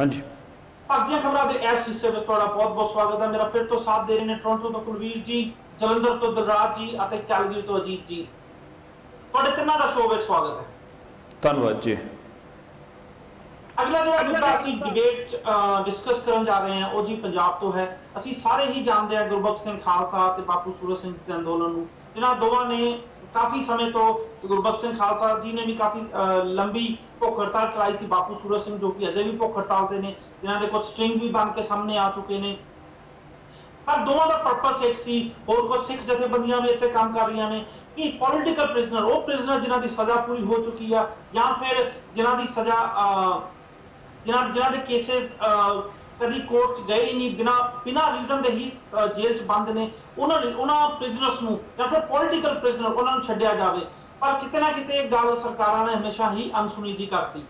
ਹਾਂਜੀ। ਭਾਗੀਆਂ ਖਬਰਾਂ ਦੇ ਇਸ ਹਿੱਸੇ ਵਿੱਚ ਤੁਹਾਡਾ ਬਹੁਤ-ਬਹੁਤ ਸਵਾਗਤ ਹੈ। ਮੇਰਾ ਫਿਰ ਤੋਂ ਸਾਥ ਦੇ ਰਹੇ ਨੇ ਟੋਰਾਂਟੋ ਤੋਂ ਕੁਲਵੀਰ ਜੀ ਜਲੰਧਰ ਤੋਂ ਦਿਲਰਾਜ ਜੀ ਅਤੇ ਕੈਲਗਰੀ ਤੋਂ ਅਜੀਤ ਜੀ। ਤੁਹਾਡੇ ਤਿੰਨਾਂ ਦਾ ਸ਼ੋਅ ਵਿੱਚ ਸਵਾਗਤ ਹੈ। ਧੰਨਵਾਦ ਜੀ। ਅਗਲਾ ਜਿਹੜਾ ਮੁੱਦਾ ਅਸੀਂ ਡਿਬੇਟ ਡਿਸਕਸ ਕਰਨ ਜਾ ਰਹੇ ਹਾਂ ਉਹ ਜੀ ਪੰਜਾਬ ਤੋਂ ਹੈ। ਅਸੀਂ ਸਾਰੇ ਹੀ ਜਾਣਦੇ ਹਾਂ ਗੁਰਬਖਸ਼ ਸਿੰਘ ਖਾਲਸਾ ਤੇ ਬਾਪੂ ਸੂਰਜ ਸਿੰਘ ਦੇ ਅੰਦੋਲਨ ਨੂੰ। ਜਿਨ੍ਹਾਂ ਦੋਵਾਂ ਨੇ ਕਾਫੀ ਸਮੇਂ ਤੋਂ ਗੁਰਬਖਸ਼ ਸਿੰਘ ਖਾਲਸਾ ਜੀ ਨੇ ਵੀ ਕਾਫੀ ਲੰਬੀ ਭੁੱਖ ਹੜਤਾਲ ਚਲਾਈ ਸੀ ਬਾਪੂ ਸੂਰਜ ਸਿੰਘ ਜੋ ਕਿ ਅਜੇ ਵੀ ਭੁੱਖ ਹੜਤਾਲ ਤੇ ਨੇ ਜਿਨ੍ਹਾਂ ਦੇ ਕੁਝ ਸਟ੍ਰਿੰਗ ਵੀ ਬਣ ਕੇ ਸਾਹਮਣੇ ਆ ਚੁੱਕੇ ਨੇ। ਪਰ ਦੋਵਾਂ ਦਾ ਪਰਪਸ ਇੱਕ ਸੀ ਹੋਰ ਕੁਝ ਸਿੱਖ ਜਥੇਬੰਦੀਆਂ ਵੀ ਇੱਥੇ ਕੰਮ ਕਰ ਰਹੀਆਂ ਨੇ। ਕਿ ਪੋਲਿਟੀਕਲ ਪ੍ਰਿਜ਼ਨਰ ਉਹ ਪ੍ਰਿਜ਼ਨਰ ਜਿਨ੍ਹਾਂ ਦੀ ਸਜ਼ਾ ਪੂਰੀ ਹੋ ਚੁੱਕੀ ਆ ਜਾਂ ਫਿਰ ਜਿਨ੍ਹਾਂ ਦੀ ਸਜ਼ਾ ਅਹ, ਜਿਨ੍ਹਾਂ ਜਿਨ੍ਹਾਂ ਦੇ ਕੇਸਸ ਕਦੀ ਕੋਰਟ 'ਚ ਗਏ ਹੀ ਨਹੀਂ ਬਿਨਾ ਬਿਨਾ ਰੀਜ਼ਨ ਦੇ ਹੀ ਜੇਲ੍ਹ 'ਚ ਬੰਦ ਨੇ ਉਹਨਾਂ ਨੇ ਉਹਨਾਂ ਪ੍ਰਿਜ਼ਨਰਸ ਨੂੰ ਜਾਂ ਫਿਰ ਪੋਲਿਟੀਕਲ ਪ੍ਰਿਜ਼ਨਰ ਉਹਨਾਂ ਨੂੰ ਛੱਡਿਆ ਜਾਵੇ। ਪਰ ਕਿਤੇ ਨਾ ਕਿਤੇ ਗੱਲ ਸਰਕਾਰਾਂ ਨੇ ਹਮੇਸ਼ਾ ਹੀ ਅਨਸੁਣੀ ਜੀ ਕਰਤੀ।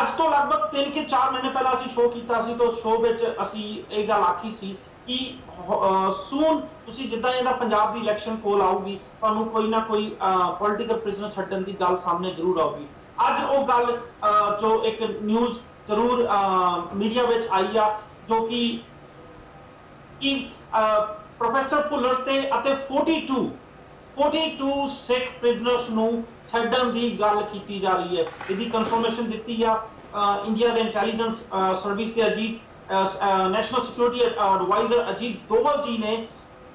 ਅੱਜ ਤੋਂ ਲਗਭਗ 3 ਕਿ 4 ਮਹੀਨੇ ਪਹਿਲਾਂ ਅਸੀਂ ਸ਼ੋਅ ਕੀਤਾ ਸੀ ਤਾਂ ਸ਼ੋਅ ਵਿੱਚ ਅਸੀਂ ਇਹ ਗੱਲ ਆਖੀ ਸੀ ਕਿ ਸੂਨ ਤੁਸੀਂ ਜਿੱਦਾਂ ਇਹਦਾ ਪੰਜਾਬ ਦੀ ਇਲੈਕਸ਼ਨ ਕੋਲ ਆਊਗੀ ਤੁਹਾਨੂੰ ਕੋਈ ਨਾ ਕੋਈ ਪੋਲਿਟੀਕਲ ਪ੍ਰਿਜ਼ਨਰ ਛੱਡਣ ਦੀ ਗੱਲ ਸਾਹਮਣੇ ਜ਼ਰੂਰ ਆਊਗੀ। ਅੱਜ ਉਹ ਗੱਲ ਅਹ, ਜੋ ਇੱਕ ਨਿਊਜ਼ ਜ਼ਰੂਰ ਮੀਡੀਆ ਵਿੱਚ ਆਈ ਆ ਜੋ ਕਿ ਕਿ ਪ੍ਰੋਫੈਸਰ ਭੁੱਲਰ ਤੇ ਅਤੇ 42 42 ਸਿੱਖ ਪ੍ਰਿਜ਼ਨਰਸ ਨੂੰ ਛੱਡਣ ਦੀ ਗੱਲ ਕੀਤੀ ਜਾ ਰਹੀ ਹੈ। ਇਹਦੀ ਕਨਫਰਮੇਸ਼ਨ ਦਿੱਤੀ ਆ ਇੰਡੀਆ ਦੇ ਇੰਟੈਲੀਜੈਂਸ ਸਰਵਿਸ ਦੇ Ajit national security adviser Ajit Doval ji ਨੇ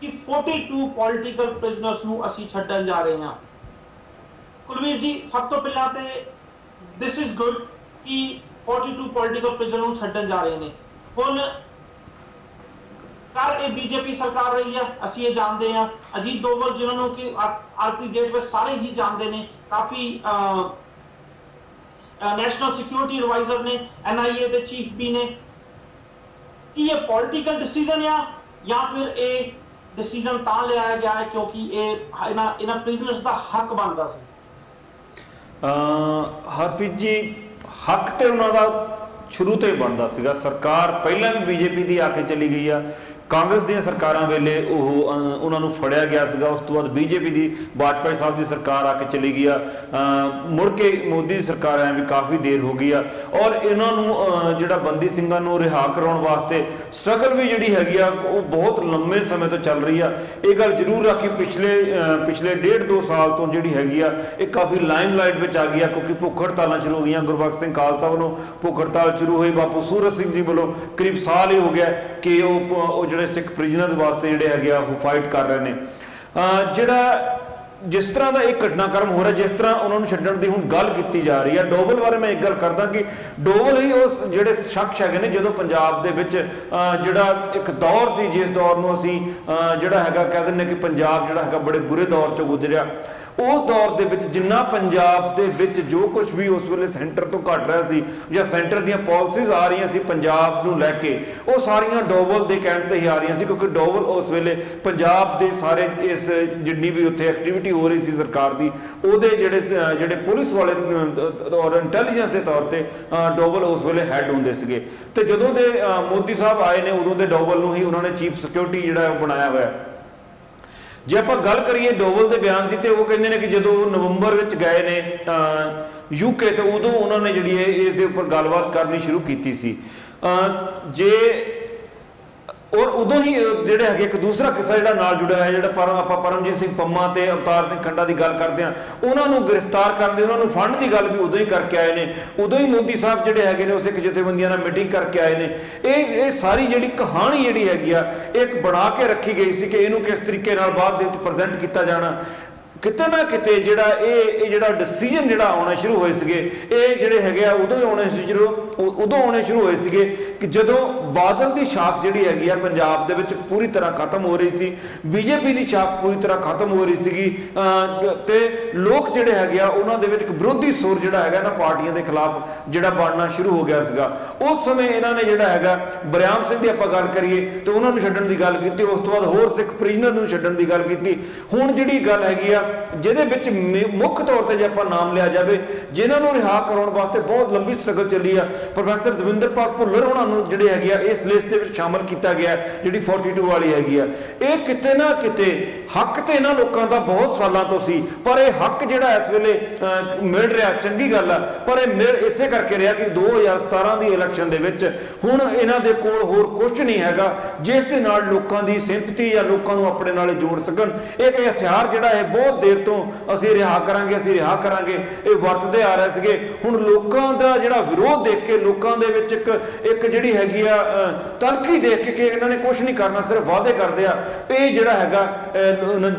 ਕਿ 42 ਪੋਲਿਟੀਕਲ ਪ੍ਰਿਜ਼ਨਰਸ ਨੂੰ ਅਸੀਂ ਛੱਡਣ ਜਾ ਰਹੇ ਹਾਂ। ਕੁਲਵੀਰ ਜੀ, ਸਭ ਤੋਂ ਪਹਿਲਾਂ ਤੇ ਦਿਸ ਇਜ਼ ਗੁੱਡ ਕਿ 42 ਪੋਲਿਟੀਕਲ ਪ੍ਰਿਜ਼ਨਰ ਨੂੰ ਛੱਡਣ ਜਾ ਰਹੇ ਨੇ। ਹੁਣ ਕਰ ਇਹ ਬੀਜੇਪੀ ਸਰਕਾਰ ਰਹੀ ਹੈ ਅਸੀਂ ਇਹ ਜਾਣਦੇ ਆ। ਅਜੀਤ ਦੋਵਲ ਜਿਨ੍ਹਾਂ ਨੂੰ ਕਿ ਅੱਜ ਡੇਟ ਵਿੱਚ ਸਾਰੇ ਹੀ ਜਾਣਦੇ ਨੇ, ਕਾਫੀ ਨੈਸ਼ਨਲ ਸਿਕਿਉਰਿਟੀ ਐਡਵਾਈਜ਼ਰ ਨੇ ਐਨਆਈਏ ਦੇ ਚੀਫ ਵੀ ਨੇ। ਕੀ ਇਹ ਪੋਲਿਟੀਕਲ ਡਿਸੀਜਨ ਆ ਜਾਂ ਫਿਰ ਇਹ ਡਿਸੀਜਨ ਤਾਂ ਲਿਆ ਗਿਆ ਹੈ ਕਿਉਂਕਿ ਇਹ ਇਹਨਾਂ ਇਹਨਾਂ ਪ੍ਰਿਜ਼ਨਰਸ ਦਾ ਹੱਕ ਬਣਦਾ ਸੀ? ਅ ਹਰਪ੍ਰੀਤ ਜੀ, ਹੱਕ ਤੇ ਉਹਨਾਂ ਦਾ ਸ਼ੁਰੂ ਤੋਂ ਹੀ ਬਣਦਾ ਸੀਗਾ। ਸਰਕਾਰ ਪਹਿਲਾਂ ਵੀ ਬੀਜੇਪੀ ਦੀ ਆ ਕੇ ਚਲੀ ਗਈ ਆ। ਕਾਂਗਰਸ ਦੀਆਂ ਸਰਕਾਰਾਂ ਵੇਲੇ ਉਹ ਉਹਨਾਂ ਨੂੰ ਫੜਿਆ ਗਿਆ ਸੀਗਾ। ਉਸ ਤੋਂ ਬਾਅਦ ਬੀਜੇਪੀ ਦੀ ਵਾਜਪਾਈ ਸਾਹਿਬ ਦੀ ਸਰਕਾਰ ਆ ਕੇ ਚਲੀ ਗਈ ਆ। ਮੁੜ ਕੇ ਮੋਦੀ ਦੀ ਸਰਕਾਰ ਆਇਆ ਵੀ ਕਾਫੀ ਦੇਰ ਹੋ ਗਈ ਆ। ਔਰ ਇਹਨਾਂ ਨੂੰ ਜਿਹੜਾ ਬੰਦੀ ਸਿੰਘਾਂ ਨੂੰ ਰਿਹਾ ਕਰਾਉਣ ਵਾਸਤੇ ਸਟਰਗਲ ਵੀ ਜਿਹੜੀ ਹੈਗੀ ਆ, ਉਹ ਬਹੁਤ ਲੰਮੇ ਸਮੇਂ ਤੋਂ ਚੱਲ ਰਹੀ ਆ। ਇਹ ਗੱਲ ਜ਼ਰੂਰ ਆ ਕਿ ਪਿਛਲੇ ਪਿਛਲੇ ਡੇਢ ਦੋ ਸਾਲ ਤੋਂ ਜਿਹੜੀ ਹੈਗੀ ਆ, ਇਹ ਕਾਫੀ ਲਾਈਮਲਾਈਟ ਵਿੱਚ ਆ ਗਈ ਆ, ਕਿਉਂਕਿ ਭੁੱਖ ਹੜਤਾਲਾਂ ਸ਼ੁਰੂ ਹੋ ਗਈਆਂ। ਗੁਰਬਖਸ਼ ਸਿੰਘ ਖਾਲਸਾ ਵੱਲੋਂ ਭੁੱਖ ਹੜਤਾਲ ਸ਼ੁਰੂ ਹੋਈ। ਬਾਪੂ ਸੂਰਜ ਸਿੰਘ ਜੀ ਵੱਲੋਂ ਕਰੀਬ ਸਾਲ ਹੀ ਹੋ ਗਿਆ ਕਿ ਉਹ ਪ- ਉਹ ਜਿਹੜੇ ਸਿੱਖ ਪ੍ਰਿਜ਼ਨਰ ਵਾਸਤੇ ਜਿਹੜੇ ਹੈਗੇ ਆ ਉਹ ਫਾਈਟ ਕਰ ਰਹੇ ਨੇ। ਜਿਹੜਾ ਜਿਸ ਤਰ੍ਹਾਂ ਦਾ ਇਹ ਘਟਨਾਕ੍ਰਮ ਹੋ ਰਿਹਾ ਜਿਸ ਤਰ੍ਹਾਂ ਉਹਨਾਂ ਨੂੰ ਛੱਡਣ ਦੀ ਹੁਣ ਗੱਲ ਕੀਤੀ ਜਾ ਰਹੀ ਹੈ ਡੋਬਲ ਬਾਰੇ ਮੈਂ ਇੱਕ ਗੱਲ ਕਰਦਾ ਕਿ ਡੋਬਲ ਹੀ ਉਸ ਜਿਹੜੇ ਸ਼ਖਸ ਹੈਗੇ ਨੇ ਜਦੋਂ ਪੰਜਾਬ ਦੇ ਵਿੱਚ ਅ, ਜਿਹੜਾ ਇੱਕ ਦੌਰ ਸੀ ਜਿਸ ਦੌਰ ਨੂੰ ਅਸੀਂ ਅ, ਜਿਹੜਾ ਹੈਗਾ ਕਹਿ ਦਿੰਦੇ ਕਿ ਪੰਜਾਬ ਜਿਹੜਾ ਹੈਗਾ ਬੜੇ ਬੁਰੇ ਦੌਰ ਚੋਂ ਗੁਜ਼ਰਿਆ। ਉਸ ਦੌਰ ਦੇ ਵਿੱਚ ਜਿੰਨਾ ਪੰਜਾਬ ਦੇ ਵਿੱਚ ਜੋ ਕੁਝ ਵੀ ਉਸ ਵੇਲੇ ਸੈਂਟਰ ਤੋਂ ਘਟ ਰਿਹਾ ਸੀ ਜਾਂ ਸੈਂਟਰ ਦੀਆਂ ਪਾਲਿਸੀਜ਼ ਆ ਰਹੀਆਂ ਸੀ ਪੰਜਾਬ ਨੂੰ ਲੈ ਕੇ ਉਹ ਸਾਰੀਆਂ ਡੋਬਲ ਦੇ ਕਹਿਣ ਤੇ ਹੀ ਆ ਰਹੀਆਂ ਸੀ ਕਿਉਂਕਿ ਡੋਬਲ ਉਸ ਵੇਲੇ ਪੰਜਾਬ ਦੇ ਸਾਰੇ ਇਸ ਜਿੰਨੀ ਵੀ ਉੱਥੇ ਐਕਟੀਵਿਟੀ ਹੋ ਰਹੀ ਸੀ ਸਰਕਾਰ ਦੀ ਉਹਦੇ ਜਿਹੜੇ ਜਿਹੜੇ ਪੁਲਿਸ ਵਾਲੇ ਔਰ ਇੰਟੈਲੀਜੈਂਸ ਦੇ ਤੌਰ ਤੇ ਅ, ਡੋਬਲ ਉਸ ਵੇਲੇ ਹੈੱਡ ਹੁੰਦੇ ਸੀਗੇ। ਤੇ ਜਦੋਂ ਦੇ ਮੋਦੀ ਸਾਹਿਬ ਆਏ ਨੇ ਉਦੋਂ ਦੇ ਡੋਬਲ ਨੂੰ ਹੀ ਉਹਨਾਂ ਨੇ ਚੀਫ ਸਿਕਿਉਰਿਟੀ ਜਿਹੜਾ ਉਹ ਬਣਾਇਆ ਹੋਇਆ। ਜੇ ਆਪਾਂ ਗੱਲ ਕਰੀਏ ਡੋਵਲ ਦੇ ਬਿਆਨ ਦੀ ਤੇ ਉਹ ਕਹਿੰਦੇ ਨੇ ਕਿ ਜਦੋਂ ਉਹ ਨਵੰਬਰ ਵਿੱਚ ਗਏ ਨੇ ਯੂਕੇ ਤੇ ਉਦੋਂ ਉਹਨਾਂ ਨੇ ਜਿਹੜੀ ਹੈ ਇਸ ਦੇ ਉੱਪਰ ਗੱਲਬਾਤ ਕਰਨੀ ਸ਼ੁਰੂ ਕੀਤੀ ਸੀ। ਜੇ ਔਰ ਉਦੋਂ ਹੀ ਜਿਹੜੇ ਹੈਗੇ, ਇੱਕ ਦੂਸਰਾ ਕਿੱਸਾ ਜਿਹੜਾ ਨਾਲ ਜੁੜਿਆ ਹੋਇਆ, ਜਿਹੜਾ ਪਰਮ, ਆਪਾਂ ਪਰਮਜੀਤ ਸਿੰਘ ਪੰਮਾ ਤੇ ਅਵਤਾਰ ਸਿੰਘ ਖੰਡਾ ਦੀ ਗੱਲ ਕਰਦੇ ਆ ਉਹਨਾਂ ਨੂੰ ਗ੍ਰਿਫਤਾਰ ਕਰਨ ਦੀ, ਉਹਨਾਂ ਨੂੰ ਫੰਡ ਦੀ ਗੱਲ ਵੀ ਉਦੋਂ ਹੀ ਕਰਕੇ ਆਏ ਨੇ। ਉਦੋਂ ਹੀ ਮੋਦੀ ਸਾਹਿਬ ਜਿਹੜੇ ਹੈਗੇ ਨੇ, ਉਸ ਇੱਕ ਜਥੇਬੰਦੀਆਂ ਨਾਲ ਮੀਟਿੰਗ ਕਰਕੇ ਆਏ ਨੇ। ਇਹ ਇਹ ਸਾਰੀ ਜਿਹੜੀ ਕਹਾਣੀ ਜਿਹੜੀ ਹੈਗੀ ਆ, ਇਹ ਇੱਕ ਬਣਾ ਕੇ ਰੱਖੀ ਗਈ ਸੀ ਕਿ ਇਹਨੂੰ ਕਿਸ ਤਰੀਕੇ ਨਾਲ ਬਾਅਦ ਦੇ ਵਿੱਚ ਪ੍ਰੈਜ਼ੈਂਟ ਕੀਤਾ ਜਾਣਾ। ਕਿਤੇ ਨਾ ਕਿਤੇ ਜਿਹੜਾ ਇਹ ਇਹ ਜਿਹੜਾ ਡਿਸੀਜਨ ਜਿਹੜਾ ਆਉਣਾ ਸ਼ੁਰੂ ਹੋਏ ਸੀਗੇ ਇਹ ਜਿਹੜੇ ਹੈਗੇ ਆ ਉਦੋਂ ਹੀ ਆਉਣੇ ਸੀ ਜਦੋਂ ਉਦੋਂ ਆਉਣੇ ਸ਼ੁਰੂ ਹੋਏ ਸੀਗੇ ਕਿ ਜਦੋਂ ਬਾਦਲ ਦੀ ਸ਼ਾਖ ਜਿਹੜੀ ਹੈਗੀ ਆ ਪੰਜਾਬ ਦੇ ਵਿੱਚ ਪੂਰੀ ਤਰ੍ਹਾਂ ਖਤਮ ਹੋ ਰਹੀ ਸੀ ਬੀਜੇਪੀ ਦੀ ਸ਼ਾਖ ਪੂਰੀ ਤਰ੍ਹਾਂ ਖਤਮ ਹੋ ਰਹੀ ਸੀਗੀ ਅਹ, ਤੇ ਲੋਕ ਜਿਹੜੇ ਹੈਗੇ ਆ ਉਹਨਾਂ ਦੇ ਵਿੱਚ ਇੱਕ ਵਿਰੋਧੀ ਸੁਰ ਜਿਹੜਾ ਹੈਗਾ ਨਾ ਪਾਰਟੀਆਂ ਦੇ ਖਿਲਾਫ ਜਿਹੜਾ ਬਣਨਾ ਸ਼ੁਰੂ ਹੋ ਗਿਆ ਸੀਗਾ। ਉਸ ਸਮੇਂ ਇਹਨਾਂ ਨੇ ਜਿਹੜਾ ਹੈਗਾ ਬਰਿਆਮ ਸਿੰਘ ਦੀ ਆਪਾਂ ਗੱਲ ਕਰੀਏ ਤੇ ਉਹਨਾਂ ਨੂੰ ਛੱਡਣ ਦੀ ਗੱਲ ਕੀਤੀ ਉਸ ਤੋਂ ਬਾਅਦ ਹੋਰ ਸਿੱਖ ਪ੍ਰਿਜ਼ਨਰ ਨੂੰ ਛੱਡਣ ਦੀ ਗੱਲ ਕੀਤੀ। ਹੁਣ ਜਿਹੜੀ ਗੱਲ ਹੈਗੀ ਆ ਜਿਹਦੇ ਵਿੱਚ ਮੇ- ਮੁੱਖ ਤੌਰ ਤੇ ਜੇ ਆਪਾਂ ਨਾਮ ਲਿਆ ਜਾਵੇ ਜਿਨ੍ਹਾਂ ਨੂੰ ਰਿਹਾ ਕਰਾਉਣ ਵਾਸਤੇ ਬਹੁਤ ਲੰਬੀ ਸਟਰਗਲ ਚੱਲੀ ਆ ਪ੍ਰੋਫੈਸਰ ਦਵਿੰਦਰਪਾਲ ਭੁੱਲਰ ਉਹਨਾਂ ਨੂੰ ਜਿਹੜੇ ਹੈਗੇ ਆ ਇਸ ਲਿਸਟ ਦੇ ਵਿੱਚ ਸ਼ਾਮਲ ਕੀਤਾ ਗਿਆ ਹੈ, ਜਿਹੜੀ 42 ਵਾਲੀ ਹੈਗੀ ਆ। ਇਹ ਕਿਤੇ ਨਾ ਕਿਤੇ ਹੱਕ ਤੇ ਇਹਨਾਂ ਲੋਕਾਂ ਦਾ ਬਹੁਤ ਸਾਲਾਂ ਤੋਂ ਸੀ ਪਰ ਇਹ ਹੱਕ ਜਿਹੜਾ ਇਸ ਵੇਲੇ ਮਿਲ ਰਿਹਾ ਚੰਗੀ ਗੱਲ ਆ। ਪਰ ਇਹ ਮਿਲ ਇਸੇ ਕਰਕੇ ਰਿਹਾ ਕਿ 2017 ਦੀ ਇਲੈਕਸ਼ਨ ਦੇ ਵਿੱਚ ਹੁਣ ਇਹਨਾਂ ਦੇ ਕੋਲ ਹੋਰ ਕੁਝ ਨਹੀਂ ਹੈਗਾ ਜਿਸ ਦੇ ਨਾਲ ਲੋਕਾਂ ਦੀ ਸਿੰਪਥੀ ਜਾਂ ਲੋਕਾਂ ਨੂੰ ਆਪਣੇ ਨਾਲ ਜੋੜ ਸਕਣ। ਇੱਕ ਇਹ ਹਥਿਆਰ ਜਿਹੜਾ ਹੈ ਬਹੁਤ ਦੇਰ ਤੋਂ ਅਸੀਂ ਰਿਹਾ ਕਰਾਂਗੇ ਅਸੀਂ ਰਿਹਾ ਕਰਾਂਗੇ। ਇਹ ਵਰਤਦੇ ਆ ਰਹੇ ਸੀਗੇ। ਹੁਣ ਲੋਕਾਂ ਦਾ ਜਿਹੜਾ ਵਿਰੋਧ ਦੇਖ ਕੇ ਲੋਕਾਂ ਦੇ ਵਿੱਚ ਇੱਕ ਇੱਕ ਜਿਹੜੀ ਹੈਗੀ ਆ ਅਹ, ਤਲਖੀ ਦੇਖ ਕੇ ਕਿ ਇਹਨਾਂ ਨੇ ਕੁਝ ਨਹੀਂ ਕਰਨਾ ਸਿਰਫ ਵਾਅਦੇ ਕਰਦੇ ਆ। ਇਹ ਜਿਹੜਾ ਹੈਗਾ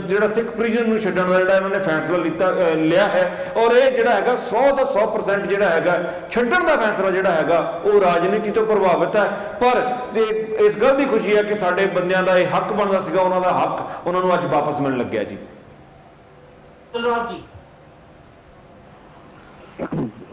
ਜਿਹੜਾ ਸਿੱਖ ਪ੍ਰੀਜਨ ਨੂੰ ਛੱਡਣ ਦਾ ਜਿਹੜਾ ਇਹਨਾਂ ਨੇ ਫੈਸਲਾ ਲਿੱਤਾ ਲਿਆ ਹੈ। ਔਰ ਇਹ ਜਿਹੜਾ ਹੈਗਾ 100 ਦਾ 100% ਜਿਹੜਾ ਹੈਗਾ ਛੱਡਣ ਦਾ ਫੈਸਲਾ ਜਿਹੜਾ ਹੈਗਾ ਉਹ ਰਾਜਨੀਤੀ ਤੋਂ ਪ੍ਰਭਾਵਿਤ ਹੈ। ਪਰ ਇਸ ਗੱਲ ਦੀ ਖੁਸ਼ੀ ਹੈ ਕਿ ਸਾਡੇ ਬੰਦਿਆਂ ਦਾ ਇਹ ਹੱਕ ਬਣਦਾ ਸੀਗਾ ਉਹਨਾਂ ਦਾ ਹੱਕ ਉਹਨਾਂ ਨੂੰ ਅੱਜ ਵਾਪਸ ਮਿਲਣ ਲੱਗਿਆ ਜੀ। ਦਿਲਰਾਜ ਜੀ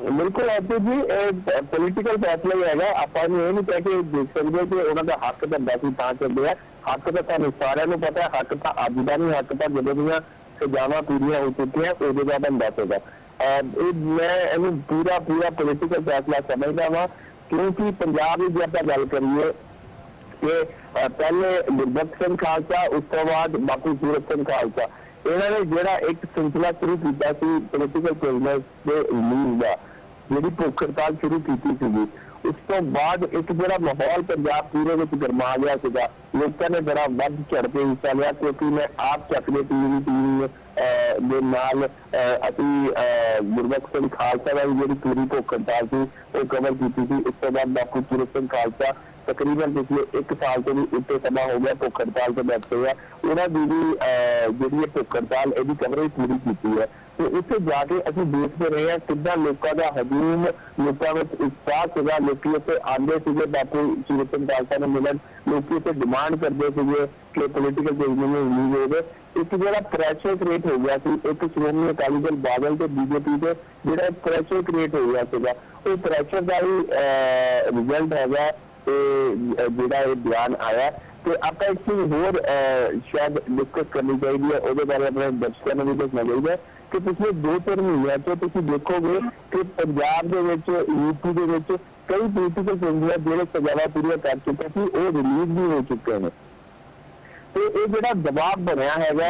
ਬਿਲਕੁਲ ਆਪੇ ਜੀ ਇਹ ਪੋਲੀਟੀਕਲ ਫੈਸਲਾ ਹੀ ਹੈਗਾ ਆਪਾਂ ਨੂੰ ਇਹ ਨਹੀਂ ਕਹਿ ਕੇ ਦੇਖ ਸਕਦੇ ਕਿ ਉਹਨਾਂ ਦਾ ਹੱਕ ਬੰਦਾ ਸੀ ਤਾਂ ਚੱਲਦੇ ਆ ਹੱਕ ਤਾਂ ਤੁਹਾਨੂੰ ਸਾਰਿਆਂ ਨੂੰ ਪਤਾ ਹੈ ਹੱਕ ਤਾਂ ਅੱਜ ਦਾ ਨਹੀਂ ਹੱਕ ਤਾਂ ਜਦੋਂ ਦੀਆਂ ਸਜ਼ਾਵਾਂ ਪੂਰੀਆਂ ਹੋ ਚੁੱਕੀਆਂ ਉਹਦੇ ਦਾ ਬੰਦਾ ਸੀਗਾ ਅਹ ਇਹ ਮੈਂ ਇਹਨੂੰ ਪੂਰਾ ਪੂਰਾ ਪੋਲੀਟੀਕਲ ਫੈਸਲਾ ਸਮਝਦਾ ਵਾਂ ਕਿਉਂਕਿ ਪੰਜਾਬ ਦੀ ਜੇ ਆਪਾਂ ਗੱਲ ਕਰੀਏ ਕਿ ਅਹ ਪਹਿਲੇ ਗੁਰਬਖਸ਼ ਸਿੰਘ ਖਾਲਸਾ ਉਸ ਤੋਂ ਬਾਅਦ ਬਾਪੂ ਸੂਰਤ ਸਿੰਘ ਖਾਲਸਾ ਇਹਨਾਂ ਨੇ ਜਿਹੜਾ ਇੱਕ ਸਿਲਸਿਲਾ ਸ਼ੁਰੂ ਕੀਤਾ ਸੀ ਪੋਲੀਟੀਕਲ ਪ੍ਰਿਜ਼ਨਰਸ ਦੇ ਰਿਲੀਜ਼ ਦਾ ਜਿਹੜੀ ਭੁੱਖ ਹੜਤਾਲ ਸ਼ੁਰੂ ਕੀਤੀ ਸੀਗੀ ਉਸ ਤੋਂ ਬਾਅਦ ਇੱਕ ਜਿਹੜਾ ਮਾਹੌਲ ਪੰਜਾਬ ਪੂਰੇ ਵਿੱਚ ਗਰਮਾ ਗਿਆ ਸੀਗਾ ਲੋਕਾਂ ਨੇ ਬੜਾ ਵੱਧ ਚੜ ਕੇ ਹਿੱਸਾ ਲਿਆ ਕਿਉਂਕਿ ਮੈਂ ਆਪ ਚੱਕਦੇ ਟੀਵੀ ਟੀਵੀ ਦੇ ਨਾਲ ਅਹ, ਅਸੀਂ ਅਹ, ਗੁਰਬਖਸ਼ ਸਿੰਘ ਖਾਲਸਾ ਦਾ ਵੀ ਜਿਹੜੀ ਪੂਰੀ ਭੁੱਖ ਹੜਤਾਲ ਸੀ ਉਹ ਕਵਰ ਕੀਤੀ ਸੀ ਉਸ ਤੋਂ ਬਾਅਦ ਬਾਪੂ ਸੂਰਤ ਸਿੰਘ ਖਾਲਸਾ ਤਕਰੀਬਨ ਪਿਛਲੇ 1 ਸਾਲ ਤੋਂ ਵੀ ਉੱਤੇ ਸਮਾਂ ਹੋ ਗਿਆ ਭੁੱਖ ਹੜਤਾਲ ਤੇ ਬੈਠੇ ਆ। ਉਹਨਾਂ ਦੀ ਵੀ ਅਹ, ਜਿਹੜੀ ਇਹ ਭੁੱਖ ਹੜਤਾਲ ਇਹਦੀ ਕਵਰੇਜ ਪੂਰੀ ਕੀਤੀ ਹੈ। ਤੇ ਉੱਥੇ ਜਾ ਕੇ ਅਸੀਂ ਦੇਖਦੇ ਰਹੇ ਹਾਂ ਕਿੱਦਾਂ ਲੋਕਾਂ ਦਾ ਹਜੂਮ ਲੋਕਾਂ ਵਿੱਚ ਉਤਸ਼ਾਹ ਸੀਗਾ। ਲੋਕੀ ਉੱਥੇ ਆਉਂਦੇ ਸੀਗੇ ਬਾਪੂ ਸੂਰਤ ਸਿੰਘ ਨੂੰ ਮਿਲਣ। ਲੋਕੀ ਉੱਥੇ ਡਿਮਾਂਡ ਕਰਦੇ ਸੀਗੇ ਕਿ ਪੋਲੀਟੀਕਲ ਚੇਂਜ ਨੂੰ ਰਿਲੀਜ਼ ਹੋਵੇ ਇੱਕ ਜਿਹੜਾ ਪ੍ਰੈਸ਼ਰ ਕ੍ਰੀਏਟ ਹੋ ਗਿਆ ਸੀ ਇੱਕ ਸ਼੍ਰੋਮਣੀ ਅਕਾਲੀ ਦਲ ਬਾਦਲ ਤੇ ਬੀਜੇਪੀ ਦੇ ਜਿਹੜਾ ਪ੍ਰੈਸ਼ਰ ਕ੍ਰੀਏਟ ਹੋ ਗਿਆ ਸੀਗਾ ਉਹ ਪ੍ਰੈਸ਼ਰ ਦਾ ਹੀ ਰਿਜ਼ਲਟ ਹੈਗਾ। ਤੇ ਅਹ ਜਿਹੜਾ ਇਹ ਬਿਆਨ ਆਇਆ ਤੇ ਆਪਾਂ ਇੱਕ ਚੀਜ਼ ਹੋਰ ਅਹ, ਸ਼ਾਇਦ ਡਿਸਕਸ ਕਰਨੀ ਚਾਹੀਦੀ ਹੈ ਉਹਦੇ ਬਾਰੇ ਆਪਣੇ ਦਰਸ਼ਕਾਂ ਨੂੰ ਵੀ ਦੱਸਣਾ ਚਾਹੀਦਾ ਹੈ ਕਿ ਪਿਛਲੇ ਦੋ ਤਿੰਨ ਮਹੀਨਿਆਂ ਤੋਂ ਤੁਸੀਂ ਦੇਖੋਗੇ ਕਿ ਪੰਜਾਬ ਦੇ ਵਿੱਚ ਯੂਪੀ ਦੇ ਵਿੱਚ ਕਈ ਪੋਲੀਟੀਕਲ ਪ੍ਰਿਜ਼ਨਰ ਜਿਹੜੇ ਸਜ਼ਾਵਾਂ ਪੂਰੀਆਂ ਕਰ ਚੁੱਕੇ ਸੀ ਉਹ ਰਿਲੀਜ਼ ਵੀ ਹੋ ਚੁੱਕੇ ਨੇ ਤੇ ਇਹ ਜਿਹੜਾ ਦਬਾਅ ਬਣਿਆ ਹੈਗਾ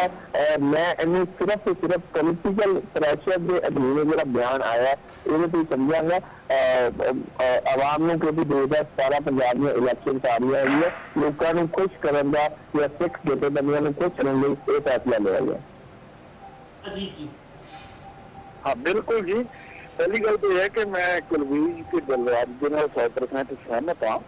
ਮੈਂ ਇਹਨੂੰ ਸਿਰਫ ਤੇ ਸਿਰਫ ਪੋਲੀਟੀਕਲ ਪ੍ਰੈਸ਼ਰ ਦੇ ਅਧੀਨ ਜਿਹੜਾ ਬਿਆਨ ਆਇਆ ਇਹਦੇ ਤੋਂ ਹੀ ਸਮਝਾਂਗਾ ਆਵਾਮ ਨੂੰ ਕਿਉਂਕਿ 2017 ਪੰਜਾਬ ਦੀਆਂ ਇਲੈਕਸ਼ਨ ਆ ਰਹੀਆਂ ਹੈਗੀਆਂ ਲੋਕਾਂ ਨੂੰ ਖੁਸ਼ ਕਰਨ ਦਾ ਜਾਂ ਸਿੱਖ ਜਥੇਬੰਦੀਆਂ ਨੂੰ ਖੁਸ਼ ਕਰਨ ਲਈ ਇਹ ਫੈਸਲਾ ਲਿਆ ਗਿਆ। ਅਜੀਤ ਜੀ। ਹਾਂ ਬਿਲਕੁਲ ਜੀ। ਪਹਿਲੀ ਗੱਲ ਤਾਂ ਇਹ ਹੈ ਕਿ ਮੈਂ ਕੁਲਵੀਰ ਜੀ ਤੇ ਦਿਲਰਾਜ ਦੇ ਨਾਲ 100% ਸਹਿਮਤ ਹਾਂ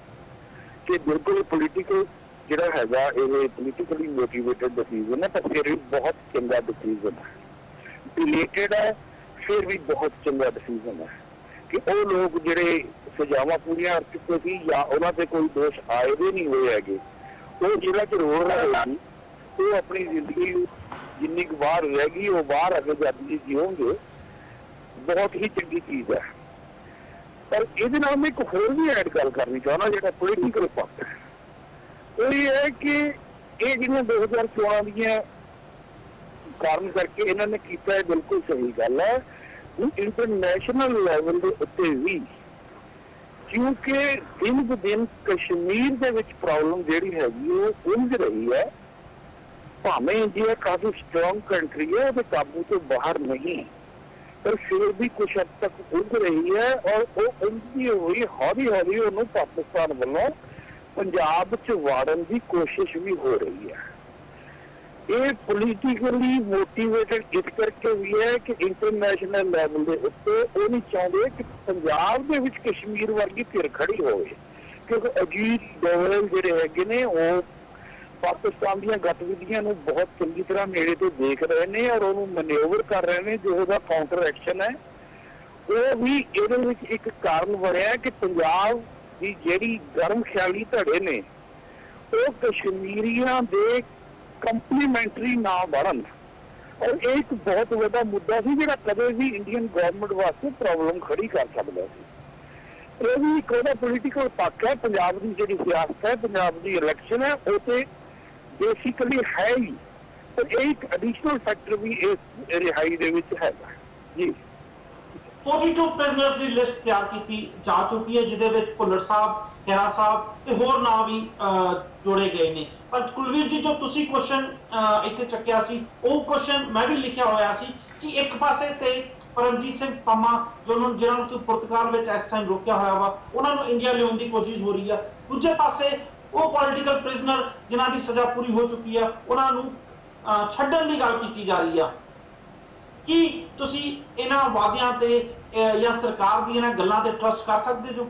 ਕਿ ਬਿਲਕੁਲ ਪੋਲੀਟੀਕਲ ਜਿਹੜਾ ਹੈਗਾ ਇਹ ਪੋਲੀਟੀਕਲੀ ਮੋਟੀਵੇਟਡ ਡਿਸੀਜਨ ਹੈ ਪਰ ਫਿਰ ਵੀ ਬਹੁਤ ਚੰਗਾ ਡਿਸੀਜਨ ਹੈ। ਰਿਲੇਟਡ ਹੈ, ਫਿਰ ਵੀ ਬਹੁਤ ਚੰਗਾ ਡਿਸੀਜਨ ਹੈ। ਕਿ ਉਹ ਲੋਕ ਜਿਹੜੇ ਸਜ਼ਾਵਾਂ ਪੂਰੀਆਂ ਕਰ ਚੁੱਕੇ ਸੀ ਜਾਂ ਉਹਨਾਂ ਤੇ ਕੋਈ ਦੋਸ਼ ਆਏ ਵੀ ਨਹੀਂ ਹੋਏ ਹੈਗੇ, ਉਹ ਜਿਹੜਾ ਚ ਰੋਲ ਰਹੇ ਸੀ, ਉਹ ਆਪਣੀ ਜ਼ਿੰਦਗੀ ਜਿੰਨੀ ਕੁ ਬਾਹਰ ਰਹਿ ਗਈ, ਉਹ ਬਾਹਰ ਅੱਗੇ ਜਾ ਕੇ ਜੀਉਣਗੇ ਬਹੁਤ ਹੀ ਚੰਗੀ ਚੀਜ਼ ਹੈ। ਪਰ ਇਹਦੇ ਨਾਲ ਮੈਂ ਇੱਕ ਹੋਰ ਵੀ ਐਡ ਗੱਲ ਕਰਨੀ ਚਾਹੁੰਦਾ, ਜਿਹੜਾ ਪੋਲੀਟੀਕਲ ਪੱਖ ਹੈ। ਉਹ ਇਹ ਹੈ ਕਿ ਇਹ ਜਿਹੜੀਆਂ 2014 ਦੀਆਂ ਕਾਰਨ ਕਰਕੇ ਇਹਨਾਂ ਨੇ ਕੀਤਾ ਇਹ ਬਿਲਕੁਲ ਸਹੀ ਗੱਲ ਹੈ। ਇੰਟਰਨੈਸ਼ਨਲ ਲੈਵਲ ਦੇ ਉੱਤੇ ਵੀ ਕਿਉਂਕਿ ਦਿਨ ਬ ਦਿਨ ਕਸ਼ਮੀਰ ਦੇ ਵਿੱਚ ਪ੍ਰੋਬਲਮ ਜਿਹੜੀ ਹੈਗੀ ਉਹ ਉਲਝ ਰਹੀ ਹੈ। ਭਾਵੇਂ ਇੰਡੀਆ ਕਾਫੀ ਸਟਰੋਂਗ ਕੰਟਰੀ ਹੈ, ਉਹਦੇ ਕਾਬੂ ਤੋਂ ਬਾਹਰ ਨਹੀਂ। ਪਰ ਫਿਰ ਵੀ ਕੁਝ ਹੱਦ ਤੱਕ ਉਲਝ ਰਹੀ ਹੈ ਔਰ ਉਹ ਉਲਝਦੀ ਹੋਈ ਹੌਲੀ ਹੌਲੀ ਉਹਨੂੰ ਪਾਕਿਸਤਾਨ ਵੱਲੋਂ ਪੰਜਾਬ 'ਚ ਵਾੜਨ ਦੀ ਕੋਸ਼ਿਸ਼ ਵੀ ਹੋ ਰਹੀ ਹੈ। ਇਹ ਪੋਲੀਟੀਕਲੀ ਮੋਟੀਵੇਟਡ ਇਸ ਕਰਕੇ ਵੀ ਹੈ ਕਿ ਇੰਟਰਨੈਸ਼ਨਲ ਲੈਵਲ ਦੇ ਉੱਤੇ ਉਹ ਨਹੀਂ ਚਾਹੁੰਦੇ ਕਿ ਪੰਜਾਬ ਦੇ ਵਿੱਚ ਕਸ਼ਮੀਰ ਵਰਗੀ ਧਿਰ ਖੜੀ ਹੋਵੇ। ਕਿਉਂਕਿ ਅਜੀਤ ਡੋਵਲ ਜਿਹੜੇ ਹੈਗੇ ਨੇ, ਉਹ ਪਾਕਿਸਤਾਨ ਦੀਆਂ ਗਤੀਵਿਧੀਆਂ ਨੂੰ ਬਹੁਤ ਚੰਗੀ ਤਰ੍ਹਾਂ ਨੇੜੇ ਤੋਂ ਦੇਖ ਰਹੇ ਨੇ ਔਰ ਉਹਨੂੰ ਮੈਨੂਵਰ ਕਰ ਰਹੇ ਨੇ ਜੋ ਉਹਦਾ ਕਾਊਂਟਰ ਐਕਸ਼ਨ ਹੈ। ਉਹ ਵੀ ਇਹਦੇ ਵਿੱਚ ਇੱਕ ਕਾਰਨ ਬਣਿਆ ਕਿ ਪੰਜਾਬ ਦੀ ਜਿਹੜੀ ਗਰਮ ਖਿਆਲੀ ਧੜੇ ਨੇ, ਉਹ ਕਸ਼ਮੀਰੀਆਂ ਦੇ ਕੰਪਲੀਮੈਂਟਰੀ ਨਾ ਬਣਨ। ਔਰ ਇਹ ਇੱਕ ਬਹੁਤ ਵੱਡਾ ਮੁੱਦਾ ਸੀ ਜਿਹੜਾ ਕਦੇ ਵੀ ਇੰਡੀਅਨ ਗਵਰਨਮੈਂਟ ਵਾਸਤੇ ਪ੍ਰੋਬਲਮ ਖੜੀ ਕਰ ਸਕਦਾ ਸੀ। ਇਹ ਵੀ ਇੱਕ ਉਹਦਾ ਪੋਲੀਟੀਕਲ ਪੱਖ ਹੈ, ਪੰਜਾਬ ਦੀ ਜਿਹੜੀ ਸਿਆਸਤ ਹੈ, ਪੰਜਾਬ ਦੀ ਇਲੈਕਸ਼ਨ ਹੈ, ਉਹ ਤੇ ਬੇਸਿਕਲੀ ਹੈ ਹੀ। ਪਰ ਇਹ ਇੱਕ ਐਡੀਸ਼ਨਲ ਫੈਕਟਰ ਵੀ ਇਸ ਰਿਹਾਈ ਦੇ ਵਿੱਚ ਹੈਗਾ। ਜੀ। 42 ਪ੍ਰਿਜ਼ਨਰ ਦੀ ਲਿਸਟ ਤਿਆਰ ਕੀਤੀ ਜਾ ਚੁੱਕੀ ਹੈ ਜਿਹਦੇ ਵਿੱਚ ਭੁੱਲਰ ਸਾਹਿਬ ਖੇਰਾ ਸਾਹਿਬ ਤੇ ਹੋਰ ਨਾਂ ਵੀ ਜੋੜੇ ਗਏ ਨੇ। ਪਰ ਕੁਲਵੀਰ ਜੀ ਜੋ ਤੁਸੀਂ ਕੁਐਸਚਨ ਇੱਥੇ ਚੱਕਿਆ ਸੀ ਉਹ ਕੁਐਸਚਨ ਮੈਂ ਵੀ ਲਿਖਿਆ ਹੋਇਆ ਸੀ ਕਿ ਇੱਕ ਪਾਸੇ ਤੇ ਪਰਮਜੀਤ ਸਿੰਘ ਪੰਮਾ ਜੋ ਨੂੰ ਜਿਹਨਾਂ ਨੂੰ ਪੁਰਤਗਾਲ ਵਿੱਚ ਇਸ ਟਾਈਮ ਰੋਕਿਆ ਹੋਇਆ ਵਾ ਉਹਨਾਂ ਨੂੰ ਇੰਡੀਆ ਲਿਆਉਣ ਦੀ ਕੋਸ਼ਿਸ਼ ਹੋ ਰਹੀ ਆ। ਦੂਜੇ ਪਾਸੇ ਉਹ ਪੋਲਿਟੀਕਲ ਪ੍ਰਿਜ਼ਨਰ ਜਿਨ੍ਹਾਂ ਦੀ ਸਜ਼ਾ ਪੂਰੀ ਹੋ ਚੁੱਕੀ ਆ ਉਹਨਾਂ ਨੂੰ ਅਹ, ਛੱਡਣ ਦੀ ਗੱਲ ਕੀਤੀ ਜਾ ਰਹੀ ਆ। ਕੀ ਤੁਸੀਂ ਇਹਨਾਂ ਵਾਅਦਿਆਂ ਤੇ ਜਾਂ ਸਰਕਾਰ ਦੀਆਂ ਇਹਨਾਂ ਗੱਲਾਂ ਤੇ ਟਰਸਟ ਕਰ ਸਕਦੇ ਹੋ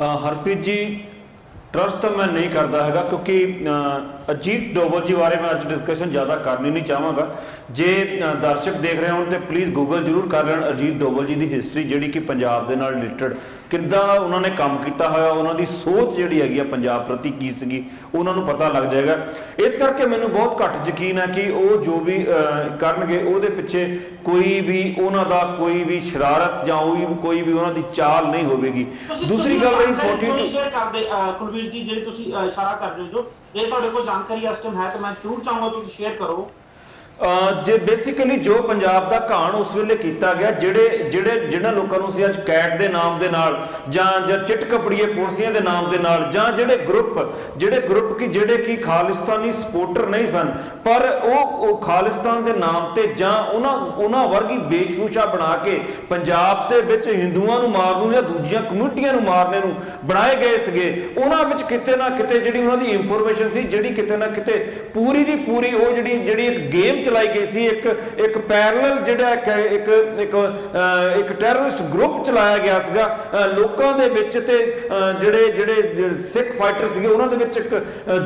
ਅ, ਹਰਪ੍ਰੀਤ ਜੀ ਟਰਸਟ ਤਾਂ ਮੈਂ ਨਹੀਂ ਕਰਦਾ ਹੈਗਾ ਕਿਉਂਕਿ ਅਜੀਤ ਡੋਵਲ ਜੀ ਬਾਰੇ ਮੈਂ ਅੱਜ ਡਿਸਕਸ਼ਨ ਜ਼ਿਆਦਾ ਕਰਨੀ ਨਹੀਂ ਚਾਹਾਂਗਾ। ਜੇ ਦਰਸ਼ਕ ਦੇਖ ਰਹੇ ਹੋਣ ਤੇ ਪਲੀਜ਼ ਗੂਗਲ ਜ਼ਰੂਰ ਕਰ ਲੈਣ ਅਜੀਤ ਡੋਵਲ ਜੀ ਦੀ ਹਿਸਟਰੀ ਜਿਹੜੀ ਕਿ ਪੰਜਾਬ ਦੇ ਨਾਲ ਰਿਲੇਟਡ ਕਿੱਦਾਂ ਉਹਨਾਂ ਨੇ ਕੰਮ ਕੀਤਾ ਹੋਇਆ ਉਹਨਾਂ ਦੀ ਸੋਚ ਜਿਹੜੀ ਹੈਗੀ ਆ ਪੰਜਾਬ ਪ੍ਰਤੀ ਕੀ ਸੀਗੀ ਉਹਨਾਂ ਨੂੰ ਪਤਾ ਲੱਗ ਜਾਏਗਾ। ਇਸ ਕਰਕੇ ਮੈਨੂੰ ਬਹੁਤ ਘੱਟ ਯਕੀਨ ਹੈ ਕਿ ਉਹ ਜੋ ਵੀ ਕਰਨਗੇ ਉਹਦੇ ਪਿੱਛੇ ਕੋਈ ਵੀ ਉਹਨਾਂ ਦਾ ਕੋਈ ਵੀ ਸ਼ਰਾਰਤ ਜਾਂ ਕੋਈ ਵੀ ਉਹਨਾਂ ਦੀ ਚਾਲ ਨਹੀਂ ਹੋਵੇਗੀ। ਦੂਸਰੀ ਗੱਲ ਰਹੀ 42 ਸ਼ੇਅਰ ਕਰਦੇ ਅਹ, ਕੁਲਵੀਰ ਜੀ ਜਿਹੜੀ ਤੁਸੀਂ ਇਸ਼ਾਰਾ ਕਰ ਰਹੇ ਹੋ। ਜੇ ਤੁਹਾਡੇ ਕੋਲ ਜਾਣਕਾਰੀ ਇਸ ਟਾਈਮ ਹੈ ਤਾਂ ਮੈਂ ਜ਼ਰੂਰ ਚਾਹੂੰਗਾ ਤੁਸੀਂ ਸ਼ੇਅਰ ਕਰੋ। ਜੇ ਬੇਸਿਕਲੀ ਜੋ ਪੰਜਾਬ ਦਾ ਘਾਣ ਉਸ ਵੇਲੇ ਕੀਤਾ ਗਿਆ, ਜਿਹੜੇ ਜਿਹੜੇ ਜਿਹਨਾਂ ਲੋਕਾਂ ਨੂੰ ਅਸੀਂ ਅੱਜ ਕੈਟ ਦੇ ਨਾਮ ਦੇ ਨਾਲ ਜਾਂ ਜਾਂ ਚਿੱਟ ਕਪੜੀਏ ਪੁਲਸੀਆਂ ਦੇ ਨਾਮ ਦੇ ਨਾਲ ਜਾਂ ਜਿਹੜੇ ਗਰੁੱਪ ਜਿਹੜੇ ਗਰੁੱਪ ਕੀ ਜਿਹੜੇ ਕੀ ਖਾਲਿਸਤਾਨੀ ਸਪੋਰਟਰ ਨਹੀਂ ਸਨ, ਪਰ ਉਹ ਉਹ ਖਾਲਿਸਤਾਨ ਦੇ ਨਾਮ ਤੇ ਜਾਂ ਉਹਨਾਂ ਉਹਨਾਂ ਵਰਗੀ ਵੇਸ਼ਭੂਸ਼ਾ ਬਣਾ ਕੇ ਪੰਜਾਬ ਦੇ ਵਿੱਚ ਹਿੰਦੂਆਂ ਨੂੰ ਮਾਰਨ ਨੂੰ ਜਾਂ ਦੂਜੀਆਂ ਕਮਿਊਨਿਟੀਆਂ ਨੂੰ ਮਾਰਨੇ ਨੂੰ ਬਣਾਏ ਗਏ ਸੀਗੇ, ਉਹਨਾਂ ਵਿੱਚ ਕਿਤੇ ਨਾ ਕਿਤੇ ਜਿਹੜੀ ਉਹਨਾਂ ਦੀ ਇਨਫੋਰਮੇਸ਼ਨ ਸੀ, ਜਿਹੜੀ ਕਿਤੇ ਨਾ ਕਿਤੇ ਪੂਰੀ ਦੀ ਪੂਰੀ ਉਹ ਜਿਹੜੀ ਜਿਹੜੀ ਇੱਕ ਗੇਮ ਚਲਾਈ ਗਈ ਸੀ। ਇੱਕ ਇੱਕ ਪੈਰਲਲ ਜਿਹੜਾ ਇੱਕ ਇੱਕ ਇੱਕ ਟੈਰਰਿਸਟ ਗਰੁੱਪ ਚਲਾਇਆ ਗਿਆ ਸੀਗਾ। ਲੋਕਾਂ ਦੇ ਵਿੱਚ ਤੇ ਜਿਹੜੇ ਜਿਹੜੇ ਸਿੱਖ ਫਾਈਟਰ ਸੀਗੇ, ਉਹਨਾਂ ਦੇ ਵਿੱਚ ਇੱਕ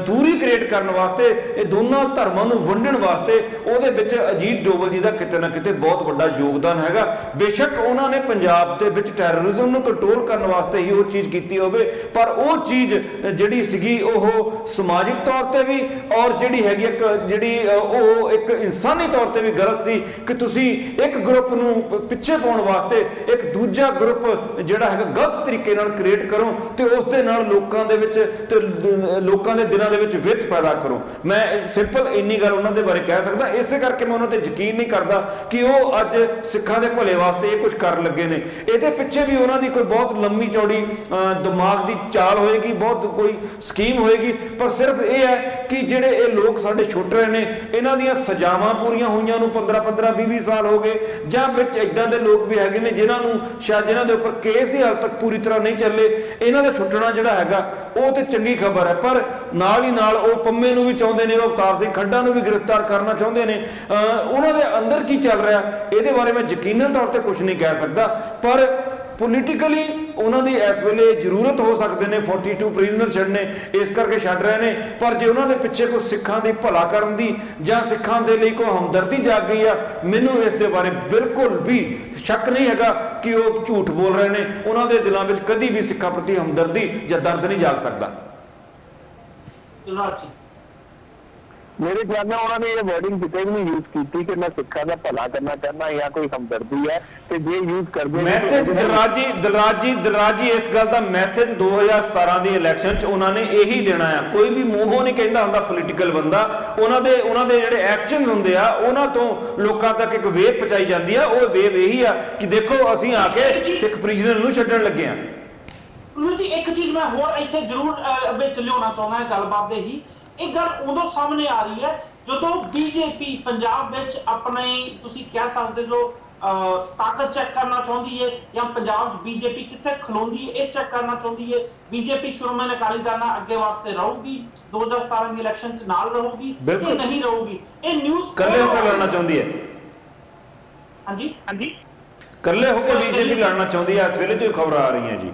ਦੂਰੀ ਕ੍ਰੀਏਟ ਕਰਨ ਵਾਸਤੇ, ਇਹ ਦੋਨਾਂ ਧਰਮਾਂ ਨੂੰ ਵੰਡਣ ਵਾਸਤੇ ਉਹਦੇ ਵਿੱਚ ਅਜੀਤ ਡੋਵਲ ਜੀ ਦਾ ਕਿਤੇ ਨਾ ਕਿਤੇ ਬਹੁਤ ਵੱਡਾ ਯੋਗਦਾਨ ਹੈਗਾ। ਬੇਸ਼ੱਕ ਉਹਨਾਂ ਨੇ ਪੰਜਾਬ ਦੇ ਵਿੱਚ ਟੈਰਰਿਜ਼ਮ ਨੂੰ ਕੰਟਰੋਲ ਕਰਨ ਵਾਸਤੇ ਹੀ ਉਹ ਚੀਜ਼ ਕੀਤੀ ਹੋਵੇ, ਪਰ ਉਹ ਚੀਜ਼ ਜਿਹੜੀ ਸੀਗੀ ਉਹ ਸਮਾਜਿਕ ਤੌਰ ਤੇ ਵੀ ਔਰ ਜਿਹੜੀ ਹੈਗੀ ਇੱਕ, ਜਿਹੜੀ ਉਹ ਇੱਕ ਇਨਸਾਨੀ ਤੌਰ ਤੇ ਵੀ ਗਲਤ ਸੀ ਕਿ ਤੁਸੀਂ ਇੱਕ ਗਰੁੱਪ ਨੂੰ ਪਿੱਛੇ ਪਾਉਣ ਵਾਸਤੇ ਇੱਕ ਦੂਜਾ ਗਰੁੱਪ ਜਿਹੜਾ ਹੈਗਾ ਗਲਤ ਤਰੀਕੇ ਨਾਲ ਕ੍ਰੀਏਟ ਕਰੋ ਤੇ ਉਸ ਦੇ ਨਾਲ ਲੋਕਾਂ ਦੇ ਵਿੱਚ ਤੇ ਲੋਕਾਂ ਦੇ ਦਿਲਾਂ ਦੇ ਵਿੱਚ ਵਿਤ ਪੈਦਾ ਕਰੋ। ਮੈਂ ਸਿੰਪਲ ਇੰਨੀ ਗੱਲ ਉਹਨਾਂ ਦੇ ਬਾਰੇ ਕਹਿ ਸਕਦਾ, ਇਸੇ ਕਰਕੇ ਮੈਂ ਉਹਨਾਂ ਤੇ ਯਕੀਨ ਨਹੀਂ ਕਰਦਾ ਕਿ ਉਹ ਅੱਜ ਸਿੱਖਾਂ ਦੇ ਭਲੇ ਵਾਸਤੇ ਇਹ ਕੁਝ ਕਰਨ ਲੱਗੇ ਨੇ। ਇਹਦੇ ਪਿੱਛੇ ਵੀ ਉਹਨਾਂ ਦੀ ਕੋਈ ਬਹੁਤ ਲੰਮੀ ਚੌੜੀ ਦਿਮਾਗ ਦੀ ਚਾਲ ਹੋਏਗੀ, ਬਹੁਤ ਕੋਈ ਸਕੀਮ ਹੋਏਗੀ, ਪਰ ਸਿਰਫ ਇਹ ਹੈ ਕਿ ਜਿਹੜੇ ਇਹ ਲੋਕ ਸਾਡੇ ਛੁੱਟ ਰਹੇ ਨੇ, ਇਹਨਾਂ ਦੀਆਂ ਸਜ਼ਾਵਾਂ ਪੂਰੀਆਂ ਹੋਈਆਂ ਨੂੰ 15 15 20 20 ਸਾਲ ਹੋ ਗਏ। ਜਾਂ ਵਿੱਚ ਇਦਾਂ ਦੇ ਲੋਕ ਵੀ ਹੈਗੇ ਨੇ ਜਿਨ੍ਹਾਂ ਨੂੰ ਸ਼ਾਇਦ ਜਿਨ੍ਹਾਂ ਦੇ ਉੱਪਰ ਕੇਸ ਹੀ ਹਾਲ ਤੱਕ ਪੂਰੀ ਤਰ੍ਹਾਂ ਨਹੀਂ ਚੱਲੇ। ਇਹਨਾਂ ਦਾ ਛੁੱਟਣਾ ਜਿਹੜਾ ਹੈਗਾ, ਉਹ ਤੇ ਚੰਗੀ ਖਬਰ ਹੈ। ਪਰ ਨਾਲ ਹੀ ਨਾਲ ਉਹ ਪੰਮੇ ਨੂੰ ਵੀ ਚਾਹੁੰਦੇ ਨੇ, ਉਹ ਅਵਤਾਰ ਸਿੰਘ ਖੱਡਾ ਨੂੰ ਵੀ ਗ੍ਰਿਫਤਾਰ ਕਰਨਾ ਚਾਹੁੰਦੇ ਨੇ। ਅਹ ਉਹਨਾਂ ਦੇ ਅੰਦਰ ਕੀ ਚੱਲ ਰਿਹਾ, ਇਹਦੇ ਬਾਰੇ ਮੈਂ ਯਕੀਨਨ ਤੌਰ ਤੇ ਕੁਝ ਨਹੀਂ ਕਹਿ ਸਕਦਾ। ਪਰ ਪੋਲੀਟੀਕਲੀ ਉਹਨਾਂ ਦੀ ਇਸ ਵੇਲੇ ਜ਼ਰੂਰਤ ਹੋ ਸਕਦੇ ਨੇ 42 ਪ੍ਰਿਜ਼ਨਰ ਛੱਡਨੇ ਇਸ ਕਰਕੇ ਛੱਡ ਰਹੇ ਨੇ। ਪਰ ਜੇ ਉਹਨਾਂ ਦੇ ਪਿੱਛੇ ਕੋਈ ਸਿੱਖਾਂ ਦੀ ਭਲਾ ਕਰਨ ਦੀ ਜਾਂ ਸਿੱਖਾਂ ਦੇ ਲਈ ਕੋਈ ਹਮਦਰਦੀ ਜਾਗ ਗਈ ਆ, ਮੈਨੂੰ ਇਸ ਦੇ ਬਾਰੇ ਬਿਲਕੁਲ ਵੀ ਸ਼ੱਕ ਨਹੀਂ ਹੈਗਾ ਕਿ ਉਹ ਝੂਠ ਬੋਲ ਰਹੇ ਨੇ। ਉਹਨਾਂ ਦੇ ਦਿਲਾਂ ਵਿੱਚ ਕਦੀ ਵੀ ਸਿੱਖਾਂ ਪ੍ਰਤੀ ਹਮਦਰਦੀ ਜਾਂ ਦਰਦ ਨਹੀਂ ਜਾਗ ਸਕਦਾ। ਜੀ। ਮੇਰੇ ਖਿਆਲ ਨਾਲ ਉਹਨਾਂ ਨੇ ਇਹ ਵਰਡਿੰਗ ਕਿਤੇ ਵੀ ਨਹੀਂ ਯੂਜ਼ ਕੀਤੀ ਕਿ ਮੈਂ ਸਿੱਖਾਂ ਦਾ ਭਲਾ ਕਰਨਾ ਚਾਹੁੰਦਾ ਜਾਂ ਕੋਈ ਹਮਦਰਦੀ ਹੈ ਤੇ ਜੇ ਯੂਜ਼ ਕਰਦੇ ਮੈਸੇਜ ਦਿਲਰਾਜ ਜੀ ਦਿਲਰਾਜ ਜੀ ਦਿਲਰਾਜ ਜੀ ਇਸ ਗੱਲ ਦਾ ਮੈਸੇਜ 2017 ਦੀ ਇਲੈਕਸ਼ਨ 'ਚ ਉਹਨਾਂ ਨੇ ਇਹੀ ਦੇਣਾ ਆ। ਕੋਈ ਵੀ ਮੂੰਹੋਂ ਨਹੀਂ ਕਹਿੰਦਾ ਹੁੰਦਾ ਪੋਲੀਟੀਕਲ ਬੰਦਾ। ਉਹਨਾਂ ਦੇ ਉਹਨਾਂ ਦੇ ਜਿਹੜੇ ਐਕਸ਼ਨਸ ਹੁੰਦੇ ਆ ਉਹਨਾਂ ਤੋਂ ਲੋਕਾਂ ਤੱਕ ਇੱਕ ਵੇਵ ਪਹੁੰਚਾਈ ਜਾਂਦੀ ਆ। ਉਹ ਵੇਵ ਇਹੀ ਆ ਕਿ ਦੇਖੋ ਅਸੀਂ ਆ ਕੇ ਸਿੱਖ ਪ੍ਰਿਜ਼ਨਰ ਨੂੰ ਛੱਡਣ ਲੱਗੇ ਆ। ਜੀ ਇੱਕ ਚੀਜ਼ ਮੈਂ ਹੋਰ ਇੱਥੇ ਜ਼ਰੂਰ ਵਿੱਚ ਲਿਆਉਣਾ ਚਾਹੁੰਦਾ ਹਾਂ ਗੱਲਬਾਤ ਦੇ ਹੀ ਇਹ ਗੱਲ ਉਦੋਂ ਸਾਹਮਣੇ ਆ ਰਹੀ ਹੈ ਜਦੋਂ ਬੀਜੇਪੀ ਪੰਜਾਬ ਵਿੱਚ ਆਪਣੇ ਤੁਸੀਂ ਕਹਿ ਸਕਦੇ ਜੋ ਤਾਕਤ ਚੈੱਕ ਕਰਨਾ ਚਾਹੁੰਦੀ ਹੈ ਜਾਂ ਪੰਜਾਬ 'ਚ ਬੀਜੇਪੀ ਕਿੱਥੇ ਖਲੋਂਦੀ ਹੈ ਇਹ ਚੈੱਕ ਕਰਨਾ ਚਾਹੁੰਦੀ ਹੈ। ਬੀਜੇਪੀ ਸ਼੍ਰੋਮਣੀ ਅਕਾਲੀ ਦਲ ਨਾਲ ਅੱਗੇ ਵਾਸਤੇ ਰਹੂਗੀ 2017 ਦੀ ਇਲੈਕਸ਼ਨ 'ਚ ਨਾਲ ਰਹੂਗੀ ਕਿ ਬਿਲਕੁਲ। ਨਹੀਂ ਰਹੂਗੀ। ਇਹ ਨਿਊਜ਼ ਇਕੱਲੇ ਹੋ ਕੇ ਲੜਨਾ ਚਾਹੁੰਦੀ ਹੈ। ਹਾਂਜੀ? ਹਾਂਜੀ? ਇਕੱਲੇ ਹੋ ਕੇ ਬੀਜੇਪੀ ਲੜਨਾ ਚਾਹੁੰਦੀ ਹੈ ਇਸ ਵੇਲੇ ਜੋ ਖਬਰਾਂ ਆ ਰਹੀਆਂ ਜੀ।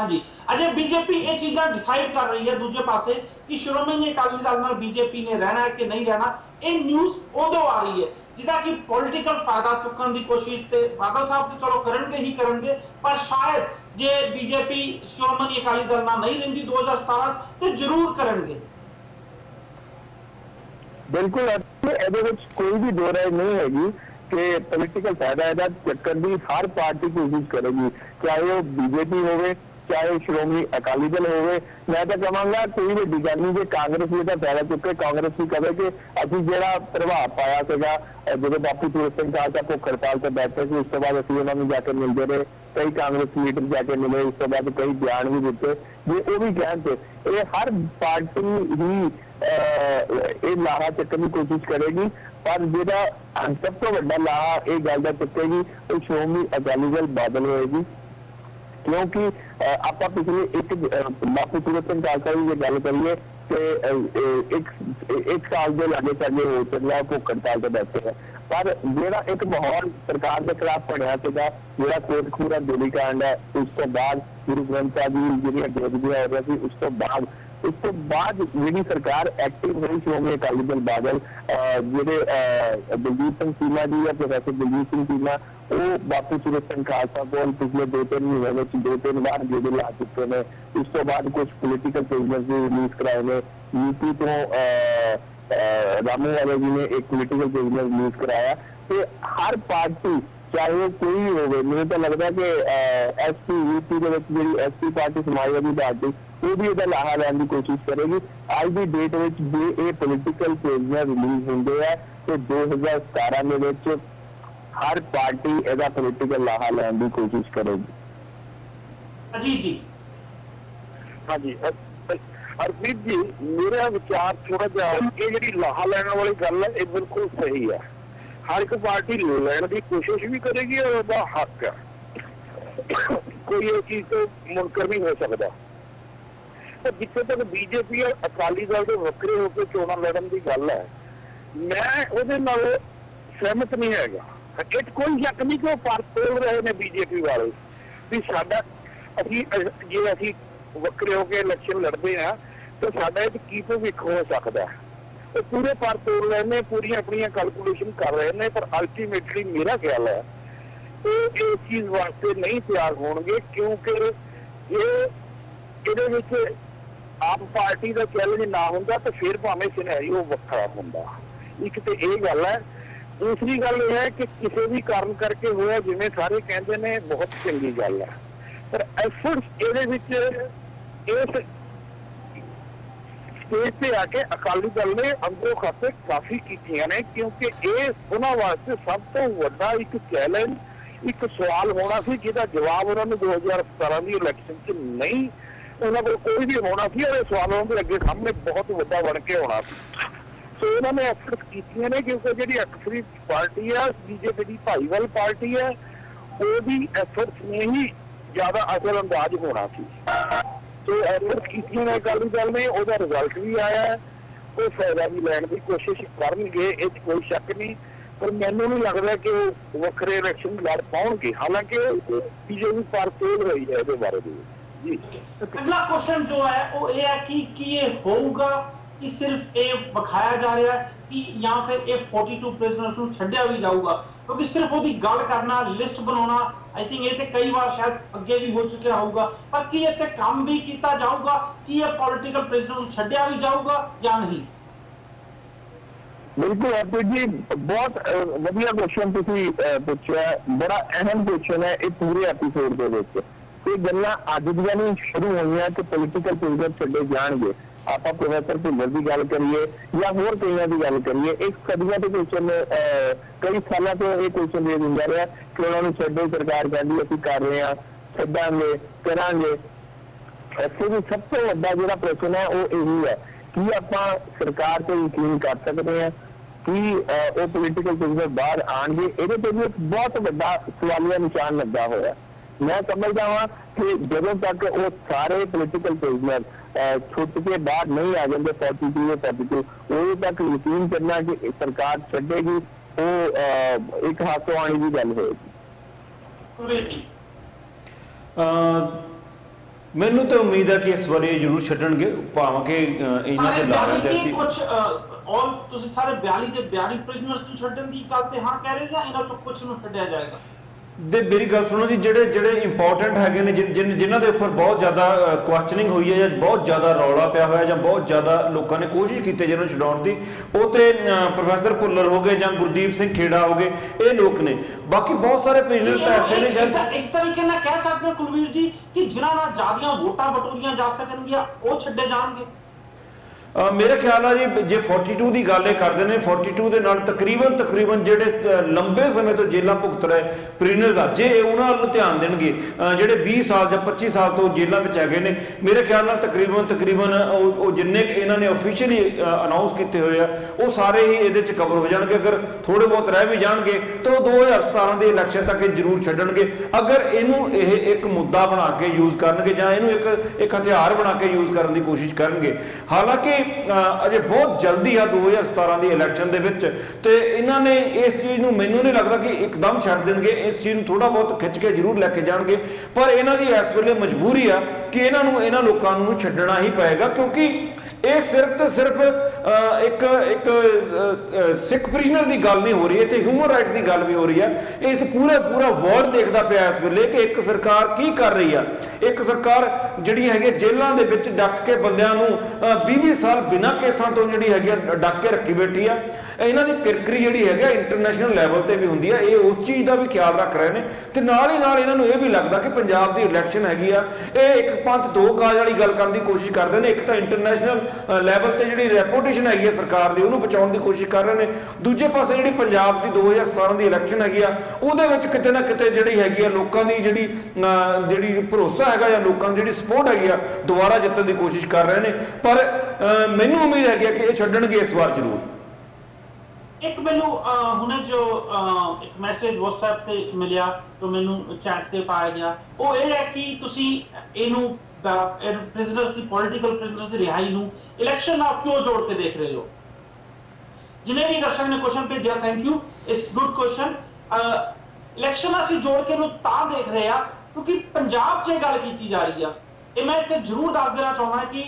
ਹਾਂਜੀ। ਅਜੇ ਬੀਜੇਪੀ ਇਹ ਚੀਜ਼ਾਂ ਡਿਸਾਈਡ ਕਰ ਰਹੀ ਹੈ ਦੂਜੇ ਪਾਸੇ ਕਿ ਸ਼੍ਰੋਮਣੀ ਅਕਾਲੀ ਦਲ ਨਾਲ ਬੀਜੇਪੀ ਨੇ ਰਹਿਣਾ ਹੈ ਕਿ ਨਹੀਂ ਰਹਿਣਾ। ਇਹ ਨਿਊਜ਼ ਉਦੋਂ ਆ ਰਹੀ ਹੈ ਜਿਹਦਾ ਕਿ ਪੋਲਿਟੀਕਲ ਫਾਇਦਾ ਚੁੱਕਣ ਦੀ ਕੋਸ਼ਿਸ਼ ਤੇ ਬਾਦਲ ਸਾਹਿਬ ਤੇ ਚਲੋ ਕਰਨਗੇ ਹੀ ਕਰਨਗੇ, ਪਰ ਸ਼ਾਇਦ ਜੇ ਬੀਜੇਪੀ ਸ਼੍ਰੋਮਣੀ ਅਕਾਲੀ ਦਲ ਨਾਲ ਨਹੀਂ ਰਹਿੰਦੀ 2017 'ਚ ਤੇ ਜ਼ਰੂਰ ਕਰਨਗੇ। ਬਿਲਕੁਲ ਇਹਦੇ ਵਿੱਚ ਕੋਈ ਵੀ ਦੋ ਰਾਏ ਨਹੀਂ ਹੈਗੀ ਕਿ ਪੋਲੀਟੀਕਲ ਫਾਇਦਾ ਇਹਦਾ ਚੱਕਰ ਦੀ ਹਰ ਪਾਰਟੀ ਕੋਸ਼ਿਸ਼ ਕਰੇਗੀ, ਚਾਹੇ ਉਹ ਬੀਜੇਪੀ ਹੋਵੇ ਚਾਹੇ ਸ਼੍ਰੋਮਣੀ ਅਕਾਲੀ ਦਲ ਹੋਵੇ ਮੈਂ ਤਾਂ ਕਹਾਂਗਾ ਕੋਈ ਵੱਡੀ ਗੱਲ ਨਹੀਂ ਜੇ ਕਾਂਗਰਸ ਵੀ ਤਾਂ ਫਾਇਦਾ ਚੁੱਕੇ ਕਾਂਗਰਸ ਵੀ ਕਹੇ ਕਿ ਅਸੀਂ ਜਿਹੜਾ ਪ੍ਰਭਾਵ ਪਾਇਆ ਸੀਗਾ ਜਦੋਂ ਬਾਪੂ ਸੂਰਤ ਸਿੰਘ ਖਾਲਸਾ ਭੁੱਖ ਹੜਤਾਲ ਤੇ ਬੈਠੇ ਸੀ ਉਸ ਤੋਂ ਬਾਅਦ ਅਸੀਂ ਉਹਨਾਂ ਨੂੰ ਜਾ ਕੇ ਮਿਲਦੇ ਰਹੇ ਕਈ ਕਾਂਗਰਸ ਲੀਡਰ ਜਾ ਕੇ ਮਿਲੇ ਉਸ ਤੋਂ ਬਾਅਦ ਕਈ ਬਿਆਨ ਵੀ ਦਿੱਤੇ। ਜੇ ਉਹ ਵੀ ਕਹਿਣ ਤੇ ਇਹ ਹਰ ਪਾਰਟੀ ਹੀ ਅਹ, ਇਹ ਲਾਹਾ ਚੱਕਣ ਦੀ ਕੋਸ਼ਿਸ਼ ਕਰੇਗੀ ਪਰ ਜਿਹੜਾ ਸਭ ਤੋਂ ਵੱਡਾ ਲਾਹਾ ਇਹ ਗੱਲ ਦਾ ਚੱਕੇਗੀ ਉਹ ਸ਼੍ਰੋਮਣੀ ਅਕਾਲੀ ਦਲ ਬਾਦਲ ਹੋਏਗੀ। ਕਿਉਂਕਿ ਅਹ, ਆਪਾਂ ਪਿਛਲੇ ਇੱਕ ਅਹ, ਬਾਪੂ ਸੂਰਤ ਸਿੰਘ ਖਾਲਸਾ ਦੀ ਜੇ ਗੱਲ ਕਰੀਏ ਤੇ ਅਹ, ਅਹ, ਇੱਕ ਇੱਕ ਸਾਲ ਦੇ ਲਾਗੇ ਚਾਗੇ ਹੋ ਚੱਲਿਆ ਭੁੱਖ ਹੜਤਾਲ ਤੇ ਬੈਠੇ ਹੈ ਪਰ ਜਿਹੜਾ ਇੱਕ ਮਾਹੌਲ ਸਰਕਾਰ ਦੇ ਖਿਲਾਫ ਬਣਿਆ ਸੀਗਾ ਜਿਹੜਾ ਕੋਟਖੂਰਾ ਗੋਲੀ ਕਾਂਡ ਹੈ ਉਸ ਤੋਂ ਬਾਅਦ ਗੁਰੂ ਗ੍ਰੰਥ ਸਾਹਿਬ ਜੀ ਜਿਹੜੀਆਂ ਉਸ ਤੋਂ ਬਾਅਦ ਜਿਹੜੀ ਸਰਕਾਰ ਐਕਟਿਵ ਹੋਈ ਸ਼੍ਰੋਮਣੀ ਅਕਾਲੀ ਦਲ ਬਾਦਲ ਅਹ, ਜਿਹੜੇ ਅਹ, ਦਲਜੀਤ ਸਿੰਘ ਚੀਮਾ ਜੀ ਜਾਂ ਪ੍ਰੋਫੈਸਰ ਦਲਜੀਤ ਸਿੰਘ ਚੀਮਾ ਉਹ ਬਾਪੂ ਸੂਰਤ ਸਿੰਘ ਖਾਲਸਾ ਕੋਲ ਪਿਛਲੇ ਦੋ ਤਿੰਨ ਮਹੀਨਿਆਂ ਵਿੱਚ ਦੋ ਤਿੰਨ ਵਾਰ ਜਿਹੜੇ ਲਾ ਚੁੱਕੇ ਨੇ। ਉਸ ਤੋਂ ਬਾਅਦ ਕੁਝ ਪੋਲੀਟੀਕਲ ਪ੍ਰਿਜ਼ਨਰਸ ਵੀ ਰਿਲੀਜ਼ ਕਰਾਏ ਨੇ। ਯੂਪੀ ਤੋਂ ਅਹ, ਅਹ, ਰਾਮੂ ਵਾਲੇ ਜੀ ਨੇ ਇੱਕ ਪੋਲੀਟੀਕਲ ਪ੍ਰਿਜ਼ਨਰ ਰਿਲੀਜ਼ ਕਰਾਇਆ। ਤੇ ਹਰ ਪਾਰਟੀ ਚਾਹੇ ਉਹ ਕੋਈ ਹੋਵੇ ਮੈਨੂੰ ਤਾਂ ਲੱਗਦਾ ਕਿ ਐਸਪੀ ਯੂਪੀ ਦੇ ਵਿੱਚ ਜਿਹੜੀ ਐਸਪੀ ਪਾਰਟੀ ਸਮਾਜਵਾਦੀ ਪਾਰਟੀ ਉਹ ਵੀ ਇਹਦਾ ਲਾਹਾ ਲੈਣ ਦੀ ਕੋਸ਼ਿਸ਼ ਕਰੇਗੀ। ਅੱਜ ਦੀ ਡੇਟ ਵਿੱਚ ਜੇ ਇਹ ਪੋਲੀਟੀਕਲ ਪ੍ਰਿਜ਼ਨਰ ਰਿਲੀਜ਼ ਹੁੰਦੇ ਆ ਤੇ 2017 ਦੇ ਵਿੱਚ ਹਰ ਪਾਰਟੀ ਇਹਦਾ ਪੋਲੀਟੀਕਲ ਲਾਹਾ ਲੈਣ ਦੀ ਕੋਸ਼ਿਸ਼ ਕਰੇਗੀ। ਅਜੀਤ ਜੀ। ਹਾਂਜੀ ਅਰਪੀਤ ਜੀ ਮੇਰਾ ਵਿਚਾਰ ਥੋੜਾ ਜਿਹਾ ਇਹ ਜਿਹੜੀ ਲਾਹਾ ਲੈਣ ਵਾਲੀ ਗੱਲ ਹੈ ਇਹ ਬਿਲਕੁਲ ਸਹੀ ਹੈ ਹਰ ਇੱਕ ਪਾਰਟੀ ਲੈਣ ਦੀ ਕੋਸ਼ਿਸ਼ ਵੀ ਕਰੇਗੀ ਔਰ ਉਹਦਾ ਹੱਕ ਹੈ ਕੋਈ ਇਹ ਚੀਜ਼ ਤੋਂ ਮੁਨਕਰ ਨਹੀਂ ਹੋ ਸਕਦਾ। ਤੇ ਜਿੱਥੇ ਤੱਕ ਬੀਜੇਪੀ ਔਰ ਅਕਾਲੀ ਦਲ ਦੇ ਵੱਖਰੇ ਹੋ ਕੇ ਚੋਣਾਂ ਲੜਨ ਦੀ ਗੱਲ ਹੈ, ਮੈਂ ਉਹਦੇ ਨਾਲ ਸਹਿਮਤ ਨਹੀਂ ਹੈਗਾ। ਇਹ ਕੋਈ ਸ਼ੱਕ ਨਹੀਂ ਕਿ ਉਹ ਪਰ ਤੋਲ ਰਹੇ ਨੇ ਬੀਜੇਪੀ ਵਾਲੇ। ਵੀ ਸਾਡਾ ਅਸੀਂ, ਜੇ ਅਸੀਂ ਵੱਖਰੇ ਹੋ ਕੇ ਇਲੈਕਸ਼ਨ ਲੜਦੇ ਆ ਤਾਂ ਸਾਡਾ ਇਹ 'ਚ ਕੀ ਭਵਿੱਖ ਹੋ ਸਕਦਾ ਉਹ ਪੂਰੇ ਪਰ ਤੋਲ ਰਹੇ ਨੇ, ਪੂਰੀਆਂ ਆਪਣੀਆਂ ਕੈਲਕੂਲੇਸ਼ਨ ਕਰ ਰਹੇ ਨੇ, ਪਰ ਅਲਟੀਮੇਟਲੀ ਮੇਰਾ ਖਿਆਲ ਹੈ ਇਹ ਇਸ ਚੀਜ਼ ਵਾਸਤੇ ਨਹੀਂ ਤਿਆਰ ਹੋਣਗੇ, ਕਿਉਂਕਿ ਇਹ ਇਹਦੇ ਵਿੱਚ ਆਪ ਪਾਰਟੀ ਦਾ ਚੈਲੰਜ ਨਾ ਹੁੰਦਾ ਤਾਂ ਫਿਰ ਭਾਵੇਂ ਸਿਨੈਰੀਓ ਵੱਖਰਾ ਹੁੰਦਾ। ਇੱਕ ਤੇ ਇਹ ਗੱਲ ਹੈ। ਦੂਸਰੀ ਗੱਲ ਇਹ ਹੈ ਕਿ ਕਿਸੇ ਵੀ ਕਾਰਨ ਕਰਕੇ ਹੋਇਆ, ਜਿਵੇਂ ਸਾਰੇ ਕਹਿੰਦੇ ਨੇ, ਬਹੁਤ ਚੰਗੀ ਗੱਲ ਹੈ। ਪਰ ਐਫਰਟਸ ਇਹਦੇ ਵਿੱਚ ਇਸ ਸਟੇਜ ਤੇ ਆ ਕੇ ਅਕਾਲੀ ਦਲ ਨੇ ਅੰਦਰੋਂ ਖਾਤੇ ਕਾਫੀ ਕੀਤੀਆਂ ਨੇ, ਕਿਉਂਕਿ ਇਹ ਉਹਨਾਂ ਵਾਸਤੇ ਸਭ ਤੋਂ ਵੱਡਾ ਇੱਕ ਚੈਲੰਜ ਇੱਕ ਸਵਾਲ ਹੋਣਾ ਸੀ, ਜਿਹਦਾ ਜਵਾਬ ਉਹਨਾਂ ਨੂੰ 2017 ਦੀ ਇਲੈਕਸ਼ਨ 'ਚ ਨਹੀਂ ਉਹਨਾਂ ਕੋਲ ਕੋਈ ਵੀ ਹੋਣਾ ਸੀ ਔਰ ਇਹ ਸਵਾਲ ਉਹਨਾਂ ਦੇ ਅੱਗੇ ਸਾਹਮਣੇ ਬਹੁਤ ਵੱਡਾ ਬਣ ਕੇ ਆਉਣਾ ਸੀ। ਸੋ ਇਹਨਾਂ ਨੇ ਐਫਰਟਸ ਕੀਤੀਆਂ ਨੇ ਕਿਉਂਕਿ ਜਿਹੜੀ ਅਕਸਰੀ ਪਾਰਟੀ ਆ, ਬੀਜੇਪੀ ਦੀ ਭਾਈਵਾਲ ਪਾਰਟੀ ਹੈ ਉਹਦੀ ਐਫਰਟਸ ਨੇ ਹੀ ਜ਼ਿਆਦਾ ਅਸਰ ਅੰਦਾਜ਼ ਹੋਣਾ ਸੀ। ਸੋ ਐਫਰਟਸ ਕੀਤੀਆਂ ਨੇ ਅਕਾਲੀ ਦਲ ਨੇ, ਉਹਦਾ ਰਿਜ਼ਲਟ ਵੀ ਆਇਆ ਹੈ ਉਹ ਫਾਇਦਾ ਵੀ ਲੈਣ ਦੀ ਕੋਸ਼ਿਸ਼ ਕਰਨਗੇ, ਇਹ 'ਚ ਕੋਈ ਸ਼ੱਕ ਨਹੀਂ। ਪਰ ਮੈਨੂੰ ਨਹੀਂ ਲੱਗਦਾ ਕਿ ਉਹ ਵੱਖਰੇ ਇਲੈਕਸ਼ਨ ਲੜ ਪਾਉਣਗੇ। ਹਾਲਾਂਕਿ, ਬੀਜੇਪੀ ਪਰ ਤੋਲ ਰਹੀ ਹੈ ਇਹਦੇ ਬਾਰੇ ਵੀ। ਜੀ। ਅਗਲਾ ਕੁਐਸਚਨ ਜੋ ਹੈ ਉਹ ਇਹ ਹੈ ਕਿ ਕੀ ਇਹ ਹੋਊਗਾ ਕਿ ਸਿਰਫ ਇਹ ਵਿਖਾਇਆ ਜਾ ਰਿਹਾ ਹੈ ਕਿ ਜਾਂ ਫਿਰ ਇਹ 42 ਪ੍ਰਿਜ਼ਨਰਸ ਨੂੰ ਛੱਡਿਆ ਵੀ ਜਾਊਗਾ? ਕਿਉਂਕਿ ਸਿਰਫ ਉਹਦੀ ਗੱਲ ਕਰਨਾ ਲਿਸਟ ਬਣਾਉਣਾ ਆਈ ਥਿੰਕ ਇਹ ਤੇ ਕਈ ਵਾਰ ਸ਼ਾਇਦ ਅੱਗੇ ਵੀ ਹੋ ਚੁੱਕਿਆ ਹੋਊਗਾ। ਪਰ ਕੀ ਇਹ ਤੇ ਕੰਮ ਵੀ ਕੀਤਾ ਜਾਊਗਾ? ਕਿ ਇਹ ਪੋਲਿਟੀਕਲ ਪ੍ਰਿਜ਼ਨਰ ਨੂੰ ਛੱਡਿਆ ਵੀ ਜਾਊਗਾ ਜਾਂ ਨਹੀਂ? ਬਿਲਕੁਲ ਅਰਪਿਤ ਜੀ ਬਹੁਤ ਵਧੀਆ ਕੁਐਸਚਨ ਤੁਸੀਂ ਪੁੱਛਿਆ। ਬੜਾ ਅਹਿਮ ਕੁਐਸਚਨ ਹੈ ਇਹ ਪੂਰੇ ਐਪੀਸੋਡ ਦੇ ਵਿੱਚ। ਇਹ ਗੱਲਾਂ ਅੱਜ ਦੀਆਂ ਨਹੀਂ, ਸ਼ੁਰੂ ਹੋਈਆਂ ਕਿ ਪੋਲੀਟੀਕਲ ਪ੍ਰਿਜ਼ਨਰ ਛੱਡੇ ਜਾਣਗੇ। ਆਪਾਂ ਪ੍ਰੋਫੈਸਰ ਭੁੱਲਰ ਦੀ ਗੱਲ ਕਰੀਏ ਜਾਂ ਹੋਰ ਕਈਆਂ ਦੀ ਗੱਲ ਕਰੀਏ ਇੱਕ ਸਦੀਆਂ ਦੇ ਕੁਐਸਚਨ ਕਈ ਸਾਲਾਂ ਤੋਂ ਇਹ ਕੁਐਸਚਨ ਇਹ ਦਿੰਦਾ ਰਿਹਾ ਕਿ ਉਹਨਾਂ ਨੂੰ ਛੱਡੋ, ਸਰਕਾਰ ਕਹਿੰਦੀ ਅਸੀਂ ਕਰ ਰਹੇ ਹਾਂ, ਛੱਡਾਂਗੇ, ਕਰਾਂਗੇ। ਇੱਥੇ ਵੀ ਸਭ ਤੋਂ ਵੱਡਾ ਜਿਹੜਾ ਪ੍ਰਸ਼ਨ ਹੈ, ਉਹ ਇਹੀ ਹੈ ਕਿ ਆਪਾਂ ਸਰਕਾਰ ਤੇ ਯਕੀਨ ਕਰ ਸਕਦੇ ਹਾਂ ਕਿ ਉਹ ਪੋਲੀਟੀਕਲ ਪ੍ਰਿਜ਼ਨਰ ਬਾਹਰ ਆਣਗੇ ਇਹਦੇ ਤੇ ਵੀ ਇੱਕ ਬਹੁਤ ਵੱਡਾ ਸਵਾਲੀਆ ਨਿਸ਼ਾਨ ਲੱਗਾ ਹੋਇਆ। ਮੈਂ ਸਮਝਦਾ ਹਾਂ ਕਿ ਜਦੋਂ ਤੱਕ ਉਹ ਸਾਰੇ ਪੋਲੀਟੀਕਲ ਪ੍ਰਿਜ਼ਨਰ ਛੁੱਟ ਕੇ ਬਾਹਰ ਨਹੀਂ ਆ ਜਾਂਦੇ 42 ਜਾਂ 42 ਉਦੋਂ ਤੱਕ ਯਕੀਨ ਕਰਨਾ ਕਿ ਇਹ ਸਰਕਾਰ ਛੱਡੇਗੀ ਉਹ ਇੱਕ ਹਾਸੋ ਆਣੀ ਦੀ ਗੱਲ ਹੋਏਗੀ। ਮੈਨੂੰ ਤਾਂ ਉਮੀਦ ਹੈ ਕਿ ਇਸ ਵਾਰੀ ਜ਼ਰੂਰ ਛੱਡਣਗੇ ਭਾਵੇਂ ਕਿ ਇਹਨਾਂ ਤੇ ਲਾ ਰਹੇ ਤੇ ਅਸੀਂ ਕੁਝ ਆਲ ਤੁਸੀਂ ਸਾਰੇ 42 ਦੇ 42 ਪ੍ਰਿਜ਼ਨਰਸ ਨੂੰ ਛੱਡਣ ਦੀ ਗੱਲ ਤੇ ਹਾਂ ਕਹਿ ਰਹੇ ਜਾਂ ਇਹਨਾਂ ਚੋਂ ਕੁਝ ਨੂੰ ਛੱਡਿਆ ਜਾਏਗਾ? ਦੇ ਮੇਰੀ ਗੱਲ ਸੁਣੋ ਜੀ, ਜਿਹੜੇ ਜਿਹੜੇ ਇੰਪੋਰਟੈਂਟ ਹੈਗੇ ਨੇ, ਜਿਨ- ਜਿਨ- ਜਿਨ੍ਹਾਂ ਦੇ ਉੱਪਰ ਬਹੁਤ ਜ਼ਿਆਦਾ ਕੁਐਸਚਨਿੰਗ ਹੋਈ ਹੈ ਜਾਂ ਬਹੁਤ ਜ਼ਿਆਦਾ ਰੌਲਾ ਪਿਆ ਹੋਇਆ ਜਾਂ ਬਹੁਤ ਜ਼ਿਆਦਾ ਲੋਕਾਂ ਨੇ ਕੋਸ਼ਿਸ਼ ਕੀਤੀ ਜਿਹਨਾਂ ਨੂੰ ਛਡਾਉਣ ਦੀ, ਉਹ ਤੇ ਪ੍ਰੋਫੈਸਰ ਭੁੱਲਰ ਹੋ ਗਏ ਜਾਂ ਗੁਰਦੀਪ ਸਿੰਘ ਖੇੜਾ ਹੋ ਗਏ, ਇਹ ਲੋਕ ਨੇ। ਬਾਕੀ ਬਹੁਤ ਸਾਰੇ ਪ੍ਰਿਜ਼ਨਰ ਤਾਂ ਐਸੇ ਨੇ ਸ਼ਾਇਦ ਇਸ ਤਰੀਕੇ ਨਾਲ ਕਹਿ ਸਕਦੇ ਹਾਂ ਕੁਲਵੀਰ ਜੀ ਕਿ ਜਿਨ੍ਹਾਂ ਨਾਲ ਜ਼ਿਆਦੀਆਂ ਵੋਟਾਂ ਬਟੋਰੀਆਂ ਜਾ ਸਕਣਗੀਆਂ, ਉਹ ਛੱਡੇ ਜਾਣਗੇ। ਮੇਰੇ ਖਿਆਲ ਆ ਜੀ ਜੇ 42 ਦੀ ਗੱਲ ਇਹ ਕਰਦੇ ਨੇ 42 ਦੇ ਨਾਲ ਤਕਰੀਬਨ ਤਕਰੀਬਨ ਜਿਹੜੇ ਲੰਬੇ ਸਮੇਂ ਤੋਂ ਜੇਲ੍ਹਾਂ ਭੁਗਤ ਰਹੇ ਪ੍ਰਿਜ਼ਨਰਸ ਆ, ਜੇ ਇਹ ਉਹਨਾਂ ਵੱਲ ਧਿਆਨ ਦੇਣਗੇ ਜਿਹੜੇ 20 ਸਾਲ ਜਾਂ 25 ਸਾਲ ਤੋਂ ਜੇਲ੍ਹਾਂ ਵਿੱਚ ਹੈਗੇ ਨੇ, ਮੇਰੇ ਖਿਆਲ ਨਾਲ ਤਕਰੀਬਨ ਤਕਰੀਬਨ ਉਹ ਉਹ ਜਿੰਨੇ ਇਹਨਾਂ ਨੇ ਅਫੀਸ਼ੀਅਲੀ ਅਨਾਉਂਸ ਕੀਤੇ ਹੋਏ ਆ, ਉਹ ਸਾਰੇ ਹੀ ਇਹਦੇ ਚ ਕਵਰ ਹੋ ਜਾਣਗੇ। ਅਗਰ ਥੋੜੇ ਬਹੁਤ ਰਹਿ ਵੀ ਜਾਣਗੇ, ਤਾਂ ਉਹ 2017 ਦੇ ਇਲੈਕਸ਼ਨ ਤੱਕ ਇਹ ਜ਼ਰੂਰ ਛੱਡਣਗੇ। ਅਗਰ ਇਹਨੂੰ ਇਹ ਇੱਕ ਮੁੱਦਾ ਬਣਾ ਕੇ ਯੂਜ਼ ਕਰਨਗੇ ਜਾਂ ਇਹਨੂੰ ਇੱਕ ਇੱਕ ਹਥਿਆਰ ਬਣਾ ਕੇ ਯੂਜ਼ ਕਰਨ ਦੀ ਕੋਸ਼ਿਸ਼ ਕਰਨਗੇ, ਹਾਲਾਂਕਿ ਅਜੇ ਬਹੁਤ ਜਲਦੀ ਆ 2017 ਦੀ ਇਲੈਕਸ਼ਨ ਦੇ ਵਿੱਚ ਤੇ ਇਹਨਾਂ ਨੇ ਇਸ ਚੀਜ਼ ਨੂੰ ਮੈਨੂੰ ਨਹੀਂ ਲੱਗਦਾ ਕਿ ਇੱਕਦਮ ਛੱਡ ਦੇਣਗੇ, ਇਸ ਚੀਜ਼ ਨੂੰ ਥੋੜਾ ਬਹੁਤ ਖਿੱਚ ਕੇ ਜ਼ਰੂਰ ਲੈ ਕੇ ਜਾਣਗੇ। ਪਰ ਇਹਨਾਂ ਦੀ ਇਸ ਵੇਲੇ ਮਜਬੂਰੀ ਆ ਕਿ ਇਹਨਾਂ ਨੂੰ ਇਹਨਾਂ ਲੋਕਾਂ ਨੂੰ ਛੱਡਣਾ ਹੀ ਪਏਗਾ ਕਿਉਂਕਿ ਇਹ ਸਿਰਫ ਤੇ ਸਿਰਫ ਇੱਕ ਇੱਕ ਸਿੱਖ ਪ੍ਰਿਜ਼ਨਰ ਦੀ ਗੱਲ ਨਹੀਂ ਹੋ ਰਹੀ, ਇੱਥੇ ਹਿਊਮਨ ਰਾਈਟਸ ਦੀ ਗੱਲ ਵੀ ਹੋ ਰਹੀ ਹੈ ਇਸ ਪੂਰਾ ਪੂਰਾ ਵਰਲਡ ਦੇਖਦਾ ਪਿਆ ਇਸ ਵੇਲੇ ਕਿ ਇੱਕ ਸਰਕਾਰ ਕੀ ਕਰ ਰਹੀ ਆ। ਇੱਕ ਸਰਕਾਰ ਜਿਹੜੀ ਹੈਗੀ ਜੇਲ੍ਹਾਂ ਦੇ ਵਿੱਚ ਡੱਕ ਕੇ ਬੰਦਿਆਂ ਨੂੰ 20-20 ਸਾਲ ਬਿਨਾਂ ਕੇਸਾਂ ਤੋਂ ਜਿਹੜੀ ਹੈਗੀ ਆ, ਡੱਕ ਕੇ ਰੱਖੀ ਬੈਠੀ ਆ। ਇਹਨਾਂ ਦੀ ਕਿਰਕਰੀ ਜਿਹੜੀ ਹੈਗੀ ਇੰਟਰਨੈਸ਼ਨਲ ਲੈਵਲ ਤੇ ਵੀ ਹੁੰਦੀ ਆ, ਇਹ ਉਸ ਚੀਜ਼ ਦਾ ਵੀ ਖਿਆਲ ਰੱਖ ਰਹੇ ਨੇ। ਤੇ ਨਾਲ ਹੀ ਨਾਲ ਇਹਨਾਂ ਨੂੰ ਇਹ ਵੀ ਲੱਗਦਾ ਕਿ ਪੰਜਾਬ ਦੀ ਇਲੈਕਸ਼ਨ ਹੈਗੀ ਆ, ਇਹ ਇੱਕ ਪੰਥ ਦੋ ਕਾਜ ਵਾਲੀ ਗੱਲ ਕਰਨ ਦੀ ਕੋਸ਼ਿਸ਼ ਕਰਦੇ ਨੇ। ਇੱਕ ਤਾਂ ਇੰਟਰਨੈਸ਼ਨਲ ਲੈਵਲ ਤੇ ਜਿਹੜੀ ਰੈਪੂਟੇਸ਼ਨ ਹੈਗੀ ਆ ਸਰਕਾਰ ਦੀ, ਉਹਨੂੰ ਬਚਾਉਣ ਦੀ ਕੋਸ਼ਿਸ਼ ਕਰ ਰਹੇ ਨੇ। ਦੂਜੇ ਪਾਸੇ ਜਿਹੜੀ ਪੰਜਾਬ ਦੀ 2017 ਦੀ ਇਲੈਕਸ਼ਨ ਹੈਗੀ ਆ, ਉਹਦੇ ਵਿੱਚ ਕਿਤੇ ਨਾ ਕਿਤੇ ਜਿਹੜੀ ਹੈਗੀ ਆ, ਲੋਕਾਂ ਦੀ ਜਿਹੜੀ ਜਿਹੜੀ ਭਰੋਸਾ ਹੈਗਾ ਜਾਂ ਲੋਕਾਂ ਦੀ ਜਿਹੜੀ ਸਪੋਰਟ ਹੈਗੀ ਆ, ਦੁਬਾਰਾ ਜਿੱਤਣ ਦੀ ਕੋਸ਼ਿਸ਼ ਕਰ ਰਹੇ ਨੇ। ਪਰ ਮੈਨੂੰ ਉਮੀਦ ਹੈਗੀ ਆ ਕਿ ਇਹ ਛੱਡਣਗੇ ਇਸ ਵਾਰ ਜ਼ਰੂਰ। ਇੱਕ ਮੈਨੂੰ ਹੁਣੇ ਜੋ ਇੱਕ ਮੈਸੇਜ WhatsApp ਤੇ ਮਿਲਿਆ, ਜੋ ਮੈਨੂੰ ਚੈਟ ਤੇ ਪਾਇਆ ਗਿਆ, ਉਹ ਇਹ ਹੈ ਕਿ ਤੁਸੀਂ ਇਹਨੂੰ ਪ੍ਰਿਜ਼ਨਰਸ ਦੀ ਪੋਲਿਟੀਕਲ ਪ੍ਰਿਜ਼ਨਰਸ ਦੀ ਰਿਹਾਈ ਨੂੰ ਇਲੈਕਸ਼ਨ ਨਾਲ ਕਿਉਂ ਜੋੜ ਕੇ ਦੇਖ ਰਹੇ ਹੋ? ਜਿਨੇ ਵੀ ਦਰਸ਼ਕ ਨੇ ਕੁਐਸਚਨ ਭੇਜਿਆ thank you it's good question election ਅਸੀਂ ਜੋੜ ਕੇ ਨੂੰ ਤਾਂ ਦੇਖ ਰਹੇ ਆ ਕਿਉਂਕਿ ਪੰਜਾਬ 'ਚ ਇਹ ਗੱਲ ਕੀਤੀ ਜਾ ਰਹੀ ਆ। ਇਹ ਮੈਂ ਇੱਥੇ ਜ਼ਰੂਰ ਦੱਸ ਦੇਣਾ ਚਾਹੁੰਦਾ ਕਿ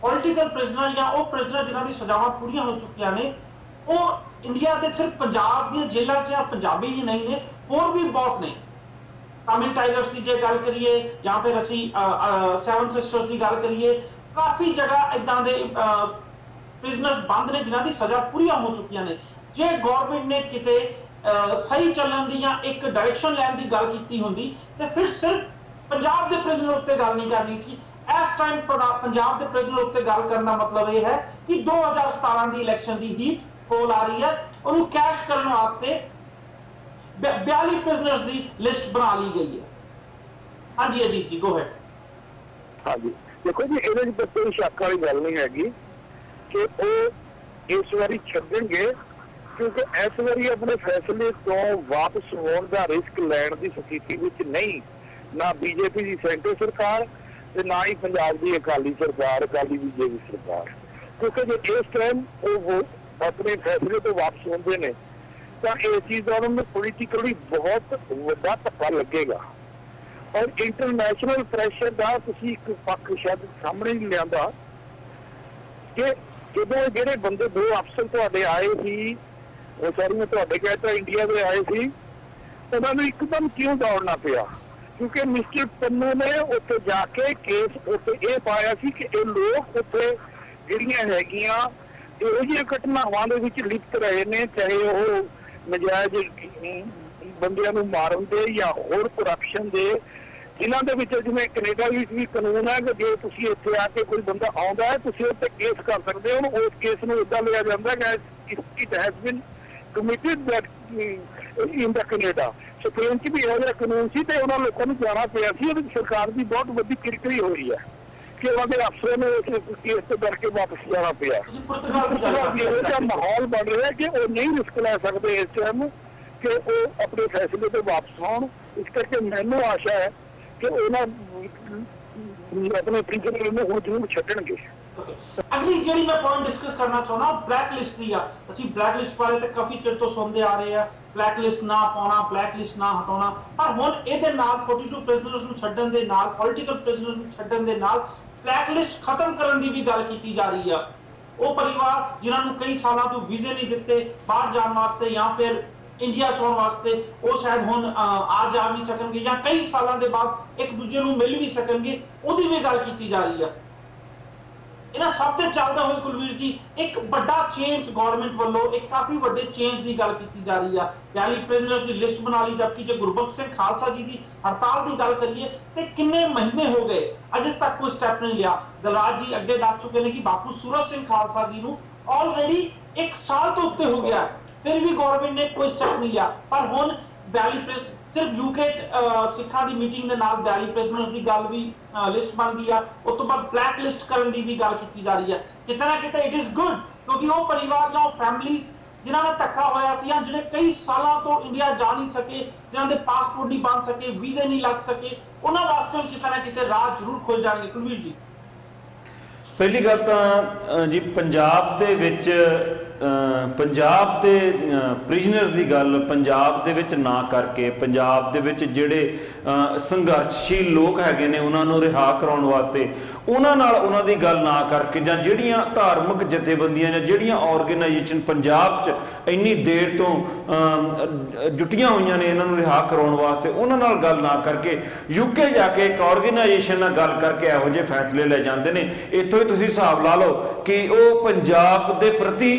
ਪੋਲਿਟੀਕਲ ਪ੍ਰਿਜ਼ਨਰ ਜਾਂ ਉਹ ਪ੍ਰਿਜ਼ਨਰ ਜਿਨ੍ਹਾਂ ਦੀ ਸਜ਼ਾਵਾਂ ਪੂਰੀਆਂ ਹੋ ਚੁੱਕੀਆਂ ਨੇ, ਉਹ ਇੰਡੀਆ ਦੇ ਸਿਰਫ ਪੰਜਾਬ ਦੀਆਂ ਜੇਲ੍ਹਾਂ 'ਚ ਜਾਂ ਪੰਜਾਬੀ ਹੀ ਨਹੀਂ ਨੇ, ਹੋਰ ਵੀ ਬਹੁਤ ਨੇ। ਤਾਮਿਲ ਟਾਈਗਰਸ ਦੀ ਜੇ ਗੱਲ ਕਰੀਏ, ਜਾਂ ਫਿਰ ਅਸੀਂ ਸੈਵਨ ਸਿਸਟਰਸ ਦੀ ਗੱਲ ਕਰੀਏ, ਕਾਫੀ ਜਗ੍ਹਾ ਇਦਾਂ ਦੇ ਬਿਜ਼ਨਸ ਬੰਦ ਨੇ, ਜਿਨ੍ਹਾਂ ਦੀ ਸਜ਼ਾ ਪੂਰੀਆਂ ਹੋ ਚੁੱਕੀਆਂ ਨੇ। ਜੇ ਗਵਰਨਮੈਂਟ ਨੇ ਕਿਤੇ ਸਹੀ ਚੱਲਣ ਦੀ ਜਾਂ ਇੱਕ ਡਾਇਰੈਕਸ਼ਨ ਲੈਣ ਦੀ ਗੱਲ ਕੀਤੀ ਹੁੰਦੀ, ਤੇ ਫਿਰ ਸਿਰਫ ਪੰਜਾਬ ਦੇ ਪ੍ਰਿਜ਼ਨਰ ਉੱਤੇ ਗੱਲ ਨਹੀਂ ਕਰਨੀ ਸੀ। ਇਸ ਟਾਈਮ ਪੰਜਾਬ ਦੇ ਪ੍ਰਿਜ਼ਨਰ ਉੱਤੇ ਗੱਲ ਕਰਨ ਦਾ ਮਤਲਬ ਇਹ ਹੈ ਕਿ 2017 ਦੀ ਇਲੈਕਸ਼ਨ ਦੀ ਹੀ ਕੋਲ ਆ ਰਹੀ ਹੈ। ਉਹਨੂੰ ਕੈਸ਼ ਕਰਨ ਵਾਸਤੇ 42 ਪ੍ਰਿਜ਼ਨਰਸ ਦੀ ਲਿਸਟ ਬਣਾ ਲਈ ਗਈ ਹੈ। ਹਾਂਜੀ ਅਜੀਤ ਜੀ ਗੋ ਹੈਡ ਹਾਂਜੀ। ਦੇਖੋ ਜੀ, ਇਹਦੇ ਵਿੱਚ ਕੋਈ ਸ਼ੱਕ ਵਾਲੀ ਗੱਲ ਨਹੀਂ ਹੈਗੀ ਕਿ ਉਹ ਇਸ ਵਾਰੀ ਛੱਡਣਗੇ ਕਿਉਂਕਿ ਇਸ ਵਾਰੀ ਆਪਣੇ ਫੈਸਲੇ ਤੋਂ ਵਾਪਸ ਹੋਣ ਦਾ ਰਿਸਕ ਲੈਣ ਦੀ ਸਥਿਤੀ ਵਿੱਚ ਨਹੀਂ। ਨਾ ਬੀਜੇਪੀ ਦੀ ਸੈਂਟਰ ਸਰਕਾਰ ਤੇ ਨਾ ਹੀ ਪੰਜਾਬ ਦੀ ਅਕਾਲੀ ਸਰਕਾਰ, ਅਕਾਲੀ ਬੀਜੇਪੀ ਸਰਕਾਰ। ਕਿਉਂਕਿ ਜੇ ਇਸ ਟਾਈਮ ਉਹ ਆਪਣੇ ਫੈਸਲੇ ਤੋਂ ਵਾਪਸ ਹੁੰਦੇ ਨੇ, ਤਾਂ ਇਹ ਚੀਜ਼ ਦਾ ਉਹਨਾਂ ਨੂੰ ਪੋਲੀਟੀਕਲੀ ਬਹੁਤ ਵੱਡਾ ਧੱਕਾ ਲੱਗੇਗਾ। ਔਰ ਇੰਟਰਨੈਸ਼ਨਲ ਪ੍ਰੈਸ਼ਰ ਦਾ ਤੁਸੀਂ ਇੱਕ ਪੱਖ ਸ਼ਾਇਦ ਸਾਹਮਣੇ ਨਹੀਂ ਲਿਆਂਦਾ ਕਿ ਜਦੋਂ ਜਿਹੜੇ ਬੰਦੇ ਦੋ ਅਫਸਰ ਤੁਹਾਡੇ ਆਏ ਸੀ, ਉਹ ਸਾਰੀ ਮੈਂ ਤੁਹਾਡੇ ਕਹਿੰਦਾ ਇੰਡੀਆ ਦੇ ਆਏ ਸੀ, ਉਹਨਾਂ ਨੂੰ ਇੱਕਦਮ ਕਿਉਂ ਦੌੜਨਾ ਪਿਆ? ਕਿਉਂਕਿ ਮਿਸਟਰ ਪੰਨੂ ਨੇ ਉੱਥੇ ਜਾ ਕੇ ਕੇਸ ਉੱਤੇ ਇਹ ਪਾਇਆ ਸੀ ਕਿ ਇਹ ਲੋਕ ਉੱਥੇ ਜਿਹੜੀਆਂ ਹੈਗੀਆਂ ਇਹੋ ਜਿਹੀਆਂ ਘਟਨਾਵਾਂ ਦੇ ਵਿੱਚ ਲਿਪਤ ਰਹੇ ਨੇ, ਚਾਹੇ ਉਹ ਨਜਾਇਜ਼ ਬੰਦਿਆਂ ਨੂੰ ਮਾਰਨ ਦੇ ਜਾਂ ਹੋਰ ਕਰਪਸ਼ਨ ਦੇ। ਜਿਨ੍ਹਾਂ ਦੇ ਵਿੱਚ ਜਿਵੇਂ ਕੈਨੇਡਾ ਵਿੱਚ ਵੀ ਕਾਨੂੰਨ ਹੈ ਕਿ ਜੇ ਤੁਸੀਂ ਇੱਥੇ ਆ ਕੇ ਕੋਈ ਬੰਦਾ ਆਉਂਦਾ ਹੈ, ਤੁਸੀਂ ਉੱਤੇ ਕੇਸ ਕਰ ਸਕਦੇ ਹੋ। ਉਸ ਕੇਸ ਨੂੰ ਇਦਾਂ ਲਿਆ ਜਾਂਦਾ ਕਿ it has been committed that in the Canada supreme ਚ ਵੀ ਇਹੋ ਜਿਹਾ ਕਾਨੂੰਨ ਸੀ ਤੇ ਉਹਨਾਂ ਲੋਕਾਂ ਨੂੰ ਜਾਣਾ ਪਿਆ ਸੀ। ਉਹਦੀ ਸਰਕਾਰ ਦੀ ਬਹੁਤ ਵੱਡੀ ਕਿਰਕਰੀ ਹੋ ਰਹੀ ਹੈ। ਕਿ ਉਹਨਾਂ ਦੇ ਅਫਸਰਾਂ ਨੂੰ ਉਸ ਕੇਸ ਤੋਂ ਪਿਆ। ਇਹੋ ਜਿਹਾ ਮਾਹੌਲ ਬਣ ਰਿਹਾ ਕਿ ਉਹ ਨਹੀਂ ਰਿਸਕ ਲੈ ਸਕਦੇ ਇਸ ਟਾਈਮ ਕਿ ਉਹ ਆਪਣੇ ਫੈਸਲੇ ਤੋਂ ਵਾਪਸ ਆਉਣ। ਇਸ ਕਰਕੇ ਮੈਨੂੰ ਆਸ਼ਾ ਹੈ ਕਿ ਉਹਨਾਂ ਆਪਣੇ ਪ੍ਰਿੰਸੀਪਲ ਨੂੰ ਹੁਣ ਜ਼ਰੂਰ ਛੱਡਣਗੇ। ਅਗਲੀ ਜਿਹੜੀ ਮੈਂ ਪੁਆਇੰਟ ਡਿਸਕਸ ਕਰਨਾ ਚਾਹੁੰਦਾ ਬਲੈਕ ਲਿਸਟ ਦੀ ਆ। ਅਸੀਂ ਬਲੈਕ ਲਿਸਟ ਬਾਰੇ ਤਾਂ ਕਾਫੀ ਚਿਰ ਤੋਂ ਸੁਣਦੇ ਆ ਰਹੇ ਆ। ਬਲੈਕ ਲਿਸਟ ਨਾ ਪਾਉਣਾ ਬਲੈਕ ਲਿਸਟ ਨਾ ਹਟਾਉਣਾ। ਪਰ ਹੁਣ ਇਹਦੇ ਨਾਲ 42 ਪ੍ਰਿਜ਼ਨਰਸ ਨੂੰ ਛੱਡਣ ਦੇ ਨਾਲ ਪੋਲਿਟੀਕਲ ਪ੍ਰਿਜ਼ਨਰਸ ਨੂੰ ਛੱਡਣ ਦੇ ਨਾਲ ਬਲੈਕ ਲਿਸਟ ਖਤਮ ਕਰਨ ਦੀ ਵੀ ਗੱਲ ਕੀਤੀ ਜਾ ਰਹੀ ਆ। ਉਹ ਪਰਿਵਾਰ ਜਿਨ੍ਹਾਂ ਨੂੰ ਕਈ ਸਾਲਾਂ ਤੋਂ ਵੀਜ਼ੇ ਨਹੀਂ ਦਿੱਤੇ, ਬਾਹਰ ਜਾਣ ਵਾਸਤੇ ਜਾਂ ਫਿਰ ਇੰਡੀਆ ਚੋਣ ਵਾਸਤੇ, ਉਹ ਸ਼ਾਇਦ ਹੁਣ ਆ ਜਾ ਵੀ ਸਕਣਗੇ ਜਾਂ ਕਈ ਸਾਲਾਂ ਦੇ ਬਾਅਦ ਇੱਕ ਦੂਜੇ ਨੂੰ ਮਿਲ ਵੀ ਸਕਣਗੇ, ਉਹਦੀ ਵੀ ਗੱਲ ਕੀਤੀ ਜਾ ਰਹੀ ਆ। ਇਹਨਾਂ ਸਭ ਤੇ ਚੱਲਦਾ ਹੋਏ ਕੁਲਵੀਰ ਜੀ, ਇੱਕ ਵੱਡਾ ਚੇਂਜ ਗਵਰਨਮੈਂਟ ਵੱਲੋਂ, ਇੱਕ ਕਾਫੀ ਵੱਡੇ ਚੇਂਜ ਦੀ ਗੱਲ ਕੀਤੀ ਜਾ ਰਹੀ ਆ। 42 ਪ੍ਰਿਜ਼ਨਰਸ ਦੀ ਲਿਸਟ ਬਣਾ ਲਈ, ਜਦਕਿ ਜੇ ਗੁਰਬਖਸ਼ ਸਿੰਘ ਖਾਲਸਾ ਜੀ ਦੀ ਹੜਤਾਲ ਦੀ ਗੱਲ ਕਰੀਏ, ਤੇ ਕਿੰਨੇ ਮਹੀਨੇ ਹੋ ਗਏ, ਅਜੇ ਤੱਕ ਕੋਈ ਸਟੈਪ ਨਹੀਂ ਲਿਆ। ਦਲਰਾਜ ਜੀ ਅੱਗੇ ਦੱਸ ਚੁੱਕੇ ਨੇ ਕਿ ਬਾਪੂ ਸੂਰਜ ਸਿੰਘ ਖਾਲਸਾ ਜੀ ਨੂੰ ਆਲਰੇਡੀ 1 ਸਾਲ ਤੋਂ ਉੱਤੇ ਹੋ ਗਿਆ, ਫਿਰ ਵੀ ਗਵਰਨਮੈਂਟ ਨੇ ਕੋਈ ਸਟੈਪ ਨਹੀਂ ਲਿਆ। ਪਰ ਹੁਣ 42 ਪ੍ਰਿ- ਸਿਰਫ ਯੂਕੇ ਚ ਸਿੱਖਾਂ ਦੀ ਮੀਟਿੰਗ ਦੇ ਨਾਲ 42 ਪ੍ਰਿਜ਼ਨਰਸ ਦੀ ਗੱਲ ਵੀ ਲਿਸਟ ਬਣ ਆ। ਉਸ ਤੋਂ ਬਾਅਦ ਬਲੈਕ ਲਿਸਟ ਕਰਨ ਦੀ ਵੀ ਗੱਲ ਕੀਤੀ ਜਾ ਰਹੀ ਹੈ ਕਿਤੇ ਨਾ ਕਿਤੇ ਇਟ ਇਜ਼ ਗੁੱਡ ਕਿਉਂਕਿ ਉਹ ਪਰਿਵਾਰ ਜਾਂ ਉਹ ਜਿਨ੍ਹਾਂ ਦਾ ਧੱਕਾ ਹੋਇਆ ਸੀ ਜਾਂ ਜਿਹੜੇ ਕਈ ਸਾਲਾਂ ਤੋਂ ਇੰਡੀਆ ਜਾ ਨਹੀਂ ਸਕੇ ਜਿਨ੍ਹਾਂ ਦੇ ਪਾਸਪੋਰਟ ਨਹੀਂ ਬਣ ਸਕੇ, ਵੀਜ਼ੇ ਨਹੀਂ ਲੱਗ ਸਕੇ, ਉਹਨਾਂ ਵਾਸਤੇ ਹੁਣ ਕਿਤੇ ਨਾ ਕਿਤੇ ਰਾਹ ਜ਼ਰੂਰ ਖੁੱਲ ਜਾਣਗੇ। ਕੁਲਵੀਰ ਜੀ। ਪਹਿਲੀ ਗੱਲ ਤਾਂ ਜੀ, ਪੰਜਾਬ ਦੇ ਵਿੱਚ ਪੰਜਾਬ ਦੇ ਪ੍ਰਿਜ਼ਨਰਸ ਦੀ ਗੱਲ ਪੰਜਾਬ ਦੇ ਵਿੱਚ ਨਾ ਕਰਕੇ ਪੰਜਾਬ ਦੇ ਵਿੱਚ ਜਿਹੜੇ ਸੰਘਰਸ਼ੀਲ ਲੋਕ ਹੈਗੇ ਨੇ ਉਹਨਾਂ ਨੂੰ ਰਿਹਾ ਕਰਾਉਣ ਵਾਸਤੇ ਉਹਨਾਂ ਨਾਲ ਉਹਨਾਂ ਦੀ ਗੱਲ ਨਾ ਕਰਕੇ ਜਾਂ ਜਿਹੜੀਆਂ ਧਾਰਮਿਕ ਜਥੇਬੰਦੀਆਂ ਜਾਂ ਜਿਹੜੀਆਂ ਆਰਗੇਨਾਈਜੇਸ਼ਨ ਪੰਜਾਬ 'ਚ ਇੰਨੀ ਦੇਰ ਤੋਂ ਅ, ਜੁਟੀਆਂ ਹੋਈਆਂ ਨੇ ਇਹਨਾਂ ਨੂੰ ਰਿਹਾ ਕਰਾਉਣ ਵਾਸਤੇ ਉਹਨਾਂ ਨਾਲ ਗੱਲ ਨਾ ਕਰਕੇ ਯੂਕੇ ਜਾ ਕੇ ਇੱਕ ਆਰਗੇਨਾਈਜੇਸ਼ਨ ਨਾਲ ਗੱਲ ਕਰਕੇ ਇਹੋ ਜਿਹੇ ਫੈਸਲੇ ਲੈ ਜਾਂਦੇ ਨੇ। ਇੱਥੋਂ ਹੀ ਤੁਸੀਂ ਹਿਸਾਬ ਲਾ ਲਓ ਕਿ ਉਹ ਪੰਜਾਬ ਦੇ ਪ੍ਰਤੀ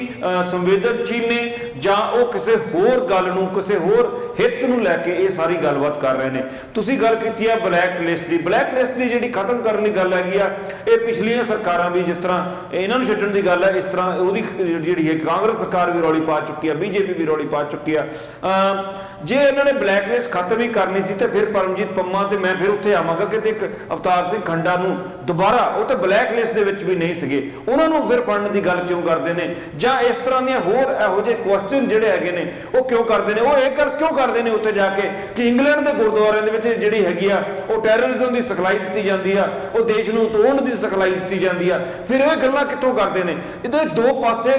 ਸੰਵੇਦਨਸ਼ੀਲ ਨੇ ਜਾਂ ਉਹ ਕਿਸੇ ਹੋਰ ਗੱਲ ਨੂੰ, ਕਿਸੇ ਹੋਰ ਹਿੱਤ ਨੂੰ ਲੈ ਕੇ ਇਹ ਸਾਰੀ ਗੱਲਬਾਤ ਕਰ ਰਹੇ ਨੇ। ਤੁਸੀਂ ਗੱਲ ਕੀਤੀ ਹੈ ਬਲੈਕ ਲਿਸਟ ਦੀ। ਬਲੈਕ ਲਿਸਟ ਦੀ ਜਿਹੜੀ ਖਤਮ ਕਰਨ ਦੀ ਗੱਲ ਹੈਗੀ ਆ, ਇਹ ਪਿਛਲੀਆਂ ਸਰਕਾਰਾਂ ਵੀ ਜਿਸ ਤਰ੍ਹਾਂ ਇਹਨਾਂ ਨੂੰ ਛੱਡਣ ਦੀ ਗੱਲ ਹੈ, ਇਸ ਤਰ੍ਹਾਂ ਉਹਦੀ ਜਿਹੜੀ ਹੈ ਕਾਂਗਰਸ ਸਰਕਾਰ ਵੀ ਰੌਲੀ ਪਾ ਚੁੱਕੀ ਆ, ਬੀਜੇਪੀ ਵੀ ਰੌਲੀ ਪਾ ਚੁੱਕੀ ਆ। ਜੇ ਇਹਨਾਂ ਨੇ ਬਲੈਕ ਲਿਸਟ ਖਤਮ ਹੀ ਕਰਨੀ ਸੀ ਤਾਂ ਫਿਰ ਪਰਮਜੀਤ ਪੰਮਾ ਤੇ ਮੈਂ ਫਿਰ ਉੱਥੇ ਆਵਾਂਗਾ ਕਿਤੇ ਇੱਕ ਅਵਤਾਰ ਸਿੰਘ ਖੰਡਾ ਨੂੰ ਦੁਬਾਰਾ, ਉਹ ਤੇ ਬਲੈਕ ਲਿਸਟ ਦੇ ਵਿੱਚ ਵੀ ਨਹੀਂ ਸੀਗੇ। ਉਹਨਾਂ ਨੂੰ ਫਿਰ ਫੜਨ ਦੀ ਗੱਲ ਕਿਉਂ ਕਰਦੇ ਨੇ? ਜਾਂ ਇਸ ਤਰ੍ਹਾਂ ਦੀਆਂ ਹੋਰ ਇਹੋ ਜਿਹੇ ਕੁਐਸਚਨ ਜਿਹੜੇ ਹੈਗੇ ਨੇ, ਉਹ ਕਿਉਂ ਕਰਦੇ ਨੇ? ਉਹ ਇਹ ਕਰ ਕਿਉਂ ਕਰਦੇ ਨੇ ਉੱਥੇ ਜਾ ਕੇ ਕਿ ਇੰਗਲੈਂਡ ਦੇ ਗੁਰਦੁਆਰਿਆਂ ਦੇ ਵਿੱਚ ਜਿਹੜੀ ਹੈਗੀ ਆ, ਉਹ ਟੈਰਰਿਜ਼ਮ ਦੀ ਸਿਖਲਾਈ ਦਿੱਤੀ ਜਾਂਦੀ ਆ, ਉਹ ਦੇਸ਼ ਨੂੰ ਤੋੜਨ ਦੀ ਸਿਖਲਾਈ ਦਿੱਤੀ ਜਾਂਦੀ ਆ। ਫਿਰ ਇਹ ਗੱਲਾਂ ਕਿੱਥੋਂ ਕਰਦੇ ਨੇ? ਇਹਦੇ ਦੋ ਪਾਸੇ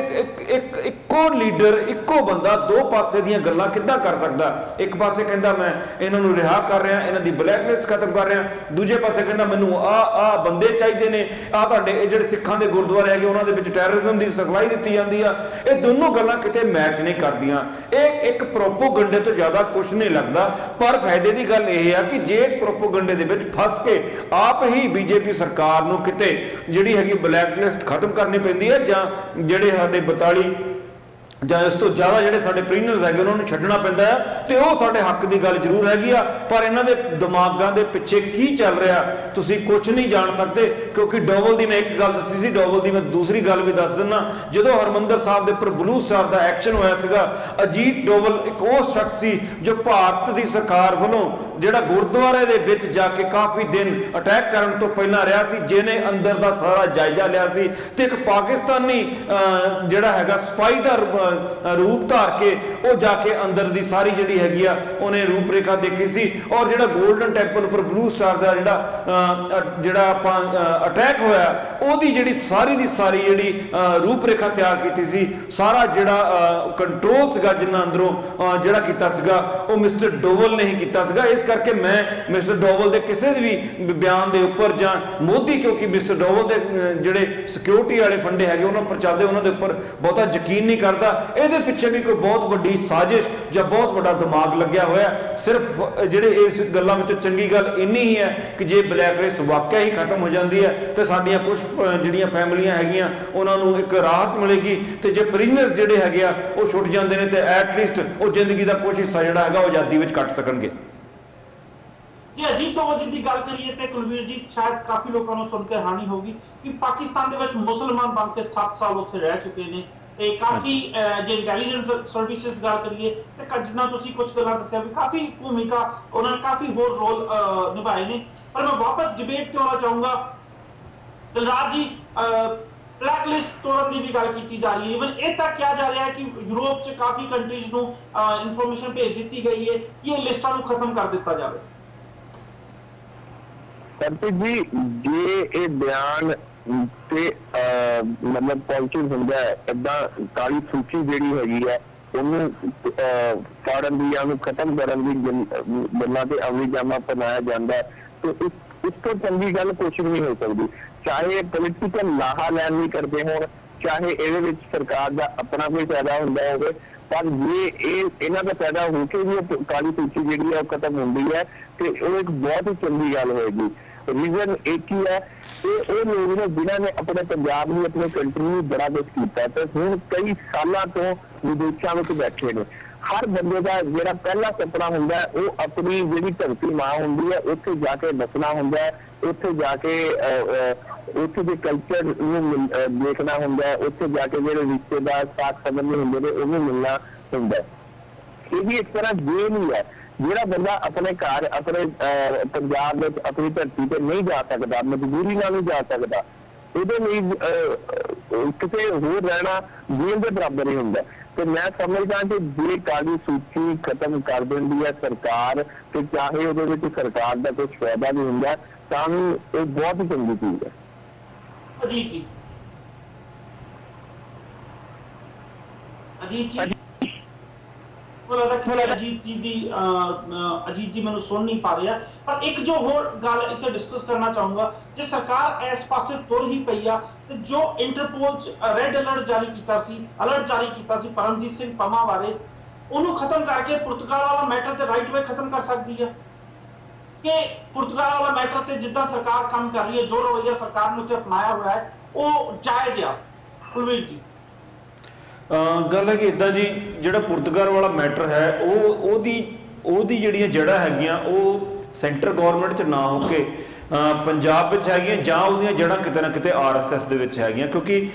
ਇੱਕ ਇੱਕੋ ਲੀਡਰ ਇੱਕੋ ਬੰਦਾ ਦੋ ਪਾਸੇ ਦੀਆਂ ਗੱਲਾਂ ਕਿੱਦਾਂ ਕਰ ਸਕਦਾ? ਇੱਕ ਪਾਸੇ ਕਹਿੰਦਾ ਮੈਂ ਇਹਨਾਂ ਨੂੰ ਰਿਹਾ ਕਰ ਰਿਹਾ, ਇਹਨਾਂ ਦੀ ਬਲੈਕਲਿਸਟ ਖਤਮ ਕਰ ਰਿਹਾ। ਦੂਜੇ ਪਾਸੇ ਕਹਿੰਦਾ ਮੈਨੂੰ ਆ ਆ ਬੰਦੇ ਚਾਹੀਦੇ ਨੇ। ਆ ਤੁਹਾਡੇ ਇਹ ਜਿਹੜੇ ਸਿੱਖਾਂ ਦੇ ਗੁਰਦੁਆਰੇ ਹੈਗੇ, ਉਹਨਾਂ ਦੇ ਵਿੱਚ ਟੈਰਰਿਜ਼ਮ ਦੀ ਸਿਖਲਾਈ ਦਿੱਤੀ ਜਾਂਦੀ ਆ। ਇਹ ਦੋਨੋਂ ਗੱਲਾਂ ਕਿਤੇ ਮੈਚ ਨਹੀਂ ਕਰਦੀਆਂ। ਇਹ ਇੱਕ ਪ੍ਰੋਪੋਗੰਡੇ ਤੋਂ ਜ਼ਿਆਦਾ ਕੁਝ ਨਹੀਂ ਲੱਗਦਾ। ਪਰ ਫਾਇਦੇ ਦੀ ਗੱਲ ਇਹ ਆ ਕਿ ਜੇ ਇਸ ਪ੍ਰੋਪੋਗੰਡੇ ਦੇ ਵਿੱਚ ਫਸ ਕੇ ਆਪ ਹੀ ਬੀਜੇਪੀ ਸਰਕਾਰ ਨੂੰ ਕਿਤੇ ਜਿਹੜੀ ਹੈਗੀ ਬਲੈਕ ਲਿਸਟ ਖਤਮ ਕਰਨੀ ਪੈਂਦੀ ਹੈ ਜਾਂ ਜਿਹੜੇ ਸਾਡੇ 42 ਜਾਂ ਇਸ ਤੋਂ ਜ਼ਿਆਦਾ ਜਿਹੜੇ ਸਾਡੇ ਪ੍ਰੀਨਰਸ ਹੈਗੇ, ਉਹਨਾਂ ਨੂੰ ਛੱਡਣਾ ਪੈਂਦਾ ਹੈ ਤੇ ਉਹ ਸਾਡੇ ਹੱਕ ਦੀ ਗੱਲ ਜ਼ਰੂਰ ਹੈਗੀ ਆ। ਪਰ ਇਹਨਾਂ ਦੇ ਦਿਮਾਗਾਂ ਦੇ ਪਿੱਛੇ ਕੀ ਚੱਲ ਰਿਹਾ, ਤੁਸੀਂ ਕੁਝ ਨਹੀਂ ਜਾਣ ਸਕਦੇ, ਕਿਉਂਕਿ ਡੋਵਲ ਦੀ ਮੈਂ ਇੱਕ ਗੱਲ ਦੱਸੀ ਸੀ, ਡੋਵਲ ਦੀ ਮੈਂ ਦੂਸਰੀ ਗੱਲ ਵੀ ਦੱਸ ਦਿੰਨਾ। ਜਦੋਂ ਹਰਮੰਦਰ ਸਾਹਿਬ ਦੇ ਉੱਪਰ ਬਲੂ ਸਟਾਰ ਦਾ ਐਕਸ਼ਨ ਹੋਇਆ ਸੀਗਾ, ਅਜੀਤ ਡੋਵਲ ਇੱਕ ਉਹ ਸ਼ਖਸ ਸੀ ਜੋ ਭਾਰਤ ਦੀ ਸਰਕਾਰ ਵੱਲੋਂ ਜਿਹੜਾ ਗੁਰਦੁਆਰੇ ਦੇ ਵਿੱਚ ਜਾ ਕੇ ਕਾਫੀ ਦਿਨ ਅਟੈਕ ਕਰਨ ਤੋਂ ਪਹਿਲਾਂ ਰਿਹਾ ਸੀ, ਜਿਹਨੇ ਅੰਦਰ ਦਾ ਸਾਰਾ ਜਾਇਜ਼ਾ ਲਿਆ ਸੀ ਤੇ ਇੱਕ ਪਾਕਿਸਤਾਨੀ ਜਿਹੜਾ ਹੈਗਾ ਸਪਾਈ ਦਾ ਰੂਪ ਧਾਰ ਕੇ ਉਹ ਜਾ ਕੇ ਅੰਦਰ ਦੀ ਸਾਰੀ ਜਿਹੜੀ ਹੈਗੀ ਆ, ਉਹਨੇ ਰੂਪਰੇਖਾ ਦੇਖੀ ਸੀ ਔਰ ਜਿਹੜਾ 골ਡਨ ਟੈਂਪਲ ਉੱਪਰ ਬਲੂ ਸਟਾਰ ਦਾ ਜਿਹੜਾ ਜਿਹੜਾ ਆਪਾਂ ਅਟੈਕ ਹੋਇਆ, ਉਹਦੀ ਜਿਹੜੀ ਸਾਰੀ ਦੀ ਸਾਰੀ ਜਿਹੜੀ ਰੂਪਰੇਖਾ ਤਿਆਰ ਕੀਤੀ ਸੀ, ਸਾਰਾ ਜਿਹੜਾ ਕੰਟਰੋਲ ਸੀਗਾ ਜਿੰਨਾ ਅੰਦਰੋਂ ਜਿਹੜਾ ਕੀਤਾ ਸੀਗਾ, ਉਹ ਮਿਸਟਰ ਡੋਵਲ ਨੇ ਹੀ ਕੀਤਾ ਸੀਗਾ, ਇਸ ਕਰਕੇ ਮੈਂ ਮਿਸਟਰ ਡੋਵਲ ਦੇ ਕਿਸੇ ਵੀ ਬਿਆਨ ਦੇ ਉੱਪਰ ਜਾਂ ਮੋਦੀ ਕਿਉਂਕਿ ਮਿਸਟਰ ਡੋਵਲ ਦੇ ਜਿਹੜੇ ਸਿਕਿਉਰਿਟੀ ਵਾਲੇ ਫੰਡੇ ਹੈਗੇ, ਉਹਨਾਂ ਉੱਪਰ ਚੱਲਦੇ, ਉਹਨਾਂ ਦੇ ਉੱਪਰ ਬਹੁਤਾ ਯਕੀਨ ਨਹੀਂ ਕਰਦਾ। ਇਹਦੇ ਪਿੱਛੇ ਵੀ ਕੋਈ ਬਹੁਤ ਵੱਡੀ ਸਾਜ਼ਿਸ਼ ਜਾਂ ਬਹੁਤ ਵੱਡਾ ਦਿਮਾਗ ਲੱਗਿਆ ਹੋਇਆ। ਸਿਰਫ ਜਿਹੜੇ ਇਸ ਗੱਲਾਂ ਵਿੱਚੋਂ ਚੰਗੀ ਗੱਲ ਇੰਨੀ ਹੀ ਹੈ ਕਿ ਜੇ ਬਲੈਕ ਰੇਸ ਵਾਕਿਆ ਹੀ ਖਤਮ ਹੋ ਜਾਂਦੀ ਹੈ, ਤੇ ਸਾਡੀਆਂ ਕੁਝ ਜਿਹੜੀਆਂ ਫੈਮਲੀਆਂ ਹੈਗੀਆਂ, ਉਹਨਾਂ ਨੂੰ ਇੱਕ ਰਾਹਤ ਮਿਲੇਗੀ। ਤੇ ਜੇ ਪ੍ਰੀਨਰਸ ਜਿਹੜੇ ਹੈਗੇ ਆ, ਉਹ ਛੁੱਟ ਜਾਂਦੇ ਨੇ ਤੇ ਐਟ ਲੀਸਟ ਉਹ ਜ਼ਿੰਦਗੀ ਦਾ ਕੁਝ ਹਿੱਸਾ ਜਿਹੜਾ ਹੈਗਾ, ਉਹ ਆਜ਼ਾਦੀ ਵਿੱਚ ਕੱਟ ਸਕਣਗੇ। ਜੇ ਅਜੀਤ ਦੋਵਲ ਦੀ ਗੱਲ ਕਰੀਏ ਤੇ ਕੁਲਵੀਰ ਜੀ ਸ਼ਾਇਦ ਕਾਫੀ ਲੋਕਾਂ ਨੂੰ ਸੁਣ ਕੇ ਹਾਨੀ ਹੋਗੀ ਕਿ ਪਾਕਿਸਤਾਨ ਦੇ ਵਿੱਚ ਮੁਸਲਮਾਨ ਬਣ ਕੇ 7 ਸਾਲ ਉੱਥੇ ਰਹਿ ਚੁੱਕੇ ਨੇ ਤੇ ਕਾਫੀ ਜੇ ਇੰਟੈਲੀਜੈਂਸ ਸਰਵਿਸਿਜ਼ ਗੱਲ ਕਰੀਏ ਤੇ ਜਿੱਦਾਂ ਤੁਸੀਂ ਕੁਝ ਗੱਲਾਂ ਦੱਸਿਆ ਵੀ ਕਾਫੀ ਭੂਮਿਕਾ ਉਹਨਾਂ ਨੇ ਕਾਫੀ ਹੋਰ ਰੋਲ ਨਿਭਾਏ ਨੇ। ਪਰ ਮੈਂ ਵਾਪਸ ਡਿਬੇਟ ਤੇ ਆਉਣਾ ਚਾਹੂੰਗਾ। ਦਿਲਰਾਜ ਜੀ ਬਲੈਕ ਲਿਸਟ ਤੋੜਨ ਦੀ ਵੀ ਗੱਲ ਕੀਤੀ ਜਾ ਰਹੀ ਹੈ। ਇਵਨ ਇਹ ਤੱਕ ਕਿਹਾ ਜਾ ਰਿਹਾ ਹੈ ਕਿ ਯੂਰਪ 'ਚ ਕਾਫੀ ਕੰਟਰੀਜ਼ ਨੂੰ ਇਨਫੋਰਮੇਸ਼ਨ ਭੇਜ ਦਿੱਤੀ ਗਈ ਹੈ ਕਿ ਇਹ ਲਿਸਟਾਂ ਨੂੰ ਖਤਮ ਕਰ ਦਿੱਤਾ ਜਾਵੇ। ਸਰਪ੍ਰੀਤ ਜੀ, ਜੇ ਇਹ ਬਿਆਨ ਤੇ ਮਤਲਬ ਪੋਜ਼ਿਟਿਵ ਹੁੰਦਾ ਹੈ ਇਦਾਂ ਕਾਲੀ ਸੂਚੀ ਜਿਹੜੀ ਹੈਗੀ ਹੈ ਉਹਨੂੰ ਫਾੜਨ ਦੀ ਜਾਂ ਖਤਮ ਕਰਨ ਦੀ ਗੱਲਾਂ ਤੇ ਅਮਲੀ ਜਾਮਾ ਬਣਾਇਆ ਜਾਂਦਾ ਹੈ, ਤੇ ਇਸ ਤੋਂ ਚੰਗੀ ਗੱਲ ਕੁਝ ਨਹੀਂ ਹੋ ਸਕਦੀ। ਚਾਹੇ ਪੋਲੀਟੀਕਲ ਲਾਹਾ ਲੈਣ ਨਹੀਂ ਕਰਦੇ ਹੋਣ, ਚਾਹੇ ਇਹਦੇ ਵਿੱਚ ਸਰਕਾਰ ਦਾ ਆਪਣਾ ਕੋਈ ਫਾਇਦਾ ਹੁੰਦਾ ਹੋਵੇ ਪਰ ਜੇ ਇਹ ਇਹਨਾਂ ਦਾ ਪੈਦਾ ਹੋ ਕੇ ਵੀ ਉਹ ਕਾਲੀ ਸੂਚੀ ਜਿਹੜੀ ਹੈ ਉਹ ਖਤਮ ਹੁੰਦੀ ਹੈ ਤੇ ਉਹ ਇੱਕ ਬਹੁਤ ਹੀ ਚੰਗੀ ਗੱਲ ਹੋਏਗੀ। ਰੀਜ਼ਨ ਇੱਕ ਹੀ ਹੈ ਕਿ ਉਹ ਲੋਕ ਨੇ ਜਿਨ੍ਹਾਂ ਨੇ ਆਪਣੇ ਪੰਜਾਬ ਨੂੰ ਆਪਣੇ ਕੰਟਰੀ ਨੂੰ ਬੜਾ ਕੁਛ ਕੀਤਾ ਤੇ ਹੁਣ ਕਈ ਸਾਲਾਂ ਤੋਂ ਵਿਦੇਸ਼ਾਂ ਵਿੱਚ ਬੈਠੇ ਨੇ। ਹਰ ਬੰਦੇ ਦਾ ਜਿਹੜਾ ਪਹਿਲਾ ਸੁਪਨਾ ਹੁੰਦਾ ਉਹ ਆਪਣੀ ਜਿਹੜੀ ਧਰਤੀ ਮਾਂ ਹੁੰਦੀ ਹੈ ਉੱਥੇ ਜਾ ਕੇ ਬਸਣਾ ਹੁੰਦਾ ਉੱਥੇ ਜਾ ਕੇ ਅਹ, ਉੱਥੇ ਦੇ ਕਲਚਰ ਨੂੰ ਮਿਲ- ਦੇਖਣਾ ਹੁੰਦਾ ਹੈ। ਉੱਥੇ ਜਾ ਕੇ ਜਿਹੜੇ ਰਿਸ਼ਤੇਦਾਰ ਸਾਥ ਸੰਬੰਧੀ ਹੁੰਦੇ ਨੇ ਉਹਨੂੰ ਮਿਲਣਾ ਹੁੰਦਾ ਹੈ। ਇਹ ਵੀ ਇੱਕ ਤਰ੍ਹਾਂ ਗੇਮ ਹੀ ਹੈ। ਜਿਹੜਾ ਬੰਦਾ ਆਪਣੇ ਘਰ ਆਪਣੇ ਪੰਜਾਬ ਵਿੱਚ ਆਪਣੀ ਧਰਤੀ ਤੇ ਨਹੀਂ ਜਾ ਸਕਦਾ ਮਜਬੂਰੀ ਨਾਲ ਨਹੀਂ ਜਾ ਸਕਦਾ ਉਹਦੇ ਲਈ ਅਹ, ਅਹ, ਕਿਤੇ ਹੋਰ ਰਹਿਣਾ ਜੇਲ੍ਹ ਦੇ ਬਰਾਬਰ ਹੀ ਹੁੰਦਾ ਤੇ ਮੈਂ ਸਮਝਦਾ ਕਿ ਜੇ ਕਾਲੀ ਸੂਚੀ ਖਤਮ ਕਰ ਦਿੰਦੀ ਹੈ ਸਰਕਾਰ ਤੇ ਚਾਹੇ ਉਹਦੇ ਵਿੱਚ ਸਰਕਾਰ ਦਾ ਕੁਝ ਫਾਇਦਾ ਨਹੀਂ ਹੁੰਦਾ ਤਾਂ ਵੀ ਇਹ ਬਹੁਤ ਹੀ ਚੰਗੀ ਚੀਜ਼ ਹੈ। ਅਜੀਤ ਜੀ। ਅਜੀਤ ਜੀ। ਮੈਨੂੰ ਲੱਗਦਾ ਕਿ ਅਜੀਤ ਜੀ ਦੀ ਅਹ, ਅਹ, ਅਜੀਤ ਜੀ ਮੈਨੂੰ ਸੁਣ ਨਹੀਂ ਪਾ ਰਿਹਾ ਪਰ ਇੱਕ ਜੋ ਹੋਰ ਗੱਲ ਇੱਥੇ ਡਿਸਕਸ ਕਰਨਾ ਚਾਹੂੰਗਾ ਜੇ ਸਰਕਾਰ ਇਸ ਪਾਸੇ ਤੁਰ ਹੀ ਪਈ ਆ ਤੇ ਜੋ ਇੰਟਰਪੋਲ ਚ ਰੈੱਡ ਅਲਰਟ ਜਾਰੀ ਕੀਤਾ ਸੀ ਅਲਰਟ ਜਾਰੀ ਕੀਤਾ ਸੀ ਪਰਮਜੀਤ ਸਿੰਘ ਪਮਾ ਬਾਰੇ ਉਹਨੂੰ ਖਤਮ ਕਰਕੇ ਪੁਰਤਗਾਲ ਵਾਲਾ ਮੈਟਰ ਤੇ ਰਾਈਟ ਵੇ ਖਤਮ ਕਰ ਸਕਦੀ ਹੈ ਕਿ ਪੁਰਤਗਾਲ ਵਾਲਾ ਮੈਟਰ ਤੇ ਜਿੱਦਾਂ ਸਰਕਾਰ ਕੰਮ ਕਰ ਰਹੀ ਹੈ, ਜੋ ਰਵੱਈਆ ਸਰਕਾਰ ਨੇ ਉੱਤੇ ਅਪਣਾਇਆ ਹੋਇਆ ਹੈ, ਉਹ ਜਾਇਜ਼ ਆ। ਕੁਲਵੀਰ ਜੀ। ਗੱਲ ਹੈ ਕਿ ਇਦਾਂ ਜੀ, ਜਿਹੜਾ ਪੁਰਤਗਾਲ ਵਾਲਾ ਮੈਟਰ ਹੈ, ਉਹ, ਉਹਦੀ ਉਹਦੀ ਜਿਹੜੀਆਂ ਜੜ੍ਹਾਂ ਹੈਗੀਆਂ, ਉਹ ਸੈਂਟਰ ਗਵਰਨਮੈਂਟ 'ਚ ਨਾ ਹੋ ਕੇ ਪੰਜਾਬ ਵਿੱਚ ਹੈਗੀਆਂ ਜਾਂ ਉਹਦੀਆਂ ਜੜ੍ਹਾਂ ਕਿਤੇ ਨਾ ਕਿਤੇ ਆਰਐਸਐਸ ਦੇ ਵਿੱਚ ਹੈਗੀਆਂ, ਕਿਉਂਕਿ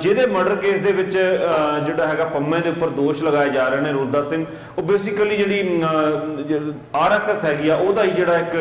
ਜਿਹਦੇ ਮਰਡਰ ਕੇਸ ਦੇ ਵਿੱਚ ਜਿਹੜਾ ਹੈਗਾ ਪੰਮੇ ਦੇ ਉੱਪਰ ਦੋਸ਼ ਲਗਾਏ ਜਾ ਰਹੇ ਨੇ ਰੁਲਦਾ ਸਿੰਘ, ਉਹ ਬੇਸਿਕਲੀ ਜਿਹੜੀ ਆਰਐਸਐਸ ਹੈਗੀ ਆ, ਉਹਦਾ ਹੀ ਜਿਹੜਾ ਇੱਕ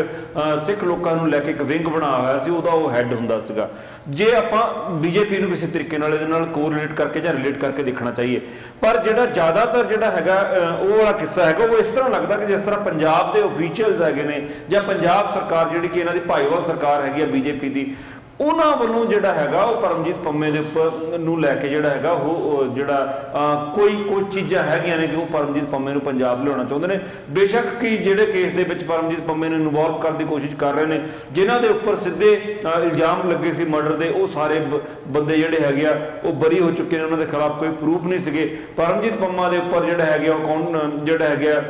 ਸਿੱਖ ਲੋਕਾਂ ਨੂੰ ਲੈ ਕੇ ਇੱਕ ਵਿੰਗ ਬਣਾਇਆ ਹੋਇਆ ਸੀ, ਉਹਦਾ ਉਹ ਹੈੱਡ ਹੁੰਦਾ ਸੀਗਾ। ਜੇ ਆਪਾਂ ਬੀਜੇਪੀ ਨੂੰ ਕਿਸੇ ਤਰੀਕੇ ਨਾਲ ਇਹਦੇ ਨਾਲ ਕੋਰਿਲੇਟ ਕਰਕੇ ਜਾਂ ਰਿਲੇਟ ਕਰਕੇ ਦੇਖਣਾ ਚਾਹੀਏ, ਪਰ ਜਿਹੜਾ ਜ਼ਿਆਦਾਤਰ ਜਿਹੜਾ ਹੈਗਾ ਉਹ ਵਾਲਾ ਕਿੱਸਾ ਹੈਗਾ, ਉਹ ਇਸ ਤਰ੍ਹਾਂ ਲੱਗਦਾ ਕਿ ਜਿਸ ਤਰ੍ਹਾਂ ਪੰਜਾਬ ਦੇ ਅਫੀਸ਼ੀਅਲਸ ਹੈਗੇ ਨੇ ਜਾਂ ਪੰਜਾਬ ਸਰਕਾਰ ਜਿਹੜੀ ਕਿ ਇਹਨਾਂ ਦੀ ਭਾਈਵਾਲ ਸਰਕਾਰ ਹੈਗੀ ਆ ਬੀਜੇਪੀ ਦੀ, ਉਹਨਾਂ ਵੱਲੋਂ ਜਿਹੜਾ ਹੈਗਾ ਉਹ ਪਰਮਜੀਤ ਪੰਮੇ ਦੇ ਉੱਪਰ ਨੂੰ ਲੈ ਕੇ ਜਿਹੜਾ ਹੈਗਾ ਉਹ ਜਿਹੜਾ ਕੋਈ ਕੋਈ ਚੀਜ਼ਾਂ ਹੈਗੀਆਂ ਨੇ ਕਿ ਉਹ ਪਰਮਜੀਤ ਪੰਮੇ ਨੂੰ ਪੰਜਾਬ ਲਿਆਉਣਾ ਚਾਹੁੰਦੇ ਨੇ। ਬੇਸ਼ੱਕ ਕਿ ਜਿਹੜੇ ਕੇਸ ਦੇ ਵਿੱਚ ਪਰਮਜੀਤ ਪੰਮੇ ਨੂੰ ਇਨਵੋਲਵ ਕਰਨ ਦੀ ਕੋਸ਼ਿਸ਼ ਕਰ ਰਹੇ ਨੇ, ਜਿਨ੍ਹਾਂ ਦੇ ਉੱਪਰ ਸਿੱਧੇ ਇਲਜ਼ਾਮ ਲੱਗੇ ਸੀ ਮਰਡਰ ਦੇ, ਉਹ ਸਾਰੇ ਬ- ਬੰਦੇ ਜਿਹੜੇ ਹੈਗੇ ਆ, ਉਹ ਬਰੀ ਹੋ ਚੁੱਕੇ ਨੇ, ਉਹਨਾਂ ਦੇ ਖਿਲਾਫ ਕੋਈ ਪ੍ਰੂਫ ਨਹੀਂ ਸੀਗੇ। ਪਰਮਜੀਤ ਪੰਮਾ ਦੇ ਉੱਪਰ ਜਿਹੜਾ ਹੈਗਾ ਉਹ ਕੌਣ ਜਿਹੜਾ ਹੈਗਾ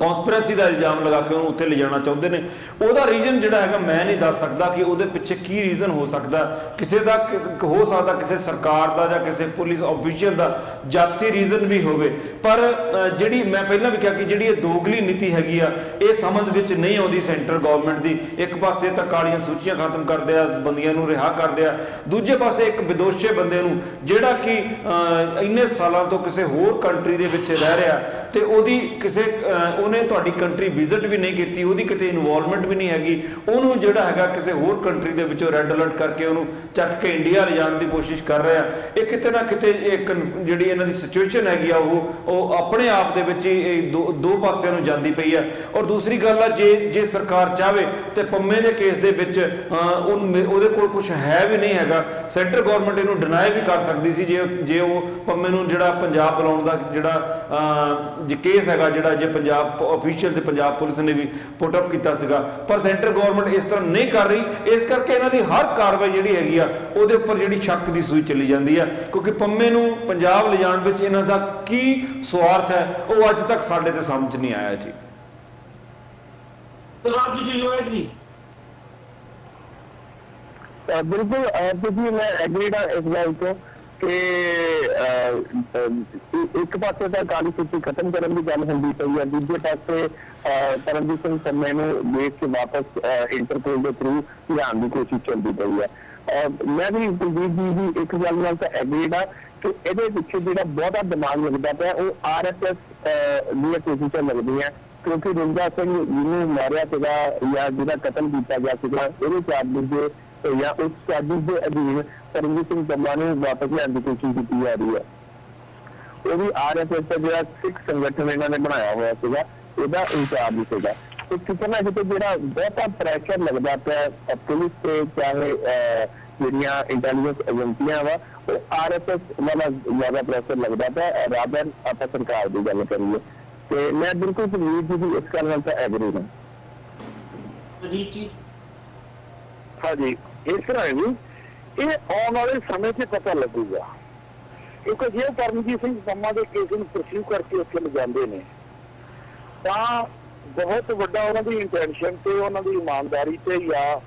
ਕਨਸਪੀਰੇਸੀ ਦਾ ਇਲਜ਼ਾਮ ਲਗਾ ਕੇ ਉਹਨੂੰ ਉੱਥੇ ਲਿਜਾਣਾ ਚਾਹੁੰਦੇ ਨੇ। ਉਹਦਾ ਰੀਜ਼ਨ ਜਿਹੜਾ ਹੈਗਾ ਮੈਂ ਨਹੀਂ ਦੱਸ ਸਕਦਾ ਕਿ ਉਹਦੇ ਪਿੱਛੇ ਕੀ ਰੀਜ਼ਨ ਹੋ ਸਕਦਾ। ਕਿਸੇ ਦਾ ਹੋ ਸਕਦਾ ਕਿਸੇ ਸਰਕਾਰ ਦਾ ਜਾਂ ਕਿਸੇ ਪੁਲਿਸ ਆਫੀਸ਼ੀਅਲ ਦਾ ਜਾਤੀ ਰੀਜ਼ਨ ਵੀ ਹੋਵੇ। ਪਰ ਜਿਹੜੀ ਮੈਂ ਪਹਿਲਾਂ ਵੀ ਕਿਹਾ ਕਿ ਜਿਹੜੀ ਇਹ ਦੋਗਲੀ ਨੀਤੀ ਹੈਗੀ ਆ ਇਹ ਸਮਝ ਵਿੱਚ ਨਹੀਂ ਆਉਂਦੀ ਸੈਂਟਰ ਗਵਰਨਮੈਂਟ ਦੀ। ਇੱਕ ਪਾਸੇ ਤਾਂ ਕਾਲੀਆਂ ਸੂਚੀਆਂ ਖਤਮ ਕਰਦੇ ਆ ਬੰਦੀਆਂ ਨੂੰ ਰਿਹਾ ਕਰਦੇ ਆ। ਦੂਜੇ ਪਾਸੇ ਇੱਕ ਵਿਦੋਸ਼ੇ ਬੰਦੇ ਨੂੰ ਜਿਹੜਾ ਕਿ ਇੰਨੇ ਸਾਲਾਂ ਤੋਂ ਕਿਸੇ ਹੋਰ ਕੰਟਰੀ ਦੇ ਵਿੱਚ ਰਹਿ ਰਿਹਾ ਤੇ ਉਹਦੀ ਕਿਸੇ ਅ, ਉਹਨੇ ਤੁਹਾਡੀ ਕੰਟਰੀ ਵਿਜ਼ਿਟ ਵੀ ਨਹੀਂ ਕੀਤੀ, ਉਹਦੀ ਕਿਤੇ ਇਨਵੋਲਵਮੈਂਟ ਵੀ ਨਹੀਂ ਹੈਗੀ, ਉਹਨੂੰ ਜਿਹੜਾ ਹੈਗਾ ਕਿਸੇ ਹੋਰ ਕੰਟਰੀ ਦੇ ਵਿੱਚੋਂ ਰੈੱਡ ਅਲਰਟ ਕਰਕੇ ਉਹਨੂੰ ਚੱਕ ਕੇ ਇੰਡੀਆ ਲਿਜਾਣ ਦੀ ਕੋਸ਼ਿਸ਼ ਕਰ ਰਿਹਾ। ਇਹ ਕਿਤੇ ਨਾ ਕਿਤੇ ਇਹ ਕਨ- ਜਿਹੜੀ ਇਹਨਾਂ ਦੀ ਸਿਚੁਏਸ਼ਨ ਹੈਗੀ ਆ, ਉਹ ਉਹ ਆਪਣੇ ਆਪ ਦੇ ਵਿੱਚ ਹੀ ਇਹ ਦੋ ਦੋ ਪਾਸਿਆਂ ਨੂੰ ਜਾਂਦੀ ਪਈ ਆ। ਔਰ ਦੂਸਰੀ ਗੱਲ ਆ, ਜੇ ਜੇ ਸਰਕਾਰ ਚਾਹਵੇ ਤੇ ਪੰਮੇ ਦੇ ਕੇਸ ਦੇ ਵਿੱਚ ਉਹਦੇ ਕੋਲ ਕੁਝ ਹੈ ਵੀ ਨਹੀਂ ਹੈਗਾ ਸੈਂਟਰ ਗਵਰਨਮੈਂਟ ਇਹਨੂੰ ਡਿਨਾਈ ਵੀ ਕਰ ਸਕਦੀ ਸੀ, ਜੇ ਜੇ ਉਹ ਪੰਮੇ ਨੂੰ ਜਿਹੜਾ ਪੰਜਾਬ ਬੁਲਾਉਣ ਦਾ ਜਿਹੜਾ ਕੇਸ ਹੈਗਾ, ਜਿਹੜਾ ਜੇ ਪੰਜਾਬ ਅਫੀਸ਼ੀਅਲ ਤੇ ਪੰਜਾਬ ਪੁਲਿਸ ਨੇ ਵੀ ਪੁੱਟ ਅਪ ਕੀਤਾ ਸੀਗਾ। ਪਰ ਸੈਂਟਰ ਗਵਰਨਮੈਂਟ ਇਸ ਤਰ੍ਹਾਂ ਨਹੀਂ ਕਰ ਰਹੀ। ਇਸ ਕਰਕੇ ਇਹਨਾਂ ਦੀ ਹਰ ਕਾਰਵਾਈ ਜਿਹੜੀ ਹੈਗੀ ਆ ਉਹਦੇ ਉੱਪਰ ਜਿਹੜੀ ਸ਼ੱਕ ਦੀ ਸੂਈ ਚੱਲੀ ਜਾਂਦੀ ਆ। ਕਿਉਂਕਿ ਪੰਮੇ ਨੂੰ ਪੰਜਾਬ ਲਿਜਾਣ ਵਿੱਚ ਇਹਨਾਂ ਦਾ ਕੀ ਸਵਾਰਥ ਹੈ ਉਹ ਅੱਜ ਤੱਕ ਸਾਡੇ ਤੇ ਸਮਝ ਨਹੀਂ ਆਇਆ ਜੀ। ਤੇ ਰਾਜੀ ਜੀ ਲੋਇਡ ਜੀ? ਅਹ ਬਿਲਕੁਲ ਕਿ ਇੱਕ ਪਾਸੇ ਤਾਂ ਕਾਲੀ ਸੂਚੀ ਖਤਮ ਕਰਨ ਦੀ ਗੱਲ ਹੁੰਦੀ ਪਈ ਹੈ, ਦੂਜੇ ਪਾਸੇ ਪਰਮਜੀਤ ਸਿੰਘ ਸੰਮੇ ਨੂੰ ਦੇਸ਼ ਕੇ ਵਾਪਸ ਇੰਟਰਪੋਲ ਦੇ ਥਰੂ ਲਿਆਉਣ ਦੀ ਕੋਸ਼ਿਸ਼ ਚੱਲਦੀ ਪਈ ਹੈ। ਮੈਂ ਵੀ ਕੁਲਦੀਪ ਜੀ ਦੀ ਇੱਕ ਗੱਲ ਨਾਲ ਤਾਂ ਐਗਰੀਡ ਹਾਂ ਕਿ ਇਹਦੇ ਪਿੱਛੇ ਜਿਹੜਾ ਬਹੁਤਾ ਦਿਮਾਗ ਲੱਗਦਾ ਪਿਆ, ਉਹ ਆਰਐਸਐਸ ਦੀਆਂ ਕੋਸ਼ਿਸ਼ਾਂ ਲੱਗਦੀਆਂ, ਕਿਉਂਕਿ ਰਿੰਦਾ ਸਿੰਘ ਜਿਹਨੂੰ ਮਾਰਿਆ ਸੀਗਾ ਜਾਂ ਜਿਹਦਾ ਕਤਲ ਕੀਤਾ ਗਿਆ ਸੀਗਾ ਇਹਦੇ ਚਾਰ ਦੂਜੇ ਜਾਂ ਉਸ ਚਾਰਜ ਦੇ ਅਧੀਨ ਪਰਮਜੀਤ ਸਿੰਘ ਪੰਮਾ ਨੂੰ ਵਾਪਸ ਲਿਆਉਣ ਦੀ ਕੋਸ਼ਿਸ਼ ਕੀਤੀ ਜਾ ਰਹੀ ਹੈ ਉਹ ਵੀ ਆਰਐਸਐਸ ਦਾ ਜਿਹੜਾ ਸਿੱਖ ਸੰਗਠਨ ਇਹਨਾਂ ਨੇ ਬਣਾਇਆ ਹੋਇਆ ਸੀਗਾ ਉਹਦਾ ਇੰਚਾਰਜ ਸੀਗਾ ਤੇ ਕਿਤੇ ਨਾ ਕਿਤੇ ਜਿਹੜਾ ਬਹੁਤਾ ਪ੍ਰੈਸ਼ਰ ਲੱਗਦਾ ਪਿਆ ਅਹ ਪੁਲਿਸ ਤੇ ਚਾਹੇ ਅਹ, ਜਿਹੜੀਆਂ ਇੰਟੈਲੀਜੈਂਸ ਏਜੰਸੀਆਂ ਵਾ ਉਹ ਆਰਐਸਐਸ ਵਾਲਾ ਜ਼ਿਆਦਾ ਪ੍ਰੈਸ਼ਰ ਲੱਗਦਾ ਪਿਆ ਰਾਦਰ ਆਪਾਂ ਸਰਕਾਰ ਦੀ ਗੱਲ ਕਰੀਏ ਤੇ ਮੈਂ ਬਿਲਕੁਲ ਸੁਨੀਲ ਜੀ ਦੀ ਇਸ ਗੱਲ ਨਾਲ ਤਾਂ ਐਗਰੀ ਹਾਂ ਅਜੀਤ ਜੀ ਹਾਂਜੀ ਇਸ ਤਰ੍ਹਾਂ ਹੈ ਜੀ, ਇਹ ਆਉਣ ਵਾਲੇ ਸਮੇਂ 'ਚ ਪਤਾ ਲੱਗੂਗਾ। ਕਿਉਂਕਿ ਜੇ ਪਰਮਜੀਤ ਸਿੰਘ ਪੰਮਾ ਦੇ ਕੇਸ ਨੂੰ ਪਰਸਿਊ ਕਰਕੇ ਉੱਥੇ ਲਿਜਾਂਦੇ ਨੇ। ਤਾਂ ਬਹੁਤ ਵੱਡਾ ਉਹਨਾਂ ਦੀ ਇੰਟੈਂਸ਼ਨ ਤੇ, ਉਹਨਾਂ ਦੀ ਇਮਾਨਦਾਰੀ ਤੇ ਜਾਂ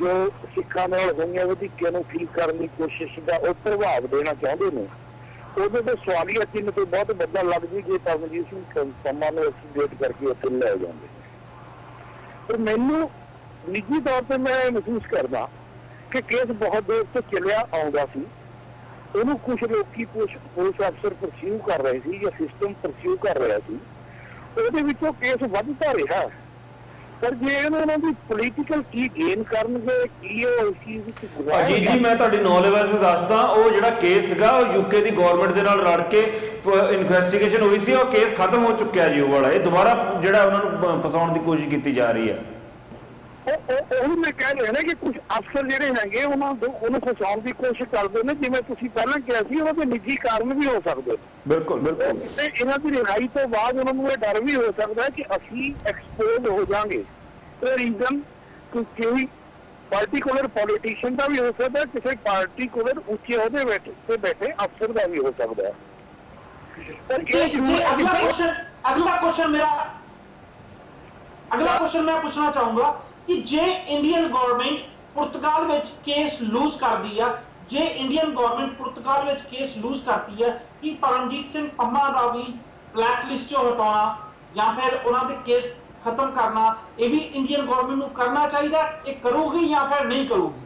ਜੋ ਸਿੱਖਾਂ ਨਾਲ ਹੋਈਆਂ ਵਧੀਕੀਆਂ ਨੂੰ ਠੀਕ ਕਰਨ ਦੀ ਕੋਸ਼ਿਸ਼ ਦਾ ਉਹ ਪ੍ਰਭਾਵ ਦੇਣਾ ਚਾਹੁੰਦੇ ਨੇ। ਉਹਦੇ ਤੇ ਸਵਾਲੀਆ ਚਿੰਨ੍ਹ ਤੇ ਬਹੁਤ ਵੱਡਾ ਲੱਗ ਜੀ, ਜੇ ਪਰਮਜੀਤ ਸਿੰਘ ਪੰਮਾ ਨੂੰ ਐਕਸੀਡੇਟ ਕਰਕੇ ਉੱਥੇ ਲੈ ਜਾਂਦੇ ਪਰ ਮੈਨੂੰ ਨਿੱਜੀ ਤੌਰ ਤੇ ਮੈਂ ਮਹਿਸੂਸ ਕਰਦਾ ਕਿ ਕੇਸ ਬਹੁਤ ਦੇਰ ਤੋਂ ਚੱਲਿਆ ਆਉਂਦਾ ਸੀ। ਉਹਨੂੰ ਕੁਝ ਲੋਕੀ ਪੁਲਿਸ ਪੁਲਿਸ ਅਫਸਰ ਪਰਸਿਊ ਕਰ ਰਹੇ ਸੀ ਜਾਂ ਸਿਸਟਮ ਪਰਸਿਊ ਕਰ ਰਿਹਾ ਸੀ। ਉਹਦੇ ਵਿੱਚੋਂ ਕੇਸ ਵੱਧਦਾ ਰਿਹਾ। ਪਰ ਜੇ ਇਹਨਾਂ ਦੀ ਪੋਲੀਟੀਕਲ ਕੀ ਗੇਨ ਕਰਨਗੇ ਕੀ ਉਹ ਇਸ ਚੀਜ਼ ਵਿੱਚ ਗੁਜ਼ਾਰ ਅਜੀਤ ਜੀ ਮੈਂ ਤੁਹਾਡੀ ਨੌਲੇਜ ਵਾਸਤੇ ਦੱਸਦਾ ਉਹ ਜਿਹੜਾ ਕੇਸ ਸੀਗਾ ਉਹ ਯੂਕੇ ਦੀ ਗਵਰਨਮੈਂਟ ਦੇ ਨਾਲ ਰਲ ਕੇ ਇਨਵੈਸਟੀਗੇਸ਼ਨ ਹੋਈ ਸੀ ਉਹ ਕੇਸ ਖਤਮ ਹੋ ਚੁੱਕਿਆ ਜੀ ਉਹ ਵਾਲਾ। ਇਹ ਦੁਬਾਰਾ ਜਿਹੜਾ ਉਹਨਾਂ ਨੂੰ ਫਸਾਉਣ ਦੀ ਕੋਸ਼ਿਸ਼ ਕੀਤੀ ਜਾ ਰਹੀ ਹੈ। ਉਹਨੂੰ ਮੈਂ ਕਹਿ ਰਿਹਾ ਨਾ ਕਿ ਕੁਝ ਅਫਸਰ ਜਿਹੜੇ ਹੈਗੇ ਉਹਨਾਂ ਨੂੰ ਉਹਨੂੰ ਫਸਾਉਣ ਦੀ ਕੋਸ਼ਿਸ਼ ਕਰਦੇ ਨੇ ਜਿਵੇਂ ਤੁਸੀਂ ਪਹਿਲਾਂ ਕਿਹਾ ਸੀ ਉਹਨਾਂ ਦੇ ਨਿੱਜੀ ਕਾਰਨ ਵੀ ਹੋ ਸਕਦੇ ਨੇ। ਬਿਲਕੁਲ ਬਿਲਕੁਲ। ਤੇ ਇਹਨਾਂ ਦੀ ਰਿਹਾਈ ਤੋਂ ਬਾਅਦ ਉਹਨਾਂ ਨੂੰ ਇਹ ਡਰ ਵੀ ਹੋ ਸਕਦਾ ਹੈ ਕਿ ਅਸੀਂ ਐਕਸਪੋਜ਼ ਹੋ ਜਾਾਂਗੇ ਇਹ ਰੀਜ਼ਨ ਕੋਈ ਪਾਰਟਿਕੂਲਰ ਪੋਲੀਟੀਸ਼ੀਅਨ ਦਾ ਵੀ ਹੋ ਸਕਦਾ ਹੈ, ਕਿਸੇ ਪਾਰਟਿਕੂਲਰ ਉੱਚੇ ਅਹੁਦੇ ਬੈਠੇ ਤੇ ਬੈਠੇ ਅਫਸਰ ਦਾ ਵੀ ਹੋ ਸਕਦਾ। ਹੈ ਪਰ ਜੀ ਇਹ ਜੀ ਜ਼ਰੂਰ ਹੈ ਅਗਲਾ ਕਿ- ਕੁਐਸਚਨ ਅਗਲਾ ਕੁਐਸਚਨ ਮੇਰਾ ਅਗਲਾ ਕੁਐਸਚਨ ਮੈਂ ਪੁੱਛਣਾ ਚਾਹੂੰਗਾ। ਕਿ ਜੇ ਇੰਡੀਅਨ ਗਵਰਨਮੈਂਟ ਪੁਰਤਗਾਲ ਵਿੱਚ ਕੇਸ ਲੂਜ਼ ਕਰਦੀ ਆ ਜੇ ਇੰਡੀਅਨ ਗਵਰਨਮੈਂਟ ਪੁਰਤਗਾਲ ਵਿੱਚ ਕੇਸ ਲੂਜ਼ ਕਰਦੀ ਹੈ ਕਿ ਪਰਮਜੀਤ ਸਿੰਘ ਪੰਮਾ ਦਾ ਵੀ ਬਲੈਕ ਲਿਸਟ ਚੋਂ ਹਟਾਉਣਾ ਜਾਂ ਫਿਰ ਉਹਨਾਂ ਦੇ ਕੇਸ ਖਤਮ ਕਰਨਾ ਇਹ ਵੀ ਇੰਡੀਅਨ ਗਵਰਨਮੈਂਟ ਨੂੰ ਕਰਨਾ ਚਾਹੀਦਾ ਇਹ ਕਰੂਗੀ ਜਾਂ ਫਿਰ ਨਹੀਂ ਕਰੂਗੀ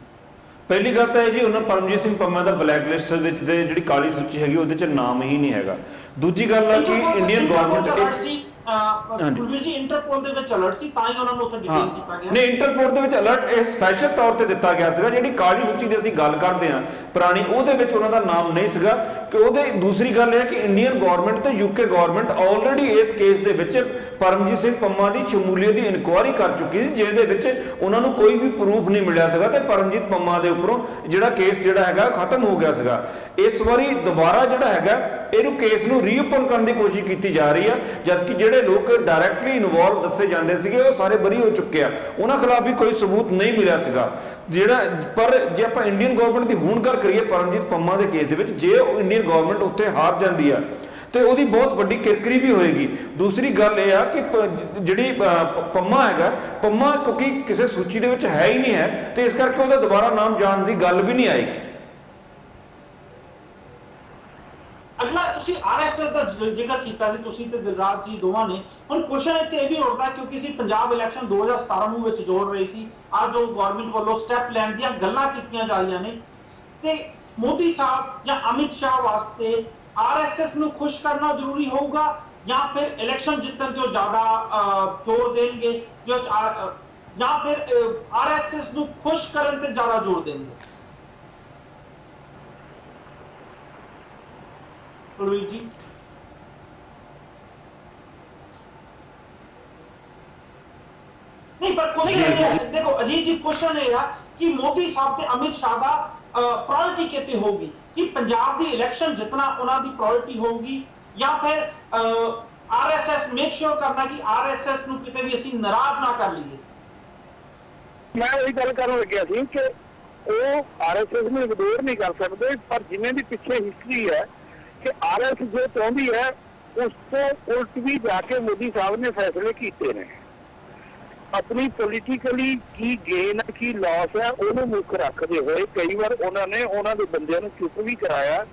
ਪਹਿਲੀ ਗੱਲ ਤਾਂ ਇਹ ਜੀ ਉਹਨਾਂ ਪਰਮਜੀਤ ਸਿੰਘ ਪੰਮਾ ਦਾ ਬਲੈਕ ਲਿਸਟ ਵਿੱਚ ਦੇ ਜਿਹੜੀ ਕਾਲੀ ਸੂਚੀ ਹੈਗੀ ਉਹਦੇ 'ਚ ਨਾਮ ਹੀ ਨਹੀਂ ਹੈਗਾ ਦੂਜੀ ਗੱਲ ਆ ਕਿ ਇੰਡੀਅਨ ਗਵਰਨਮੈਂਟ। ਕੁਲਵੀਰ ਜੀ ਇੰਟਰਪੋਲ ਦੇ ਵਿੱਚ ਅਲਰਟ ਸੀ ਤਾਂ ਹੀ ਉਹਨਾਂ ਨੂੰ ਉੱਥੇ ਹਾਂ। ਡਿਟੇਨ ਕੀਤਾ ਗਿਆ। ਨਹੀਂ ਇੰਟਰਪੋਰਟ ਦੇ ਵਿੱਚ ਅਲਰਟ ਇਹ ਸਪੈਸ਼ਲ ਤੌਰ ਤੇ ਦਿੱਤਾ ਗਿਆ ਸੀਗਾ ਜਿਹੜੀ ਕਾਲੀ ਸੂਚੀ ਦੀ ਅਸੀਂ ਗੱਲ ਕਰਦੇ ਹਾਂ ਪੁਰਾਣੀ ਉਹਦੇ ਵਿੱਚ ਉਹਨਾਂ ਦਾ ਨਾਮ ਨਹੀਂ ਸੀਗਾ ਕਿ ਉਹਦੇ ਦੂਸਰੀ ਗੱਲ ਇਹ ਹੈ ਕਿ ਇੰਡੀਅਨ ਗਵਰਨਮੈਂਟ ਤੇ ਯੂਕੇ ਗਵਰਨਮੈਂਟ ਆਲਰੇਡੀ ਇਸ ਕੇਸ ਦੇ ਵਿੱਚ ਪਰਮਜੀਤ ਸਿੰਘ ਪੰਮਾ ਦੀ ਸ਼ਮੂਲੀਅਤ ਦੀ ਇਨਕੁਆਇਰੀ ਕਰ ਚੁੱਕੀ ਸੀ ਜਿਹਦੇ ਵਿੱਚ ਉਹਨਾਂ ਨੂੰ ਕੋਈ ਵੀ ਪ੍ਰੂਫ ਨਹੀਂ ਮਿਲਿਆ ਸੀਗਾ ਤੇ ਪਰਮਜੀਤ ਪੰਮਾ ਦੇ ਉੱਪਰੋਂ ਜਿਹੜਾ ਕੇਸ ਜਿਹੜਾ ਹੈਗਾ ਖਤਮ ਹੋ ਗਿਆ ਸੀਗਾ। ਇਸ ਵਾਰੀ ਦੁਬਾਰਾ ਜਿਹੜਾ ਹੈਗਾ ਇਹਨੂੰ ਕੇਸ ਨੂੰ ਰੀਓਪਨ ਕਰਨ ਦੀ ਕੋਸ਼ਿਸ਼ ਕੀਤੀ ਜਾ ਰਹੀ ਆ ਜਦਕਿ ਜਿਹੜੇ ਲੋਕ ਡਾਇਰੈਕਟਲੀ ਇਨਵੋਲਵ ਦੱਸੇ ਜਾਂਦੇ ਸੀਗੇ, ਉਹ ਸਾਰੇ ਬਰੀ ਹੋ ਚੁੱਕੇ ਆ। ਉਹਨਾਂ ਖਿਲਾਫ ਵੀ ਕੋਈ ਸਬੂਤ ਨਹੀਂ ਮਿਲਿਆ ਸੀਗਾ। ਜਿਹੜਾ, ਪਰ ਜੇ ਆਪਾਂ ਇੰਡੀਅਨ ਗਵਰਨਮੈਂਟ ਦੀ ਹੁਣ ਗੱਲ ਕਰੀਏ, ਪਰਮਜੀਤ ਪੰਮਾ ਦੇ ਕੇਸ ਦੇ ਵਿੱਚ, ਜੇ ਉਹ ਇੰਡੀਅਨ ਗਵਰਨਮੈਂਟ ਉੱਥੇ ਹਾਰ ਜਾਂਦੀ ਆ, ਤੇ ਉਹਦੀ ਬਹੁਤ ਵੱਡੀ ਕਿਰਕਰੀ ਵੀ ਹੋਏਗੀ। ਦੂਸਰੀ ਗੱਲ ਇਹ ਆ ਕਿ ਜਿਹੜੀ ਪੰਮਾ ਹੈਗਾ, ਪੰਮਾ ਕਿਉਂਕਿ ਕਿਸੇ ਸੂਚੀ ਦੇ ਵਿੱਚ ਹੈ ਹੀ ਨਹੀਂ ਹੈ, ਤੇ ਇਸ ਕਰਕੇ ਉਹਦਾ ਦੁਬਾਰਾ ਨਾਮ ਜਾਣ ਦੀ ਗੱਲ ਵੀ ਨਹੀਂ ਆਏਗੀ। ਅਗਲਾ ਤੁਸੀਂ ਆਰਐਸਐਸ ਦਾ ਜ਼ਿਕਰ ਕੀਤਾ ਸੀ ਤੁਸੀਂ ਤੇ ਦਿਲਰਾਜ ਜੀ ਦੋਵਾਂ ਨੇ। ਹੁਣ ਕੁਐਸਚਨ ਇੱਥੇ ਇਹ ਵੀ ਉੱਠਦਾ ਕਿਉਂਕਿ ਅਸੀਂ ਪੰਜਾਬ ਇਲੈਕਸ਼ਨ 2017 ਨੂੰ ਵਿੱਚ ਜੋੜ ਰਹੇ ਸੀ ਆ ਜੋ ਗਵਰਨਮੈਂਟ ਵੱਲੋਂ ਸਟੈਪ ਲੈਣ ਦੀਆਂ ਗੱਲਾਂ ਕੀਤੀਆਂ ਜਾ ਰਹੀਆਂ ਨੇ। ਤੇ ਮੋਦੀ ਸਾਹਿਬ ਜਾਂ ਅਮਿਤ ਸ਼ਾਹ ਵਾਸਤੇ ਆਰਐਸਐਸ ਨੂੰ ਖੁਸ਼ ਕਰਨਾ ਜ਼ਰੂਰੀ ਹੋਊਗਾ ਜਾਂ ਫਿਰ ਇਲੈਕਸ਼ਨ ਜਿੱਤਣ ਤੇ ਉਹ ਜ਼ਿਆਦਾ ਜ਼ੋਰ ਦੇਣਗੇ ਜੋ ਚ- ਅਹ, ਜਾਂ ਫਿਰ ਆਰਐਸਐਸ ਨੂੰ ਖੁਸ਼ ਕਰਨ ਤੇ ਜ਼ਿਆਦਾ ਜ਼ੋਰ ਦੇਣਗੇ? ਕੁਲਵੀਰ ਜੀ। ਨਹੀਂ ਪਰ ਕੁਐਸਚਨ ਇਹ ਹੈ, ਦੇਖੋ ਅਜੀਤ ਜੀ ਕੁਐਸਚਨ ਇਹ ਆ ਕਿ ਮੋਦੀ ਸਾਹਿਬ ਤੇ ਅਮਿਤ ਸ਼ਾਹ ਦਾ ਪ੍ਰਾਇੋਰਟੀ ਕਿਤੇ ਹੋਊਗੀ? ਕਿ ਪੰਜਾਬ ਦੀ ਇਲੈਕਸ਼ਨ ਜਿੱਤਣਾ ਉਹਨਾਂ ਦੀ ਪ੍ਰਾਇੋਰਟੀ ਹੋਊਗੀ? ਜਾਂ ਫਿਰ ਆਰਐਸਐਸ ਮੇਕ ਸ਼ੋਰ ਕਰਨਾ ਕਿ ਆਰਐਸਐਸ ਨੂੰ ਕਿਤੇ ਵੀ ਅਸੀਂ ਨਾਰਾਜ਼ ਨਾ ਕਰ ਲਈਏ? ਮੈਂ ਉਹੀ ਗੱਲ ਕਰਨ ਲੱਗਿਆ ਸੀ ਕਿ ਉਹ ਆਰਐਸਐਸ ਨੂੰ ਇਗਨੋਰ ਨਹੀਂ ਕਰ ਸਕਦੇ ਪਰ ਜਿਵੇਂ ਦੀ ਪਿੱਛੇ ਹਿਸਟਰੀ ਹੈ ਕਿ ਆਰਐਸ ਜੋ ਚਾਹੁੰਦੀ ਹੈ, ਉਸ ਤੋਂ ਉਲਟ ਵੀ ਜਾ ਕੇ ਮੋਦੀ ਸਾਹਿਬ ਨੇ ਫੈਸਲੇ ਕੀਤੇ ਨੇ। ਆਪਣੀ ਪੋਲੀਟੀਕਲੀ ਕੀ ਗੇਨ ਕੀ ਲਾਸ ਹੈ, ਉਹਨੂੰ ਮੁੱਖ ਰੱਖਦੇ ਹੋਏ ਕਈ ਵਾਰ ਉਹਨਾਂ ਨੇ ਉਹਨਾਂ ਦੇ ਬੰਦਿਆਂ ਨੂੰ ਚੁੱਪ ਵੀ ਕਰਾਇਆ।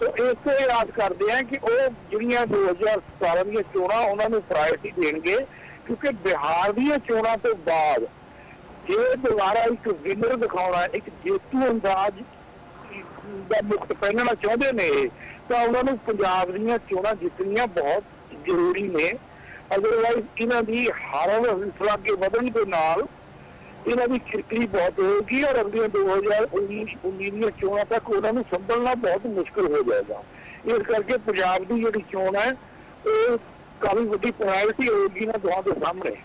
ਸੋ ਇਸ ਤੋਂ ਇਹ ਆਸ ਕਰਦੇ ਆ ਕਿ ਉਹ ਜਿਹੜੀਆਂ 2017 ਦੀਆਂ ਚੋਣਾਂ ਉਹਨਾਂ ਨੂੰ ਪ੍ਰਾਇੋਰਟੀ ਦੇਣਗੇ, ਕਿਉਂਕਿ ਬਿਹਾਰ ਦੀਆਂ ਚੋਣਾਂ ਤੋਂ ਬਾਅਦ ਜੇ ਦੁਬਾਰਾ ਇੱਕ ਵਿਨਰ ਦਿਖਾਉਣਾ, ਇੱਕ ਜੇਤੂ ਅੰਦਾਜ਼ ਦਾ ਮੁਕਤ ਪਹਿਨਣਾ ਚਾਹੁੰਦੇ ਨੇ ਤਾਂ ਉਹਨਾਂ ਨੂੰ ਪੰਜਾਬ ਦੀਆਂ ਚੋਣਾਂ ਜਿੱਤਣੀਆਂ ਬਹੁਤ ਜ਼ਰੂਰੀ ਨੇ। ਅਦਰਵਾਈਜ਼ ਇਹਨਾਂ ਦੀ ਹਾਰਨ ਹੌਸਲਾ ਅੱਗੇ ਵਧਣ ਦੇ ਨਾਲ ਇਹਨਾਂ ਦੀ ਖਿਰਕਰੀ ਬਹੁਤ ਹੋਊਗੀ ਔਰ ਅਗਲੀਆਂ 2019 19 ਦੀਆਂ ਚੋਣਾਂ ਤੱਕ ਉਹਨਾਂ ਨੂੰ ਸੰਭਲਣਾ ਬਹੁਤ ਮੁਸ਼ਕਲ ਹੋ ਜਾਏਗਾ। ਇਸ ਕਰਕੇ ਪੰਜਾਬ ਦੀ ਜਿਹੜੀ ਚੋਣ ਹੈ, ਉਹ ਕਾਫੀ ਵੱਡੀ ਪ੍ਰਾਇੋਰਟੀ ਹੋਏਗੀ ਨਾ ਦੋਹਾਂ ਦੇ ਸਾਹਮਣੇ।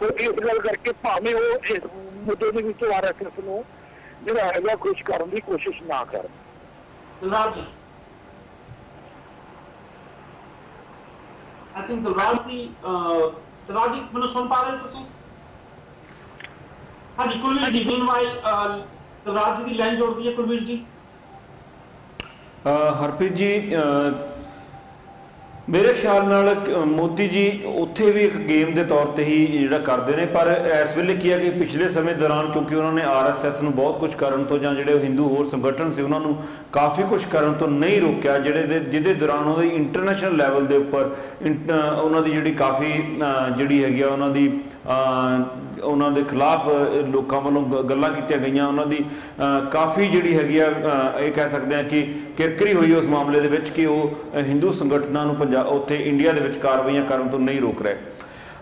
ਸੋ ਇਸ ਗੱਲ ਕਰਕੇ ਭਾਵੇਂ ਉਹ ਇਸ ਮੁੱਦੇ ਦੇ ਵਿੱਚ ਆਰਐਸਐਸ ਨੂੰ ਜਿਹੜਾ ਹੈਗਾ ਖੁਸ਼ ਕਰਨ ਦੀ ਕੋਸ਼ਿਸ਼ ਨਾ ਕਰਨ। ਦਿਲਰਾਜ ਜੀ ਆਈ ਥਿੰਕ ਦਿਲਰਾਜ ਦੀ ਅਹ, ਦਿਲਰਾਜ ਜੀ ਮੈਨੂੰ ਸੁਣ ਪਾ ਰਹੇ ਹੋ ਤੁਸੀਂ ਹਾਂਜੀ ਕੁਲਵੀਰ ਜੀ ਮੀਨਵਾਈਲ ਦਿਲਰਾਜ ਜੀ ਦੀ ਲਾਈਨ ਜੋੜਦੀ ਹੈ ਕੁਲਵੀਰ ਜੀ ਅ, ਹਰਪ੍ਰੀਤ ਜੀ ਅ, ਮੇਰੇ ਖਿਆਲ ਨਾਲ ਕ- ਮੋਦੀ ਜੀ ਉੱਥੇ ਵੀ ਇੱਕ ਗੇਮ ਦੇ ਤੌਰ ਤੇ ਹੀ ਜਿਹੜਾ ਕਰਦੇ ਨੇ, ਪਰ ਇਸ ਵੇਲੇ ਕੀ ਹੈ ਕਿ ਪਿਛਲੇ ਸਮੇਂ ਦੌਰਾਨ ਕਿਉਂਕਿ ਉਹਨਾਂ ਨੇ ਆਰਐਸਐਸ ਨੂੰ ਬਹੁਤ ਕੁਝ ਕਰਨ ਤੋਂ ਜਾਂ ਜਿਹੜੇ ਹਿੰਦੂ ਹੋਰ ਸੰਗਠਨ ਸੀ, ਉਹਨਾਂ ਨੂੰ ਕਾਫੀ ਕੁਝ ਕਰਨ ਤੋਂ ਨਹੀਂ ਰੋਕਿਆ, ਜਿਹੜੇ ਦੇ, ਜਿਹਦੇ ਦੌਰਾਨ ਉਹਦੀ ਇੰਟਰਨੈਸ਼ਨਲ ਲੈਵਲ ਦੇ ਉੱਪਰ ਇੰਟ- ਉਹਨਾਂ ਦੀ ਜਿਹੜੀ ਕਾਫੀ ਜਿਹੜੀ ਹੈਗੀ ਆ, ਉਹਨਾਂ ਦੀ ਉਹਨਾਂ ਦੇ ਖਿਲਾਫ ਲੋਕਾਂ ਵੱਲੋਂ ਗ- ਗੱਲਾਂ ਕੀਤੀਆਂ ਗਈਆਂ। ਉਹਨਾਂ ਦੀ ਕਾਫੀ ਜਿਹੜੀ ਹੈਗੀ ਆ ਇਹ ਕਹਿ ਸਕਦੇ ਆ ਕਿ ਕਿਰਕਰੀ ਹੋਈ ਉਸ ਮਾਮਲੇ ਦੇ ਵਿੱਚ ਕਿ ਉਹ ਹਿੰਦੂ ਸੰਗਠਨਾਂ ਨੂੰ ਪੰਜਾਬ ਉੱਥੇ ਇੰਡੀਆ ਦੇ ਵਿੱਚ ਕਾਰਵਾਈਆਂ ਕਰਨ ਤੋਂ ਨਹੀਂ ਰੋਕ ਰਹੇ।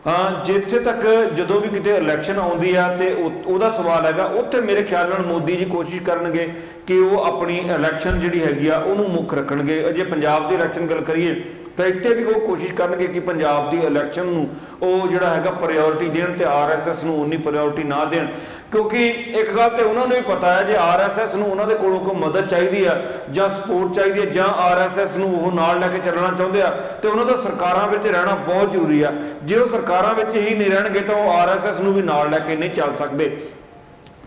ਹਾਂ, ਜਿੱਥੇ ਤੱਕ ਜਦੋਂ ਵੀ ਕਿਤੇ ਇਲੈਕਸ਼ਨ ਆਉਂਦੀ ਆ ਤੇ ਉਹ- ਉਹਦਾ ਸਵਾਲ ਹੈਗਾ, ਉੱਥੇ ਮੇਰੇ ਖਿਆਲ ਨਾਲ ਮੋਦੀ ਜੀ ਕੋਸ਼ਿਸ਼ ਕਰਨਗੇ ਕਿ ਉਹ ਆਪਣੀ ਇਲੈਕਸ਼ਨ ਜਿਹੜੀ ਹੈਗੀ ਆ, ਉਹਨੂੰ ਮੁੱਖ ਰੱਖਣਗੇ। ਜੇ ਪੰਜਾਬ ਦੀ ਇਲੈਕਸ਼ਨ ਗੱਲ ਕਰੀਏ ਤਾਂ ਇੱਥੇ ਵੀ ਉਹ ਕੋਸ਼ਿਸ਼ ਕਰਨਗੇ ਕਿ ਪੰਜਾਬ ਦੀ ਇਲੈਕਸ਼ਨ ਨੂੰ ਉਹ ਜਿਹੜਾ ਹੈਗਾ ਪ੍ਰਾਇੋਰਟੀ ਦੇਣ ਤੇ ਆਰਐਸਐਸ ਨੂੰ ਉਨੀ ਪ੍ਰਾਇੋਰਟੀ ਨਾ ਦੇਣ। ਕਿਉਂਕਿ ਇੱਕ ਗੱਲ ਤੇ ਉਹਨਾਂ ਨੂੰ ਵੀ ਪਤਾ ਹੈ, ਜੇ ਆਰਐਸਐਸ ਨੂੰ ਉਹਨਾਂ ਦੇ ਕੋਲੋਂ ਕੋਈ ਮਦਦ ਚਾਹੀਦੀ ਆ ਜਾਂ ਸਪੋਰਟ ਚਾਹੀਦੀ ਹੈ ਜਾਂ ਆਰਐਸਐਸ ਨੂੰ ਉਹ ਨਾਲ ਲੈ ਕੇ ਚੱਲਣਾ ਚਾਹੁੰਦੇ ਆ, ਤੇ ਉਹਨਾਂ ਦਾ ਸਰਕਾਰਾਂ ਵਿੱਚ ਰਹਿਣਾ ਬਹੁਤ ਜ਼ਰੂਰੀ ਆ। ਜੇ ਉਹ ਸਰਕਾਰਾਂ ਵਿੱਚ ਹੀ ਨਹੀਂ ਰਹਿਣਗੇ ਤਾਂ ਉਹ ਆਰਐਸਐਸ ਨੂੰ ਵੀ ਨਾਲ ਲੈ ਕੇ ਨਹੀਂ ਚੱਲ ਸਕਦੇ।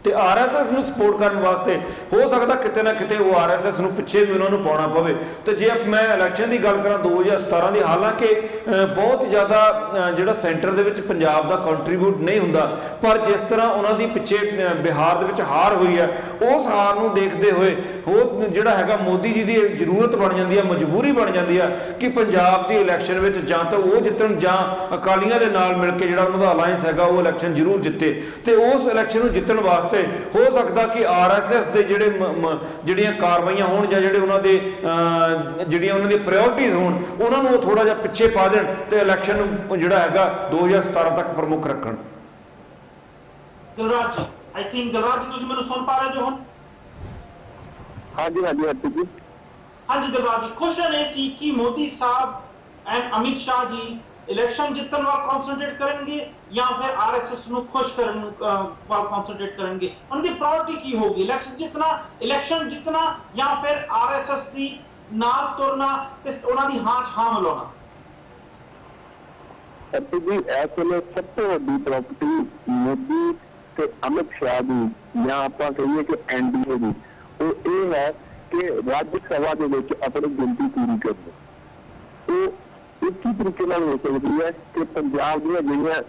ਤੇ ਆਰਐਸਐਸ ਨੂੰ ਸਪੋਰਟ ਕਰਨ ਵਾਸਤੇ ਹੋ ਸਕਦਾ ਕਿਤੇ ਨਾ ਕਿਤੇ ਉਹ ਆਰਐਸਐਸ ਨੂੰ ਪਿੱਛੇ ਵੀ ਉਹਨਾਂ ਨੂੰ ਪਾਉਣਾ ਪਵੇ। ਤੇ ਜੇ ਮੈਂ ਇਲੈਕਸ਼ਨ ਦੀ ਗੱਲ ਕਰਾਂ 2017 ਦੀ, ਹਾਲਾਂਕਿ ਬਹੁਤ ਜ਼ਿਆਦਾ ਜਿਹੜਾ ਸੈਂਟਰ ਦੇ ਵਿੱਚ ਪੰਜਾਬ ਦਾ ਕੰਟਰੀਬਿਊਟ ਨਹੀਂ ਹੁੰਦਾ, ਪਰ ਜਿਸ ਤਰ੍ਹਾਂ ਉਹਨਾਂ ਦੀ ਪਿੱਛੇ ਬਿਹਾਰ ਦੇ ਵਿੱਚ ਹਾਰ ਹੋਈ ਹੈ, ਉਸ ਹਾਰ ਨੂੰ ਦੇਖਦੇ ਹੋਏ ਉਹ ਜਿਹੜਾ ਹੈਗਾ ਮੋਦੀ ਜੀ ਦੀ ਜ਼ਰੂਰਤ ਬਣ ਜਾਂਦੀ ਹੈ, ਮਜਬੂਰੀ ਬਣ ਜਾਂਦੀ ਹੈ ਕਿ ਪੰਜਾਬ ਦੀ ਇਲੈਕਸ਼ਨ ਵਿੱਚ ਜਾਂ ਤਾਂ ਉਹ ਜਿੱਤਣ ਜਾਂ ਅਕਾਲੀਆਂ ਦੇ ਨਾਲ ਮਿਲ ਕੇ ਜਿਹੜਾ ਉਹਨਾਂ ਦਾ ਅਲਾਈਅੰਸ ਹੈਗਾ, ਉਹ ਇਲੈਕਸ਼ਨ ਜ਼ਰੂਰ ਜਿੱਤੇ। ਤੇ ਉਸ ਇਲੈਕਸ਼ਨ ਨੂੰ ਜਿੱਤਣ ਵਾਸਤੇ ਹੋ ਸਕਦਾ ਕਿ ਆਰਐਸਐਸ ਦੇ ਜਿਹੜੇ ਜਿਹੜੀਆਂ ਕਾਰਵਾਈਆਂ ਹੋਣ ਜਾਂ ਜਿਹੜੇ ਉਹਨਾਂ ਦੇ ਜਿਹੜੀਆਂ ਉਹਨਾਂ ਦੀ ਪ੍ਰਾਇੋਰਟੀਜ਼ ਹੋਣ ਉਹਨਾਂ ਨੂੰ ਥੋੜਾ ਜਿਹਾ ਪਿੱਛੇ ਪਾ ਦੇਣ ਤੇ ਇਲੈਕਸ਼ਨ ਨੂੰ ਜਿਹੜਾ ਹੈਗਾ 2017 ਤੱਕ ਪ੍ਰਮੁੱਖ ਰੱਖਣ। ਦਿਲਰਾਜ ਜੀ ਆਈ ਥਿੰਕ ਦਿਲਰਾਜ ਜੀ ਤੁਸੀਂ ਮੈਨੂੰ ਸੁਣ ਪਾ ਰਹੇ ਹੋ ਹਾਂਜੀ ਹਾਂਜੀ ਹਰਪ੍ਰੀਤ ਜੀ। ਹਾਂਜੀ ਦਿਲਰਾਜ ਜੀ ਕੁਐਸਚਨ ਇਹ ਸੀ ਕਿ ਮੋਦੀ ਸਾਹਿਬ ਐਂਡ ਅਮਿਤ ਸ਼ਾਹ ਜੀ ਇਲੈਕਸ਼ਨ ਜਿੱਤਣ ਵੱਲ ਕਨਸੈਂਟਰੇਟ ਕਰਨਗੇ ਜਾਂ ਫਿਰ ਆਰਐਸਐਸ ਨੂੰ ਖੁਸ਼ ਕਰਨ ਅਹ, ਵੱਲ ਕਰਨਗੇ? ਉਹਨਾਂ ਦੀ ਪ੍ਰਾਇੋਰਟੀ ਕੀ ਹੋਗੀ ਇਲੈਕਸ਼ਨ ਜਿੱਤਣਾ ਇਲੈਕਸ਼ਨ ਜਿੱਤਣਾ ਜਾਂ ਫਿਰ ਆਰਐਸਐਸ ਦੀ ਨਾਲ ਤੁਰਨਾ ਤੇ ਉਹਨਾਂ ਦੀ ਹਾਂ ਹਾਂ ਮਿਲਾਉਣਾ? ਅਤੇ ਜੀ ਇਸ ਵੇਲੇ ਸਭ ਤੋਂ ਵੱਡੀ ਪ੍ਰਾਪਰਟੀ ਮੋਦੀ ਤੇ ਅਮਿਤ ਸ਼ਾਹ ਦੀ ਜਾਂ ਆਪਾਂ ਕਹੀਏ ਕਿ ਐਨਡੀਏ ਦੀ ਉਹ ਇਹ ਹੈ ਕਿ ਰਾਜ ਸਭਾ ਦੇ ਵਿੱਚ ਆਪਣੀ ਗਿਣਤੀ ਪੂਰੀ ਕਰਨੀ। ਉਹ ਇੱਕ ਤਰੀਕੇ ਨਾਲ ਹੋ ਸਕਦੀ ਹੈ ਕਿ ਪੰਜਾਬ ਦੀਆਂ ਜਿਹੜੀਆਂ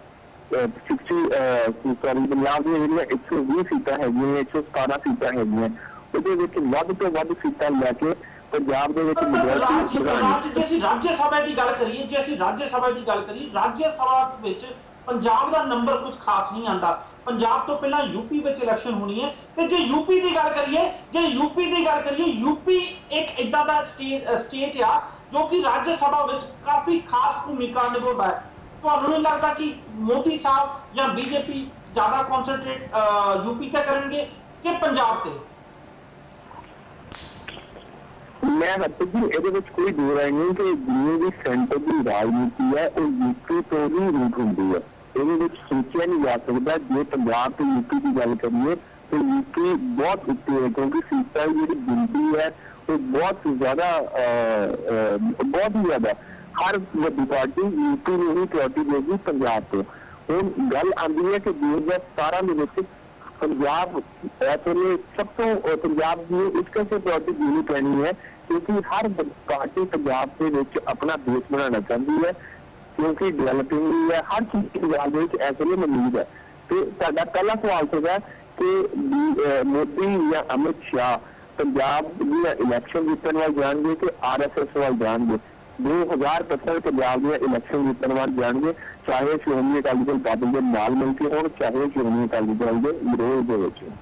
ਅਹ, 60 ਸੌਰੀ ਪੰਜਾਬ ਦੀਆਂ ਜਿਹੜੀਆਂ 120 ਸੀਟਾਂ ਹੈਗੀਆਂ 117 ਸੀਟਾਂ ਹੈਗੀਆਂ ਉਹਦੇ ਵਿੱਚ ਵੱਧ ਤੋਂ ਵੱਧ ਸੀਟਾਂ ਲੈ ਕੇ ਪੰਜਾਬ ਦੇ ਵਿੱਚ ਮੈਜੋਰਟੀ ਰਾਜ ਜੇ ਅਸੀਂ ਰਾਜ ਸਭਾ ਦੀ ਗੱਲ ਕਰੀਏ ਜੇ ਅਸੀਂ ਰਾਜ ਸਭਾ ਦੀ ਗੱਲ ਕਰੀਏ ਰਾਜ ਸਭਾ ਵਿੱਚ ਪੰਜਾਬ ਦਾ ਨੰਬਰ ਕੁਝ ਖਾਸ ਨਹੀਂ ਆਂਦਾ। ਪੰਜਾਬ ਤੋਂ ਪਹਿਲਾਂ ਯੂਪੀ ਵਿੱਚ ਇਲੈਕਸ਼ਨ ਹੋਣੀ ਹੈ ਤੇ ਜੇ ਯੂਪੀ ਦੀ ਗੱਲ ਕਰੀਏ ਜੇ ਯੂਪੀ ਦੀ ਗੱਲ ਕਰੀਏ ਯੂਪੀ ਇੱਕ ਇਦਾਂ ਦਾ ਸਟੇਟ ਆ ਜੋ ਕਿ ਰਾਜ ਸਭਾ ਵਿੱਚ ਕਾਫੀ ਖਾਸ ਭੂਮਿਕਾ ਨਿਭਾਉਂਦਾ ਹੈ। ਤੁਹਾਨੂੰ ਨਹੀਂ ਲੱਗਦਾ ਕਿ ਮੋਦੀ ਸਾਹਿਬ ਜਾਂ ਬੀਜੇਪੀ ਜ਼ਿਆਦਾ ਕਨਸੈਂਟਰੇਟ ਯੂਪੀ ਤੇ ਕਰਨਗੇ ਕਿ ਪੰਜਾਬ ਤੇ? ਮੈਂ ਹੱਥ ਇਹਦੇ ਵਿੱਚ ਕੋਈ ਦੋ ਰਾਏ ਨਹੀਂ ਕਿ ਜਿਵੇਂ ਵੀ ਸੈਂਟਰ ਦੀ ਰਾਜਨੀਤੀ ਹੈ, ਉਹ ਯੂਪੀ ਤੋਂ ਹੀ ਰੂਟ ਹੁੰਦੀ ਹੈ। ਇਹਦੇ ਵਿੱਚ ਸੋਚਿਆ ਨਹੀਂ ਜਾ ਸਕਦਾ ਜੇ ਪੰਜਾਬ ਤੇ ਯੂਪੀ ਦੀ ਗੱਲ ਕਰੀਏ ਤਾਂ ਯੂਪੀ ਬਹੁਤ ਉੱਤੇ ਹੈ ਕਿਉਂਕਿ ਸੀਟਾਂ ਦੀ ਜਿਹੜੀ ਗਿਣਤੀ ਹੈ ਉਹ ਬਹੁਤ ਜ਼ਿਆਦਾ ਅਹ, ਅਹ, ਬਹੁਤ ਹੀ ਜ਼ਿਆਦਾ ਹਰ ਵੱਡੀ ਪਾਰਟੀ ਯੂਪੀ ਨੂੰ ਹੀ ਪ੍ਰਾਇੋਰਟੀ ਦੇਗੀ ਪੰਜਾਬ ਤੋਂ ਹੁਣ ਗੱਲ ਆਉਂਦੀ ਹੈ ਕਿ 2017 ਦੇ ਵਿੱਚ ਪੰਜਾਬ ਐਸਲੇ ਸਭ ਤੋਂ ਅਹ, ਪੰਜਾਬ ਦੀ ਇਸ ਕਰਕੇ ਪ੍ਰਾਇੋਰਟੀ ਦੇਣੀ ਪੈਣੀ ਹੈ ਕਿਉਂਕਿ ਹਰ ਬ- ਪਾਰਟੀ ਪੰਜਾਬ ਦੇ ਵਿੱਚ ਆਪਣਾ ਦੇਸ਼ ਬਣਾਉਣਾ ਚਾਹੁੰਦੀ ਹੈ ਕਿਉਂਕਿ ਡਿਵੈਲਪਿੰਗ ਵੀ ਹੈ ਹਰ ਚੀਜ਼ ਪੰਜਾਬ ਦੇ ਵਿੱਚ ਐਸਲੇ ਮੌਜੂਦ ਹੈ। ਤੇ ਤੁਹਾਡਾ ਪਹਿਲਾ ਸਵਾਲ ਸੀਗਾ ਕਿ ਮੋਦੀ ਜਾਂ ਅਮਿਤ ਸ਼ਾਹ ਪੰਜਾਬ ਦੀ ਇਲੈਕਸ਼ਨ ਜਿੱਤਣ ਵੱਲ ਜਾਣਗੇ ਕਿ ਆਰਐਸਐਸ ਵੱਲ ਜਾਣਗੇ 2000% ਪੰਜਾਬ ਦੀਆਂ ਇਲੈਕਸ਼ਨ ਜਿੱਤਣ ਵੱਲ ਜਾਣਗੇ, ਚਾਹੇ ਸ਼੍ਰੋਮਣੀ ਅਕਾਲੀ ਦਲ ਬਾਦਲ ਦੇ ਨਾਲ ਮਿਲ ਕੇ ਹੋਣ, ਚਾਹੇ ਸ਼੍ਰੋਮਣੀ ਅਕਾਲੀ ਦਲ ਦੇ ਵਿਰੋਧ ਦੇ ਵਿੱਚ ਹੋਣ।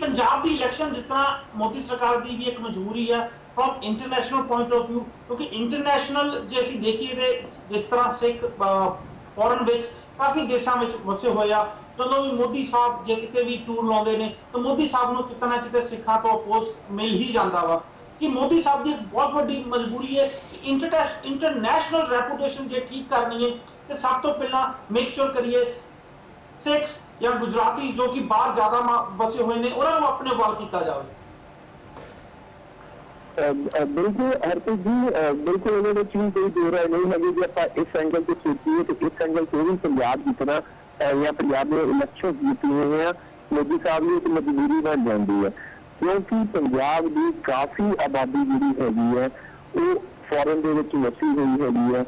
ਪੰਜਾਬ ਦੀ ਇਲੈਕਸ਼ਨ ਜਿੱਤਣਾ ਮੋਦੀ ਸਰਕਾਰ ਦੀ ਵੀ ਇੱਕ ਮਜਬੂਰੀ ਹੈ from international point of View ਕਿਉਂਕਿ ਇੰਟਰਨੈਸ਼ਨਲ ਜੇ ਅਸੀਂ ਦੇਖੀਏ ਤੇ ਜਿਸ ਤਰ੍ਹਾਂ ਸਿੱਖ ਫੋਰਨ ਵਿੱਚ ਕਾਫੀ ਦੇਸ਼ਾਂ ਵਿੱਚ ਵਸੇ ਹੋਏ ਆ ਜਦੋਂ ਵੀ ਮੋਦੀ ਸਾਹਿਬ ਜੇ ਕਿਤੇ ਵੀ ਟੂਰ ਲਾਉਂਦੇ ਨੇ, ਤਾਂ ਮੋਦੀ ਸਾਹਿਬ ਨੂੰ ਕਿਤੇ ਨਾ ਕਿਤੇ ਸਿੱਖਾਂ ਤੋਂ ਅਪੋਜ਼ ਮਿਲ ਹੀ ਜਾਂਦਾ ਵਾ ਕਿ ਮੋਦੀ ਸਾਹਿਬ ਦੀ ਬਹੁਤ ਵੱਡੀ ਮਜਬੂਰੀ ਹੈ ਇੰਟਰਨੈਸ਼ਨਲ ਰੈਪੂਟੇਸ਼ਨ ਜੇ ਠੀਕ ਕਰਨੀ ਹੈ ਤੇ ਸਭ ਤੋਂ ਪਹਿਲਾਂ ਮੇਕ ਸ਼ੋਰ ਕਰੀਏ ਸਿੱਖਸ ਜਾਂ ਗੁਜਰਾਤੀ ਜੋ ਕਿ ਬਾਹਰ ਜ਼ਿਆਦਾ ਵਸੇ ਹੋਏ ਨੇ, ਉਹਨਾਂ ਨੂੰ ਆਪਣੇ ਵੱਲ ਕੀਤਾ ਜਾਵੇ। ਬਿਲਕੁਲ ਹਰਪ੍ਰੀਤ ਜੀ ਬਿਲਕੁਲ ਇਹਦੇ ਵਿੱਚ ਵੀ ਕੋਈ ਦੋ ਰਾਏ ਨਹੀਂ ਹੈਗੀ ਜੇ ਆਪਾਂ ਇਸ ਐਂਗਲ ਤੋਂ ਸੋਚੀਏ ਤੇ ਇਸ ਐਂਗਲ ਤੋਂ ਵੀ ਪੰਜਾਬ ਦੀ ਤਰ੍ਹਾਂ ਜਾਂ ਪੰਜਾਬ ਦੇ ਇਲੈਕਸ਼ਨ ਜਿੱਤਣੇ ਆ ਮੋਦੀ ਸਾਹਿਬ ਦੀ ਇੱਕ ਮਜਬੂਰੀ ਬਣ ਜਾਂਦੀ ਹੈ। ਕਿਉਂਕਿ ਪੰਜਾਬ ਦੀ ਕਾਫੀ ਆਬਾਦੀ ਜਿਹੜੀ ਹੈਗੀ ਹੈ, ਉਹ ਫੋਰਨ ਦੇ ਵਿੱਚ ਵਸੀ ਹੋਈ ਹੈਗੀ ਹੈ।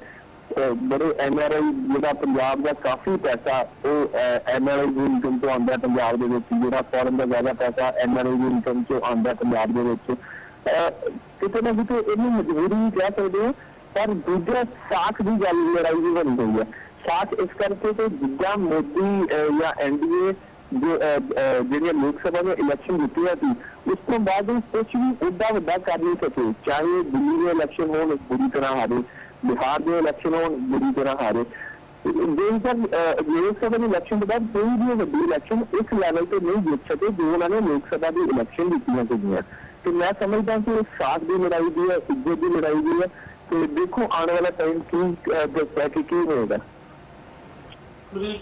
ਅਹ ਬੜੇ ਐਨਆਰਆਈ ਜਿਹੜਾ ਪੰਜਾਬ ਦਾ ਕਾਫੀ ਪੈਸਾ, ਉਹ ਐਨਆਰਆਈ ਦੀ ਇਨਕਮ ਤੋਂ ਆਉਂਦਾ ਪੰਜਾਬ ਦੇ ਵਿੱਚ, ਜਿਹੜਾ ਫੋਰਨ ਦਾ ਜ਼ਿਆਦਾ ਪੈਸਾ ਐਨਆਰਆਈ ਦੀ ਇਨਕਮ ਤੋਂ ਆਉਂਦਾ ਪੰਜਾਬ ਦੇ ਵਿੱਚ। ਕਿਤੇ ਨਾ ਕਿਤੇ ਇਹਨੂੰ ਮਜਬੂਰੀ ਵੀ ਕਹਿ ਸਕਦੇ ਹਾਂ, ਪਰ ਦੂਜਾ ਸਾਖ ਦੀ ਗੱਲ ਲੜਾਈ ਵੀ ਬਣੀ ਗਈ ਹੈ। ਸਾਖ ਇਸ ਕਰਕੇ ਕਿ ਜਿੱਦਾਂ ਮੋਦੀ ਅਹ, ਜਾਂ ਐਨਡੀਏ ਜੋ ਅਹ, ਅਹ, ਜਿਹੜੀਆਂ ਲੋਕ ਸਭਾ ਦੇ ਇਲੈਕਸ਼ਨ ਜਿੱਤਿਆ ਸੀ ਉਸ ਤੋਂ ਬਾਅਦ ਉਹ ਕੁਝ ਵੀ ਉੱਡਾ ਵੱਡਾ ਕਰ ਨਹੀਂ ਸਕੇ ਚਾਹੇ ਦਿੱਲੀ ਦੇ ਇਲੈਕਸ਼ਨ ਹੋਣ ਬੁਰੀ ਤਰ੍ਹਾਂ ਹਾਰੇ ਬਿਹਾਰ ਦੇ ਇਲੈਕਸ਼ਨ ਹੋਣ ਬੁਰੀ ਤਰ੍ਹਾਂ ਹਾਰੇ ਜੇਕਰ ਲੋਕ ਸਭਾ ਦੇ ਇਲੈਕਸ਼ਨ ਤੋਂ ਬਾਅਦ ਕੋਈ ਵੀ ਵੱਡੀ ਇਲੈਕਸ਼ਨ ਇਸ ਲੈਵਲ ਤੇ ਨਹੀਂ ਜਿੱਤ ਸਕੇ ਜੋ ਉਹਨਾਂ ਨੇ ਲੋਕ ਸਭਾ ਦੀ ਇਲੈਕਸ਼ਨ ਜਿੱਤੀਆਂ ਸੀਗੀਆਂ ਤੇ ਮੈਂ ਸਮਝਦਾ ਕਿ ਇਹ ਸਾਥ ਦੀ ਲੜਾਈ ਦੀ ਹੈ ਇੱਜ਼ਤ ਦੀ ਲੜਾਈ ਦੀ ਹੈ ਤੇ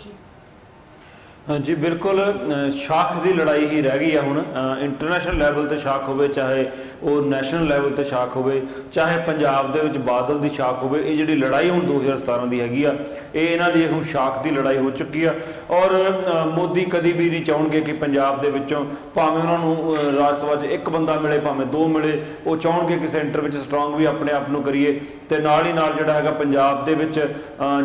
ਜੀ ਬਿਲਕੁਲ ਸ਼ਾਖ ਦੀ ਲੜਾਈ ਹੀ ਰਹਿ ਗਈ ਆ ਹੁਣ। ਇੰਟਰਨੈਸ਼ਨਲ ਲੈਵਲ ਤੇ ਸ਼ਾਖ ਹੋਵੇ, ਚਾਹੇ ਉਹ ਨੈਸ਼ਨਲ ਲੈਵਲ ਤੇ ਸ਼ਾਖ ਹੋਵੇ, ਚਾਹੇ ਪੰਜਾਬ ਦੇ ਵਿੱਚ ਬਾਦਲ ਦੀ ਸ਼ਾਖ ਹੋਵੇ, ਇਹ ਜਿਹੜੀ ਲੜਾਈ ਹੁਣ 2017 ਦੀ ਹੈਗੀ ਆ, ਇਹ ਇਹਨਾਂ ਦੀ ਹੁਣ ਸ਼ਾਖ ਦੀ ਲੜਾਈ ਹੋ ਚੁੱਕੀ ਆ। ਔਰ ਮੋਦੀ ਕਦੀ ਵੀ ਨਹੀਂ ਚਾਹਣਗੇ ਕਿ ਪੰਜਾਬ ਦੇ ਵਿੱਚੋਂ ਭਾਵੇਂ ਉਹਨਾਂ ਨੂੰ ਰਾਜ ਸਭਾ 'ਚ ਇੱਕ ਬੰਦਾ ਮਿਲੇ, ਭਾਵੇਂ ਦੋ ਮਿਲੇ, ਉਹ ਚਾਹਣਗੇ ਕਿ ਸੈਂਟਰ ਵਿੱਚ ਸਟਰੋਂਗ ਵੀ ਆਪਣੇ ਆਪ ਨੂੰ ਕਰੀਏ। ਤੇ ਨਾਲ ਹੀ ਨਾਲ ਜਿਹੜਾ ਹੈਗਾ ਪੰਜਾਬ ਦੇ ਵਿੱਚ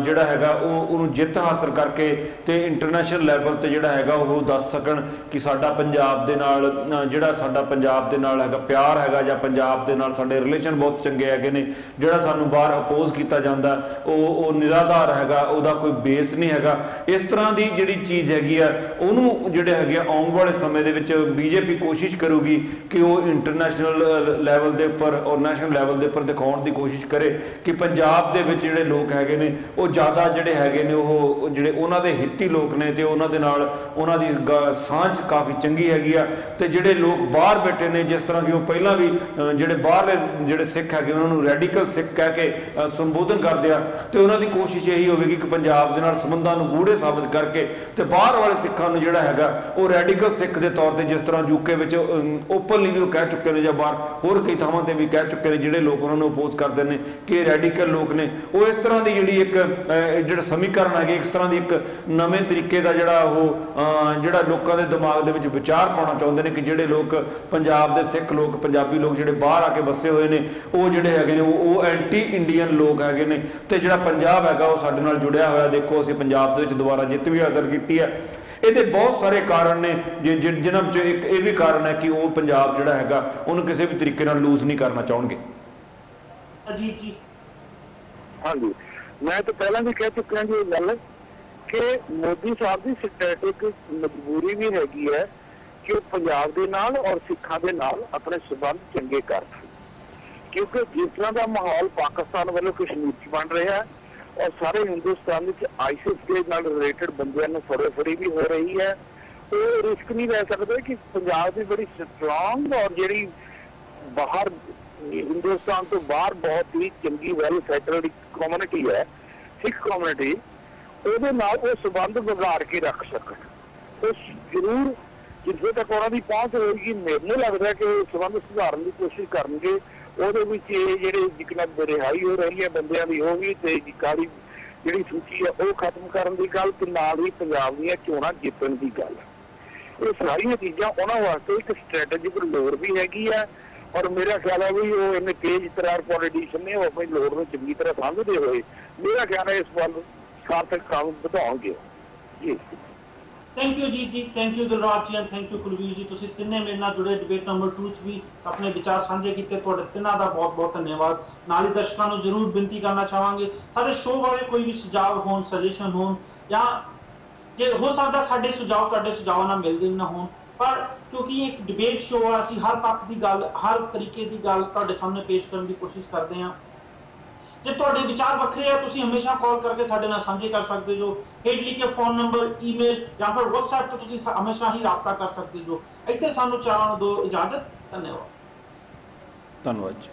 ਜਿਹੜਾ ਹੈਗਾ ਉਹ, ਉਹਨੂੰ ਜਿੱਤ ਹਾਸਲ ਕਰਕੇ ਤੇ ਇੰਟਰਨੈਸ਼ਨਲ ਲੈਵਲ ਤੇ ਜਿਹੜਾ ਹੈਗਾ ਉਹ ਦੱਸ ਸਕਣ ਕਿ ਸਾਡਾ ਪੰਜਾਬ ਦੇ ਨਾਲ ਜਿਹੜਾ ਸਾਡਾ ਪੰਜਾਬ ਦੇ ਨਾਲ ਹੈਗਾ, ਪਿਆਰ ਹੈਗਾ ਜਾਂ ਪੰਜਾਬ ਦੇ ਨਾਲ ਸਾਡੇ ਰਿਲੇਸ਼ਨ ਬਹੁਤ ਚੰਗੇ ਹੈਗੇ ਨੇ, ਜਿਹੜਾ ਸਾਨੂੰ ਬਾਹਰ ਅਪੋਜ਼ ਕੀਤਾ ਜਾਂਦਾ, ਉਹ ਉਹ ਨਿਰਾਧਾਰ ਹੈਗਾ, ਉਹਦਾ ਕੋਈ ਬੇਸ ਨਹੀਂ ਹੈਗਾ। ਇਸ ਤਰ੍ਹਾਂ ਦੀ ਜਿਹੜੀ ਚੀਜ਼ ਹੈਗੀ ਆ, ਉਹਨੂੰ ਜਿਹੜੇ ਹੈਗੇ ਆਉਣ ਵਾਲੇ ਸਮੇਂ ਦੇ ਵਿੱਚ ਬੀਜੇਪੀ ਕੋਸ਼ਿਸ਼ ਕਰੂਗੀ ਕਿ ਉਹ ਇੰਟਰਨੈਸ਼ਨਲ ਲੈਵਲ ਦੇ ਉੱਪਰ ਔਰ ਨੈਸ਼ਨਲ ਲੈਵਲ ਦੇ ਉੱਪਰ ਦਿਖਾਉਣ ਦੀ ਕੋਸ਼ਿਸ਼ ਕਰੇ ਕਿ ਪੰਜਾਬ ਦੇ ਵਿੱਚ ਜਿਹੜੇ ਲੋਕ ਹੈਗੇ ਨੇ, ਉਹ ਜ਼ਿਆਦਾ ਜਿਹੜੇ ਹੈਗੇ ਨੇ ਉਹ ਉਹ ਜਿਹੜੇ ਉਹਨਾਂ ਦੇ ਹਿੱਤੀ ਲੋਕ ਨੇ ਤੇ ਉਹਨਾਂ ਦੇ ਨਾਲ ਉਹਨਾਂ ਦੀ ਗ- ਸਾਂਝ ਕਾਫੀ ਚੰਗੀ ਹੈਗੀ ਆ ਤੇ ਜਿਹੜੇ ਲੋਕ ਬਾਹਰ ਬੈਠੇ ਨੇ ਜਿਸ ਤਰ੍ਹਾਂ ਕਿ ਉਹ ਪਹਿਲਾਂ ਵੀ ਜਿਹੜੇ ਬਾਹਰਲੇ ਜਿਹੜੇ ਸਿੱਖ ਹੈਗੇ ਉਹਨਾਂ ਨੂੰ ਰੈਡੀਕਲ ਸਿੱਖ ਕਹਿ ਕੇ ਸੰਬੋਧਨ ਕਰਦੇ ਆ ਤੇ ਉਹਨਾਂ ਦੀ ਕੋਸ਼ਿਸ਼ ਇਹੀ ਹੋਵੇਗੀ ਕਿ ਪੰਜਾਬ ਦੇ ਨਾਲ ਸੰਬੰਧਾਂ ਨੂੰ ਗੂੜੇ ਸਾਬਤ ਕਰਕੇ ਤੇ ਬਾਹਰ ਵਾਲੇ ਸਿੱਖਾਂ ਨੂੰ ਜਿਹੜਾ ਹੈਗਾ ਉਹ ਰੈਡੀਕਲ ਸਿੱਖ ਦੇ ਤੌਰ ਤੇ ਜਿਸ ਤਰ੍ਹਾਂ ਯੂਕੇ ਵਿੱਚ ਓਪਨਲੀ ਵੀ ਉਹ ਕਹਿ ਚੁੱਕੇ ਨੇ ਜਾਂ ਬਾਹਰ ਹੋਰ ਕਈ ਥਾਵਾਂ ਤੇ ਵੀ ਕਹਿ ਚੁੱਕੇ ਨੇ ਜਿਹੜੇ ਲੋਕ ਉਹਨਾਂ ਨੂੰ ਅਪੋਜ਼ ਕਰਦੇ ਨੇ ਕਿ ਰੈਡੀਕਲ ਲੋਕ ਨੇ। ਉਹ ਇਸ ਤਰ੍ਹਾਂ ਦੀ ਜਿਹੜੀ ਇੱਕ ਜਿਹੜਾ ਸਮੀਕਰਨ ਹੈਗੇ, ਇਸ ਤਰ੍ਹਾਂ ਦੀ ਇੱਕ ਨਵੇਂ ਤਰੀਕੇ ਦਾ ਜਿਹੜਾ ਉਹ ਜਿਹੜਾ ਲੋਕਾਂ ਦੇ ਦਿਮਾਗ ਦੇ ਵਿੱਚ ਵਿਚਾਰ ਪਾਉਣਾ ਚਾਹੁੰਦੇ ਨੇ ਕਿ ਜਿਹੜੇ ਲੋਕ ਪੰਜਾਬ ਦੇ ਸਿੱਖ ਲੋਕ ਪੰਜਾਬੀ ਲੋਕ ਜਿਹੜੇ ਬਾਹਰ ਆ ਕੇ ਵਸੇ ਹੋਏ ਨੇ ਉਹ ਜਿਹੜੇ ਹੈਗੇ ਨੇ ਉਹ ਐਂਟੀ ਇੰਡੀਅਨ ਲੋਕ ਹੈਗੇ ਨੇ ਤੇ ਜਿਹੜਾ ਪੰਜਾਬ ਹੈਗਾ ਉਹ ਸਾਡੇ ਨਾਲ ਜੁੜਿਆ ਹੋਇਆ ਦੇਖੋ ਅਸੀਂ ਪੰਜਾਬ ਦੇ ਵਿੱਚ ਦੁਬਾਰਾ ਜਿੱਤ ਵੀ ਹਾਸਲ ਕੀਤੀ ਹੈ। ਇਹਦੇ ਬਹੁਤ ਸਾਰੇ ਕਾਰਨ ਨੇ ਜਿ- ਜਿ- ਜਿਨ੍ਹਾਂ ਵਿੱਚੋਂ ਇੱਕ ਇਹ ਵੀ ਕਾਰਨ ਹੈ ਕਿ ਉਹ ਪੰਜਾਬ ਜਿਹੜਾ ਹੈਗਾ ਉਹਨੂੰ ਕਿਸੇ ਵੀ ਤਰੀਕੇ ਨਾਲ ਲੂਜ਼ ਨਹੀਂ ਕਰਨਾ ਚਾਹਣਗੇ। ਅਜੀਤ ਜੀ। ਹਾਂਜੀ। ਮੈਂ ਤਾਂ ਪਹਿਲਾਂ ਵੀ ਕਹਿ ਚੁੱਕਿਆ ਜੀ ਇਹ ਗੱਲ ਕਿ ਮੋਦੀ ਸਾਹਿਬ ਦੀ ਸਟ੍ਰੈਟੇਜਿਕ ਮਜਬੂਰੀ ਵੀ ਹੈਗੀ ਹੈ ਕਿ ਉਹ ਪੰਜਾਬ ਦੇ ਨਾਲ ਔਰ ਸਿੱਖਾਂ ਦੇ ਨਾਲ ਆਪਣੇ ਸਬੰਧ ਚੰਗੇ ਕਰਨ ਕਿਉਂਕਿ ਜਿਸ ਤਰ੍ਹਾਂ ਦਾ ਮਾਹੌਲ ਪਾਕਿਸਤਾਨ ਵੱਲੋਂ ਕਸ਼ਮੀਰ 'ਚ ਬਣ ਰਿਹਾ ਹੈ ਔਰ ਸਾਰੇ ਹਿੰਦੁਸਤਾਨ ਵਿੱਚ ਆਈਸਿਸ ਦੇ ਨਾਲ ਰਿਲੇਟਡ ਬੰਦਿਆਂ ਨੂੰ ਫੜੋਫੜੀ ਵੀ ਹੋ ਰਹੀ ਹੈ ਉਹ ਰਿਸਕ ਨਹੀਂ ਲੈ ਸਕਦੇ ਕਿ ਪੰਜਾਬ ਦੀ ਬੜੀ ਸਟਰੋਂਗ ਔਰ ਜਿਹੜੀ ਬਾਹਰ, ਹਿੰਦੁਸਤਾਨ ਤੋਂ ਬਾਹਰ ਬਹੁਤ ਹੀ ਚੰਗੀ ਵੈਲ ਸੈਟਲਡ ਕਮਿਊਨਿਟੀ ਹੈ, ਸਿੱਖ ਕਮਿਊਨਿਟੀ ਉਹਦੇ ਨਾਲ ਉਹ ਸਬੰਧ ਵਿਗਾੜ ਕੇ ਰੱਖ ਸਕਣ। ਉਹ ਜ਼ਰੂਰ ਜਿੱਥੇ ਤੱਕ ਉਹਨਾਂ ਦੀ ਪਹੁੰਚ ਹੋਏਗੀ ਮੈਨੂੰ ਲੱਗਦਾ ਕਿ ਉਹ ਸਬੰਧ ਸੁਧਾਰਨ ਦੀ ਕੋਸ਼ਿਸ਼ ਕਰਨਗੇ। ਉਹਦੇ ਵਿੱਚ ਇਹ ਜਿਹੜੇ ਜਿਕਨਾ ਰਿਹਾਈ ਹੋ ਰਹੀ ਹੈ, ਬੰਦਿਆਂ ਦੀ ਉਹ ਵੀ ਤੇ ਕਾਲੀ ਜਿਹੜੀ ਸੂਚੀ ਹੈ ਉਹ ਖਤਮ ਕਰਨ ਦੀ ਗੱਲ ਤੇ ਨਾਲ ਹੀ ਪੰਜਾਬ ਦੀਆਂ ਚੋਣਾਂ ਜਿੱਤਣ ਦੀ ਗੱਲ। ਇਹ ਸਾਰੀਆਂ ਚੀਜ਼ਾਂ ਉਹਨਾਂ ਵਾਸਤੇ ਇੱਕ ਸਟ੍ਰੈਟੇਜਿਕ ਲੋੜ ਵੀ ਹੈਗੀ ਆ। ਔਰ ਮੇਰਾ ਖਿਆਲ ਹੈ ਵੀ ਉਹ ਇੰਨੇ ਤੇਜ਼ ਤਰਾਰ ਪੋਲੀਟੀਸ਼ੀਅਨ ਨੇ, ਉਹ ਆਪਣੀ ਲੋੜ ਨੂੰ ਚੰਗੀ ਤਰ੍ਹਾਂ ਸਮਝਦੇ ਹੋਏ, ਮੇਰਾ ਖਿਆਲ ਹੈ ਇਸ ਵੱਲ ਸਾਰਥਕ ਕੰਮ ਵਧਾਉਣਗੇ। ਜੀ। ਥੈਂਕ ਯੂ ਜੀ ਜੀ। ਥੈਂਕ ਯੂ ਦਿਲਰਾਜ ਜੀ ਐਂਡ ਥੈਂਕ ਯੂ ਕੁਲਵੀਰ ਜੀ। ਤੁਸੀਂ ਤਿੰਨੇ ਮੇਰੇ ਨਾਲ ਜੁੜੇ ਡਿਬੇਟ ਨੰਬਰ 2 ਚ ਵੀ ਆਪਣੇ ਵਿਚਾਰ ਸਾਂਝੇ ਕੀਤੇ। ਤੁਹਾਡੇ ਤਿੰਨਾਂ ਦਾ ਬਹੁਤ ਬਹੁਤ ਧੰਨਵਾਦ। ਨਾਲ ਹੀ ਦਰਸ਼ਕਾਂ ਨੂੰ ਜ਼ਰੂਰ ਬੇਨਤੀ ਕਰਨਾ ਚਾਹਾਂਗੇ। ਸਾਡੇ ਸ਼ੋਅ ਬਾਰੇ ਕੋਈ ਵੀ ਸੁਝਾਅ ਹੋਣ ਸਜੈਸ਼ਨ ਹੋਣ ਜਾਂ ਜੇ ਹੋ ਸਕਦਾ ਸਾਡੇ ਸੁਝਾਅ ਤੁਹਾਡੇ ਸੁਝਾਵਾਂ ਨਾਲ ਮਿਲਦੇ ਵੀ ਨਾ ਹੋਣ, ਪਰ ਕਿਉਂਕਿ ਇੱਕ ਡਿਬੇਟ ਸ਼ੋਅ ਆ, ਅਸੀਂ ਹਰ ਪੱਖ ਦੀ ਗੱਲ, ਹਰ ਤਰੀਕੇ ਦੀ ਗੱਲ ਤੁਹਾਡੇ ਸਾਹਮਣੇ ਪੇਸ਼ ਕਰਨ ਦੀ ਕੋਸ਼ਿਸ਼ ਕਰਦੇ ਹਾਂ। ਜੇ ਤੁਹਾਡੇ ਵਿਚਾਰ ਵੱਖਰੇ ਆ, ਤੁਸੀਂ ਹਮੇਸ਼ਾ ਕਾਲ ਕਰਕੇ ਸਾਡੇ ਨਾਲ ਸਾਂਝੇ ਕਰ ਸਕਦੇ ਜੋ। ਹੇਠ ਕੇ ਫੋਨ ਨੰਬਰ ਈਮੇਲ ਜਾਂ ਫਿਰ WhatsApp ਤੇ ਤੁਸੀਂ ਹਮੇਸ਼ਾ ਹੀ ਰਾਬਤਾ ਕਰ ਸਕਦੇ ਜੋ। ਇੱਥੇ ਸਾਨੂੰ ਚਾਹਣ ਦਿਓ ਇਜਾਜ਼ਤ। ਧੰਨਵਾਦ। ਧੰਨਵਾਦ ਜੀ।